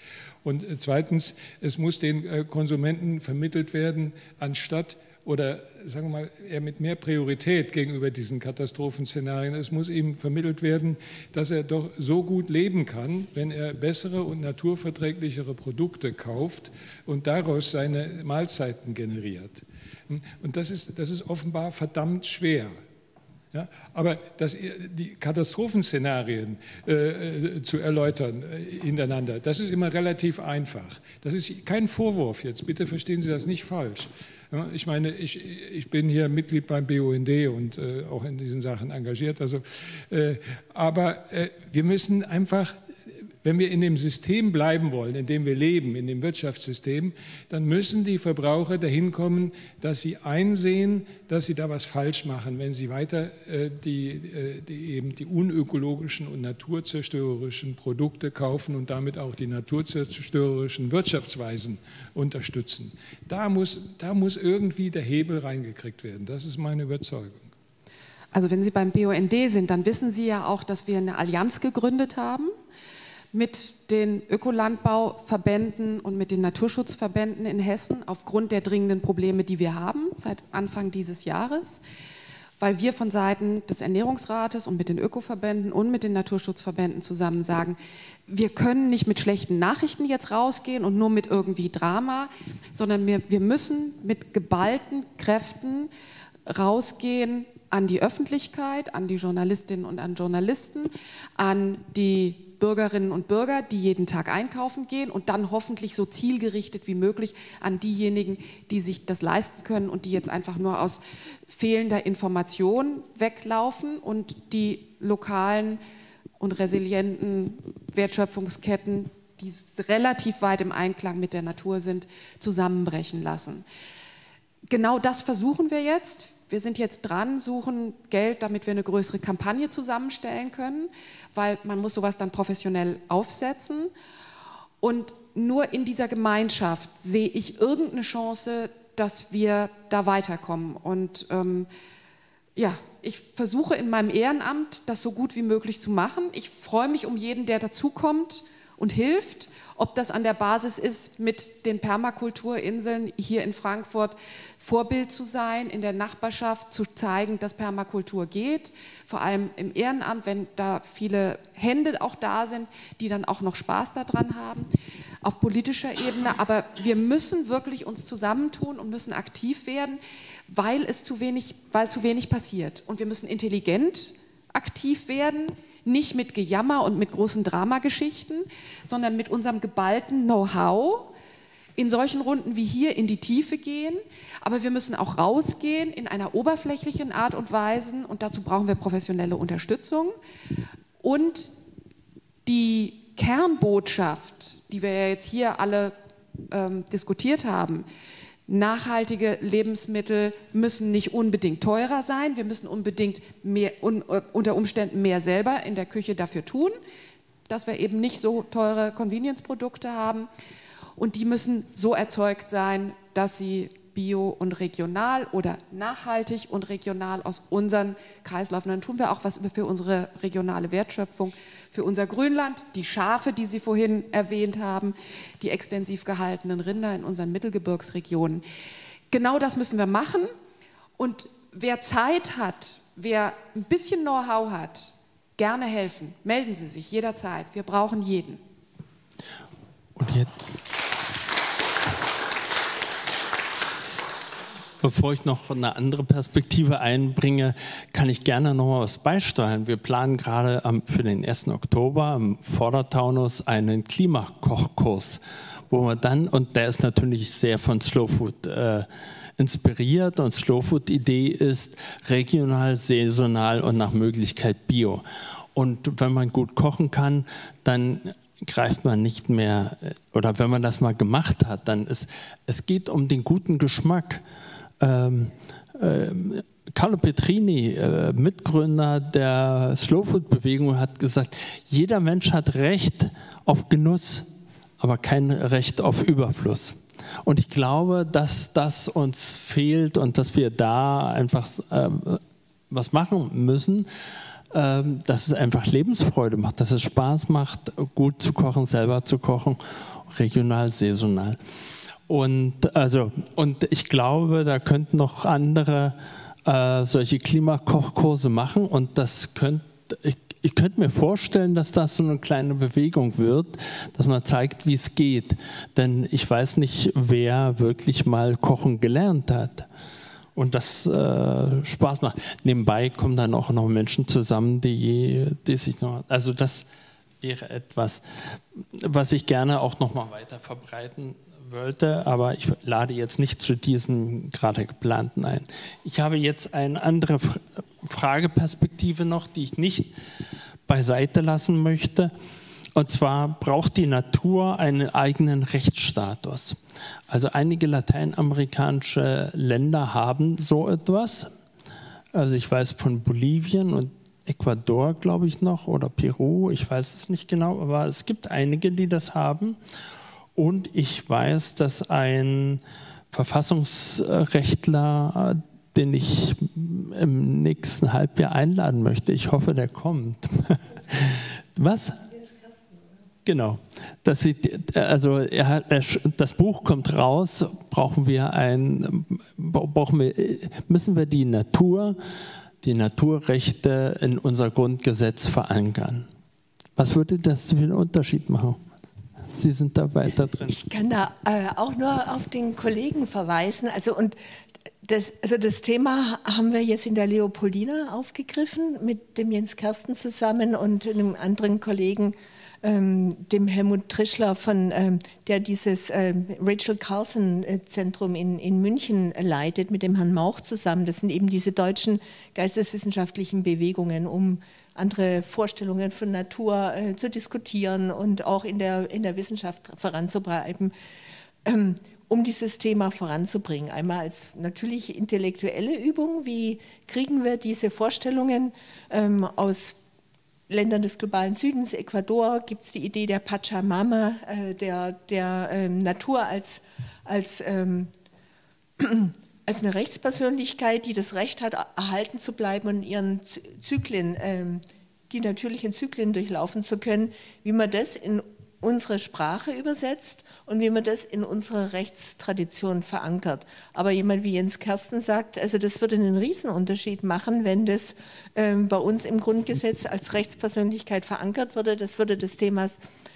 Und äh, zweitens, es muss den äh, Konsumenten vermittelt werden, anstatt oder sagen wir mal eher mit mehr Priorität gegenüber diesen Katastrophenszenarien. Es muss ihm vermittelt werden, dass er doch so gut leben kann, wenn er bessere und naturverträglichere Produkte kauft und daraus seine Mahlzeiten generiert. Und das ist, das ist offenbar verdammt schwer. Ja, aber das, die Katastrophenszenarien äh, äh, zu erläutern äh, hintereinander, das ist immer relativ einfach. Das ist kein Vorwurf jetzt, bitte verstehen Sie das nicht falsch. Ja, ich meine, ich, ich bin hier Mitglied beim BUND und äh, auch in diesen Sachen engagiert. Also, äh, aber äh, wir müssen einfach wenn wir in dem System bleiben wollen, in dem wir leben, in dem Wirtschaftssystem, dann müssen die Verbraucher dahin kommen, dass sie einsehen, dass sie da was falsch machen, wenn sie weiter äh, die, äh, die, eben die unökologischen und naturzerstörerischen Produkte kaufen und damit auch die naturzerstörerischen Wirtschaftsweisen unterstützen. Da muss, da muss irgendwie der Hebel reingekriegt werden. Das ist meine Überzeugung. Also wenn Sie beim BUND sind, dann wissen Sie ja auch, dass wir eine Allianz gegründet haben mit den Ökolandbauverbänden und mit den Naturschutzverbänden in Hessen aufgrund der dringenden Probleme, die wir haben seit Anfang dieses Jahres, weil wir von Seiten des Ernährungsrates und mit den Ökoverbänden und mit den Naturschutzverbänden zusammen sagen, wir können nicht mit schlechten Nachrichten jetzt rausgehen und nur mit irgendwie Drama, sondern wir, wir müssen mit geballten Kräften rausgehen an die Öffentlichkeit, an die Journalistinnen und an Journalisten, an die Bürgerinnen und Bürger, die jeden Tag einkaufen gehen und dann hoffentlich so zielgerichtet wie möglich an diejenigen, die sich das leisten können und die jetzt einfach nur aus fehlender Information weglaufen und die lokalen und resilienten Wertschöpfungsketten, die relativ weit im Einklang mit der Natur sind, zusammenbrechen lassen. Genau das versuchen wir jetzt. Wir sind jetzt dran, suchen Geld, damit wir eine größere Kampagne zusammenstellen können, weil man muss sowas dann professionell aufsetzen. Und nur in dieser Gemeinschaft sehe ich irgendeine Chance, dass wir da weiterkommen. Und ähm, ja, ich versuche in meinem Ehrenamt das so gut wie möglich zu machen. Ich freue mich um jeden, der dazukommt und hilft. Ob das an der Basis ist, mit den Permakulturinseln hier in Frankfurt Vorbild zu sein, in der Nachbarschaft zu zeigen, dass Permakultur geht, vor allem im Ehrenamt, wenn da viele Hände auch da sind, die dann auch noch Spaß daran haben, auf politischer Ebene. Aber wir müssen wirklich uns zusammentun und müssen aktiv werden, weil es zu wenig, weil zu wenig passiert. Und wir müssen intelligent aktiv werden, nicht mit Gejammer und mit großen Dramageschichten, sondern mit unserem geballten Know-how in solchen Runden wie hier in die Tiefe gehen. Aber wir müssen auch rausgehen in einer oberflächlichen Art und Weise und dazu brauchen wir professionelle Unterstützung. Und die Kernbotschaft, die wir ja jetzt hier alle ähm, diskutiert haben, Nachhaltige Lebensmittel müssen nicht unbedingt teurer sein. Wir müssen unbedingt mehr, un, äh, unter Umständen mehr selber in der Küche dafür tun, dass wir eben nicht so teure Convenience-Produkte haben. Und die müssen so erzeugt sein, dass sie bio und regional oder nachhaltig und regional aus unseren Kreislaufen. Dann tun wir auch was für unsere regionale Wertschöpfung für unser Grünland, die Schafe, die Sie vorhin erwähnt haben, die extensiv gehaltenen Rinder in unseren Mittelgebirgsregionen. Genau das müssen wir machen. Und wer Zeit hat, wer ein bisschen Know-how hat, gerne helfen. Melden Sie sich jederzeit. Wir brauchen jeden. Und jetzt. Bevor ich noch eine andere Perspektive einbringe, kann ich gerne noch mal was beisteuern. Wir planen gerade für den 1. Oktober im Vordertaunus einen Klimakochkurs, wo wir dann, und der ist natürlich sehr von Slow Food äh, inspiriert und Slow Food Idee ist regional, saisonal und nach Möglichkeit bio. Und wenn man gut kochen kann, dann greift man nicht mehr, oder wenn man das mal gemacht hat, dann ist es geht um den guten Geschmack. Ähm, ähm, Carlo Petrini, äh, Mitgründer der Slow Food Bewegung, hat gesagt, jeder Mensch hat Recht auf Genuss, aber kein Recht auf Überfluss. Und ich glaube, dass das uns fehlt und dass wir da einfach äh, was machen müssen, äh, dass es einfach Lebensfreude macht, dass es Spaß macht, gut zu kochen, selber zu kochen, regional, saisonal. Und, also, und ich glaube, da könnten noch andere äh, solche Klimakochkurse machen und das könnte, ich, ich könnte mir vorstellen, dass das so eine kleine Bewegung wird, dass man zeigt, wie es geht. Denn ich weiß nicht, wer wirklich mal kochen gelernt hat. Und das äh, Spaß macht. Nebenbei kommen dann auch noch Menschen zusammen, die, die sich noch. Also, das wäre etwas, was ich gerne auch noch mal weiter verbreiten wollte, aber ich lade jetzt nicht zu diesem gerade geplanten ein. Ich habe jetzt eine andere Frageperspektive noch, die ich nicht beiseite lassen möchte. Und zwar braucht die Natur einen eigenen Rechtsstatus. Also einige lateinamerikanische Länder haben so etwas. Also ich weiß von Bolivien und Ecuador, glaube ich noch, oder Peru, ich weiß es nicht genau, aber es gibt einige, die das haben. Und ich weiß, dass ein Verfassungsrechtler, den ich im nächsten Halbjahr einladen möchte, ich hoffe, der kommt. Was? Genau. Das, sieht, also er, er, das Buch kommt raus, brauchen wir ein, brauchen wir, müssen wir die Natur, die Naturrechte in unser Grundgesetz verankern. Was würde das für einen Unterschied machen? Sie sind da weiter drin. Ich kann da äh, auch nur auf den Kollegen verweisen. Also, und das, also das Thema haben wir jetzt in der Leopoldina aufgegriffen mit dem Jens Kersten zusammen und einem anderen Kollegen, ähm, dem Helmut Trischler, von, ähm, der dieses ähm, Rachel Carlson äh, Zentrum in, in München leitet, mit dem Herrn Mauch zusammen. Das sind eben diese deutschen geisteswissenschaftlichen Bewegungen, um andere Vorstellungen von Natur äh, zu diskutieren und auch in der, in der Wissenschaft voranzutreiben, ähm, um dieses Thema voranzubringen. Einmal als natürlich intellektuelle Übung, wie kriegen wir diese Vorstellungen ähm, aus Ländern des globalen Südens, Ecuador, gibt es die Idee der Pachamama, äh, der, der ähm, Natur als, als ähm, als eine Rechtspersönlichkeit, die das Recht hat, erhalten zu bleiben und ihren Zyklen, ähm, die natürlichen Zyklen durchlaufen zu können, wie man das in unsere Sprache übersetzt und wie man das in unsere Rechtstradition verankert. Aber jemand wie Jens Kersten sagt, also das würde einen Riesenunterschied machen, wenn das ähm, bei uns im Grundgesetz als Rechtspersönlichkeit verankert würde. Das würde das Thema,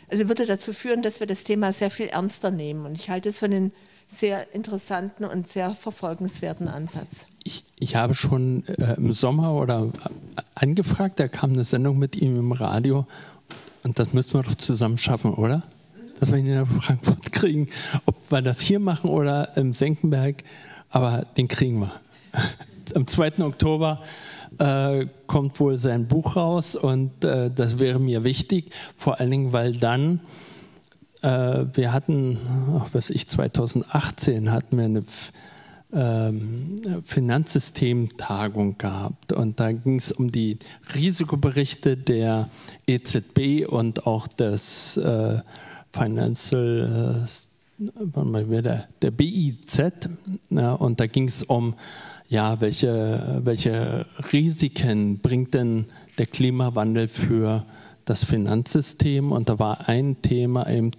also würde dazu führen, dass wir das Thema sehr viel ernster nehmen. Und ich halte es für einen sehr interessanten und sehr verfolgenswerten Ansatz. Ich, ich habe schon äh, im Sommer oder äh, angefragt, da kam eine Sendung mit ihm im Radio und das müssen wir doch zusammen schaffen, oder? Dass wir ihn in Frankfurt kriegen. Ob wir das hier machen oder im Senckenberg, aber den kriegen wir. Am 2. Oktober äh, kommt wohl sein Buch raus und äh, das wäre mir wichtig, vor allen Dingen, weil dann äh, wir hatten, ach, was ich, 2018 hatten wir eine ähm, Finanzsystemtagung gehabt. Und da ging es um die Risikoberichte der EZB und auch des äh, Financial äh, der, der BIZ ja, und da ging es um ja, welche, welche Risiken bringt denn der Klimawandel für äh, das Finanzsystem und da war ein Thema eben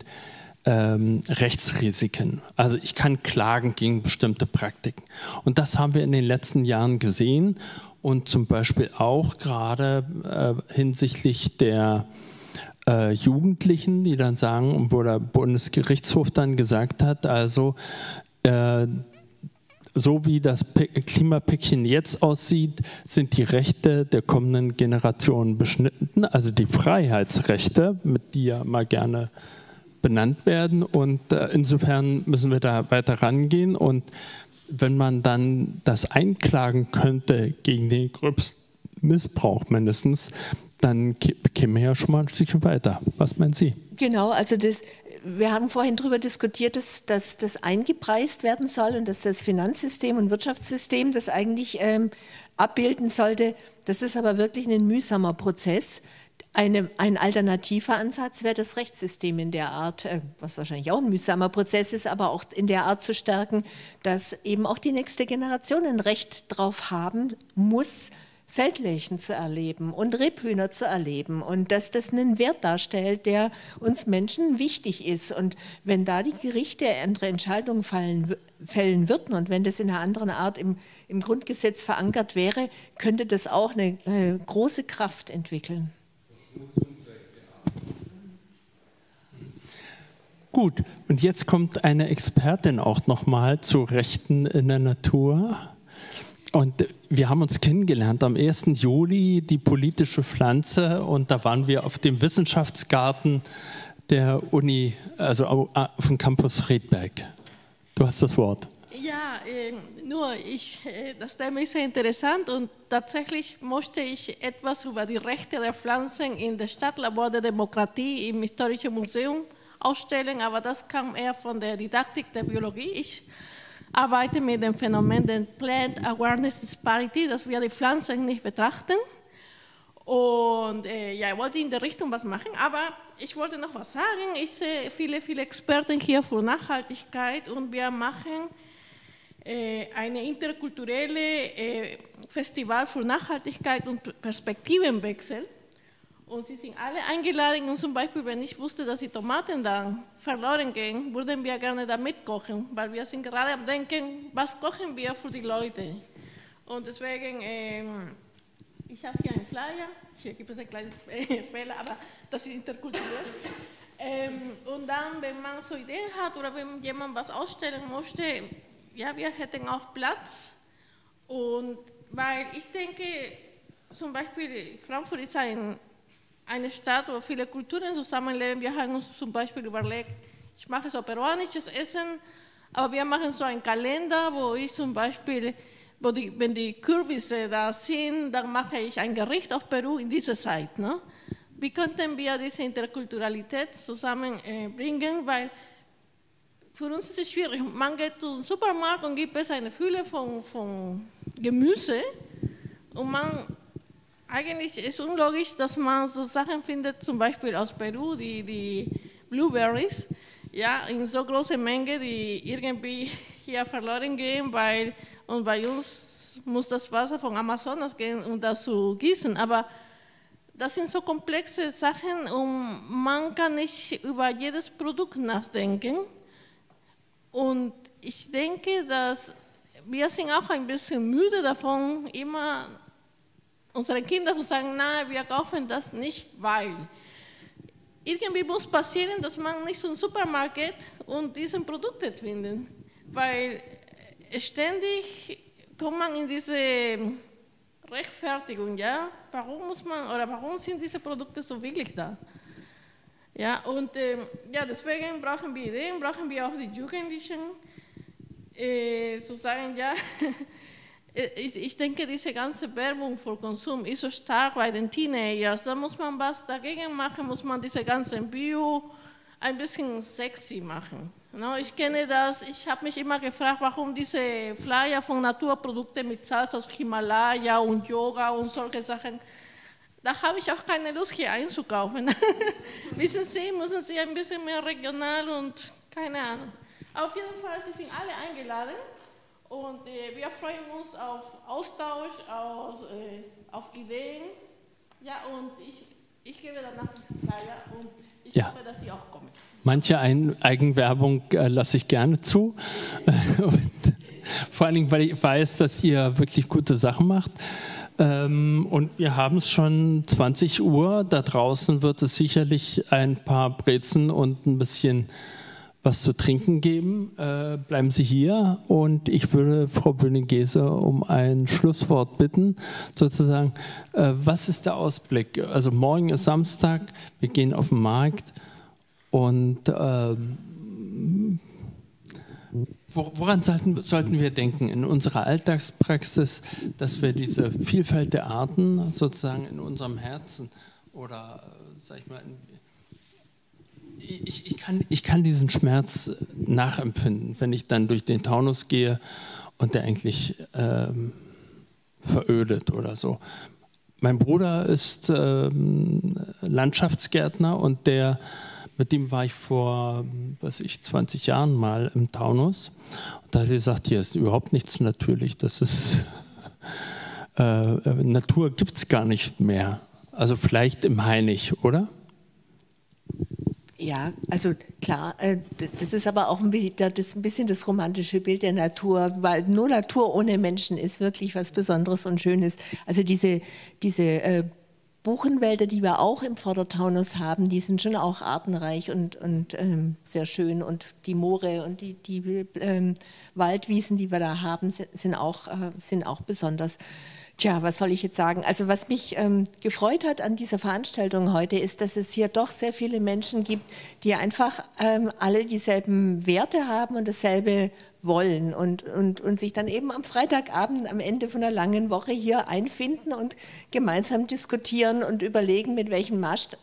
ähm, Rechtsrisiken. Also ich kann klagen gegen bestimmte Praktiken. Und das haben wir in den letzten Jahren gesehen und zum Beispiel auch gerade äh, hinsichtlich der äh, Jugendlichen, die dann sagen, wo der Bundesgerichtshof dann gesagt hat, also äh, so wie das Klimapäckchen jetzt aussieht, sind die Rechte der kommenden Generationen beschnitten, also die Freiheitsrechte, mit die ja mal gerne benannt werden. Und äh, insofern müssen wir da weiter rangehen. Und wenn man dann das einklagen könnte gegen den gröbsten Missbrauch mindestens, dann käme man ja schon mal ein Stückchen weiter. Was meinen Sie? Genau, also das, wir haben vorhin darüber diskutiert, dass, dass, das eingepreist werden soll und dass das Finanzsystem und Wirtschaftssystem das eigentlich ähm, abbilden sollte. Das ist aber wirklich ein mühsamer Prozess. Eine, ein alternativer Ansatz wäre das Rechtssystem in der Art, äh, was wahrscheinlich auch ein mühsamer Prozess ist, aber auch in der Art zu stärken, dass eben auch die nächste Generation ein Recht drauf haben muss, Feldlärchen zu erleben und Rebhühner zu erleben und dass das einen Wert darstellt, der uns Menschen wichtig ist. Und wenn da die Gerichte andere Entscheidungen fallen, fällen würden und wenn das in einer anderen Art im, im Grundgesetz verankert wäre, könnte das auch eine äh, große Kraft entwickeln. Gut, und jetzt kommt eine Expertin auch nochmal zu Rechten in der Natur. Und wir haben uns kennengelernt am 1. Juli, die politische Pflanze, und da waren wir auf dem Wissenschaftsgarten der Uni, also auf dem Campus Redberg. Du hast das Wort. Ja, äh, nur ich, äh, das Thema ist sehr interessant und tatsächlich möchte ich etwas über die Rechte der Pflanzen in der Stadtlabor der Demokratie im Historischen Museum ausstellen, aber das kam eher von der Didaktik der Biologie. Ich arbeite mit dem Phänomen der Plant Awareness Disparity, dass wir die Pflanzen nicht betrachten. Und äh, ja, ich wollte in der Richtung was machen, aber ich wollte noch was sagen. Ich sehe viele, viele Experten hier für Nachhaltigkeit und wir machen äh, eine interkulturelle äh, Festival für Nachhaltigkeit und Perspektivenwechsel. Und sie sind alle eingeladen und zum Beispiel, wenn ich wusste, dass die Tomaten dann verloren gehen, würden wir gerne da mitkochen, weil wir sind gerade am Denken, was kochen wir für die Leute. Und deswegen, ähm, ich habe hier einen Flyer, hier gibt es ein kleines Fehler, aber das ist interkulturell. Ähm, und dann, wenn man so Ideen hat oder wenn jemand was ausstellen möchte, ja, wir hätten auch Platz. Und weil ich denke, zum Beispiel Frankfurt ist ein, eine Stadt, wo viele Kulturen zusammenleben. Wir haben uns zum Beispiel überlegt, ich mache so peruanisches Essen, aber wir machen so einen Kalender, wo ich zum Beispiel, wo die, wenn die Kürbisse da sind, dann mache ich ein Gericht auf Peru in dieser Zeit. Ne? Wie könnten wir diese Interkulturalität zusammenbringen? Weil für uns ist es schwierig. Man geht zum Supermarkt und gibt es eine Fülle von, von Gemüse und man eigentlich ist unlogisch, dass man so Sachen findet, zum Beispiel aus Peru, die, die Blueberries, ja, in so großer Menge, die irgendwie hier verloren gehen, weil und bei uns muss das Wasser von Amazonas gehen, um das zu gießen. Aber das sind so komplexe Sachen und man kann nicht über jedes Produkt nachdenken. Und ich denke, dass wir sind auch ein bisschen müde davon, immer unseren Kindern zu sagen, nein, wir kaufen das nicht, weil. Irgendwie muss passieren, dass man nicht zum Supermarkt geht und diese Produkte findet, weil ständig kommt man in diese Rechtfertigung, ja, warum muss man oder warum sind diese Produkte so wirklich da? Ja, und äh, ja, deswegen brauchen wir Ideen, brauchen wir auch die Jugendlichen, äh, zu sagen, ja, ich, ich, denke, diese ganze Werbung für Konsum ist so stark bei den Teenagers, da muss man was dagegen machen, muss man diese ganzen Bio ein bisschen sexy machen. No, ich kenne das, ich habe mich immer gefragt, warum diese Flyer von Naturprodukten mit Salz aus Himalaya und Yoga und solche Sachen da habe ich auch keine Lust, hier einzukaufen. Wissen Sie, müssen Sie ein bisschen mehr regional und keine Ahnung. Auf jeden Fall, Sie sind alle eingeladen und äh, wir freuen uns auf Austausch, auf, äh, auf Ideen. Ja, und ich, ich gebe danach die Flyer und ich ja. hoffe, dass Sie auch kommen. Manche Ein Eigenwerbung äh, lasse ich gerne zu. und vor allen Dingen, weil ich weiß, dass ihr wirklich gute Sachen macht. Ähm, und wir haben es schon 20 Uhr. Da draußen wird es sicherlich ein paar Brezen und ein bisschen was zu trinken geben. Äh, bleiben Sie hier und ich würde Frau Böning-Gese um ein Schlusswort bitten, sozusagen. Äh, was ist der Ausblick? Also morgen ist Samstag, wir gehen auf den Markt und ähm, Woran sollten, sollten, wir denken in unserer Alltagspraxis, dass wir diese Vielfalt der Arten sozusagen in unserem Herzen oder, sag ich mal, ich, ich, kann, ich kann diesen Schmerz nachempfinden, wenn ich dann durch den Taunus gehe und der eigentlich ähm, verödet oder so. Mein Bruder ist ähm, Landschaftsgärtner und der mit dem war ich vor, was ich, 20 Jahren mal im Taunus. Und da hat er gesagt, hier ist überhaupt nichts natürlich. Das ist, äh, Natur gibt es gar nicht mehr. Also vielleicht im Hainich, oder? Ja, also klar, äh, das ist aber auch ein bisschen das romantische Bild der Natur, weil nur Natur ohne Menschen ist wirklich was Besonderes und Schönes. Also diese, diese äh, Buchenwälder, die wir auch im Vordertaunus haben, die sind schon auch artenreich und, und ähm, sehr schön. Und die Moore und die, die ähm, Waldwiesen, die wir da haben, sind auch, äh, sind auch besonders. Tja, was soll ich jetzt sagen? Also was mich ähm, gefreut hat an dieser Veranstaltung heute ist, dass es hier doch sehr viele Menschen gibt, die einfach ähm, alle dieselben Werte haben und dasselbe wollen und, und, und sich dann eben am Freitagabend am Ende von einer langen Woche hier einfinden und gemeinsam diskutieren und überlegen, mit welchem Maßstab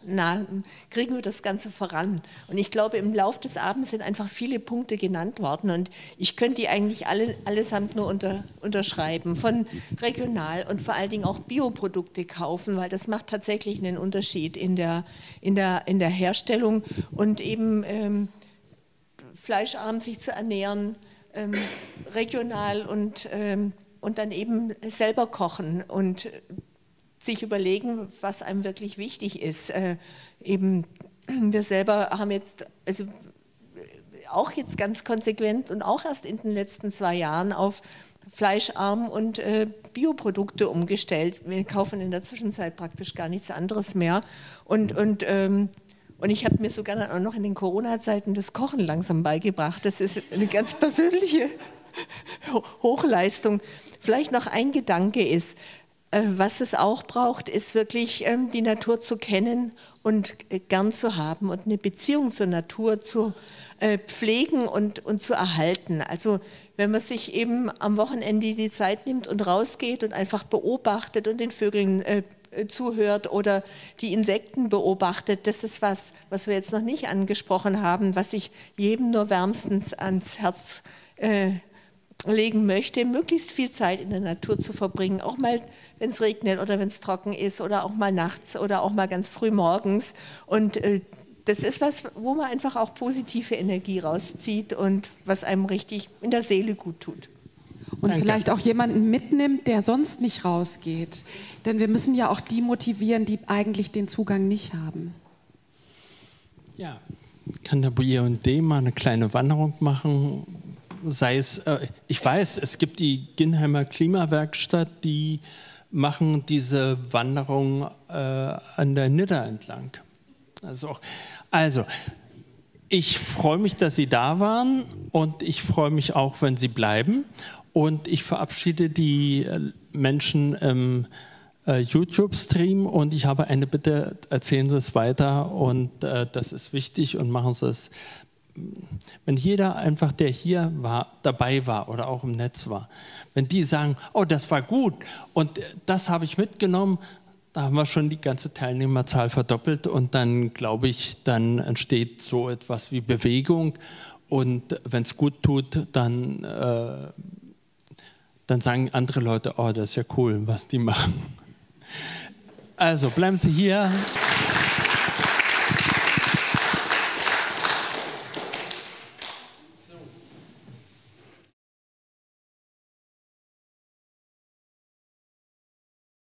kriegen wir das Ganze voran. Und ich glaube, im Laufe des Abends sind einfach viele Punkte genannt worden und ich könnte die eigentlich alle, allesamt nur unter, unterschreiben. Von regional und vor allen Dingen auch Bioprodukte kaufen, weil das macht tatsächlich einen Unterschied in der, in der, in der Herstellung und eben ähm, fleischarm sich zu ernähren ähm, regional und, ähm, und dann eben selber kochen und sich überlegen, was einem wirklich wichtig ist. Äh, eben wir selber haben jetzt, also auch jetzt ganz konsequent und auch erst in den letzten zwei Jahren auf fleischarm und äh, Bioprodukte umgestellt. Wir kaufen in der Zwischenzeit praktisch gar nichts anderes mehr. Und, und ähm, und ich habe mir sogar noch in den Corona-Zeiten das Kochen langsam beigebracht. Das ist eine ganz persönliche Hochleistung. Vielleicht noch ein Gedanke ist, äh, was es auch braucht, ist wirklich ähm, die Natur zu kennen und äh, gern zu haben und eine Beziehung zur Natur zu äh, pflegen und, und zu erhalten. Also wenn man sich eben am Wochenende die Zeit nimmt und rausgeht und einfach beobachtet und den Vögeln zuhört oder die Insekten beobachtet, das ist was, was wir jetzt noch nicht angesprochen haben, was ich jedem nur wärmstens ans Herz äh, legen möchte, möglichst viel Zeit in der Natur zu verbringen, auch mal, wenn es regnet oder wenn es trocken ist oder auch mal nachts oder auch mal ganz früh morgens. Und äh, das ist was, wo man einfach auch positive Energie rauszieht und was einem richtig in der Seele gut tut. Und Danke. vielleicht auch jemanden mitnimmt, der sonst nicht rausgeht. Denn wir müssen ja auch die motivieren, die eigentlich den Zugang nicht haben. Ja, kann der BUND mal eine kleine Wanderung machen? Sei es, äh, ich weiß, es gibt die Ginheimer Klimawerkstatt, die machen diese Wanderung äh, an der Nidder entlang. Also, also ich freue mich, dass Sie da waren und ich freue mich auch, wenn Sie bleiben. Und ich verabschiede die äh, Menschen im äh, YouTube-Stream und ich habe eine Bitte, erzählen Sie es weiter und äh, das ist wichtig und machen Sie es. Wenn jeder einfach, der hier war, dabei war oder auch im Netz war, wenn die sagen, oh, das war gut und das habe ich mitgenommen, da haben wir schon die ganze Teilnehmerzahl verdoppelt und dann glaube ich, dann entsteht so etwas wie Bewegung und wenn es gut tut, dann äh, dann sagen andere Leute, oh, das ist ja cool, was die machen. Also bleiben Sie hier.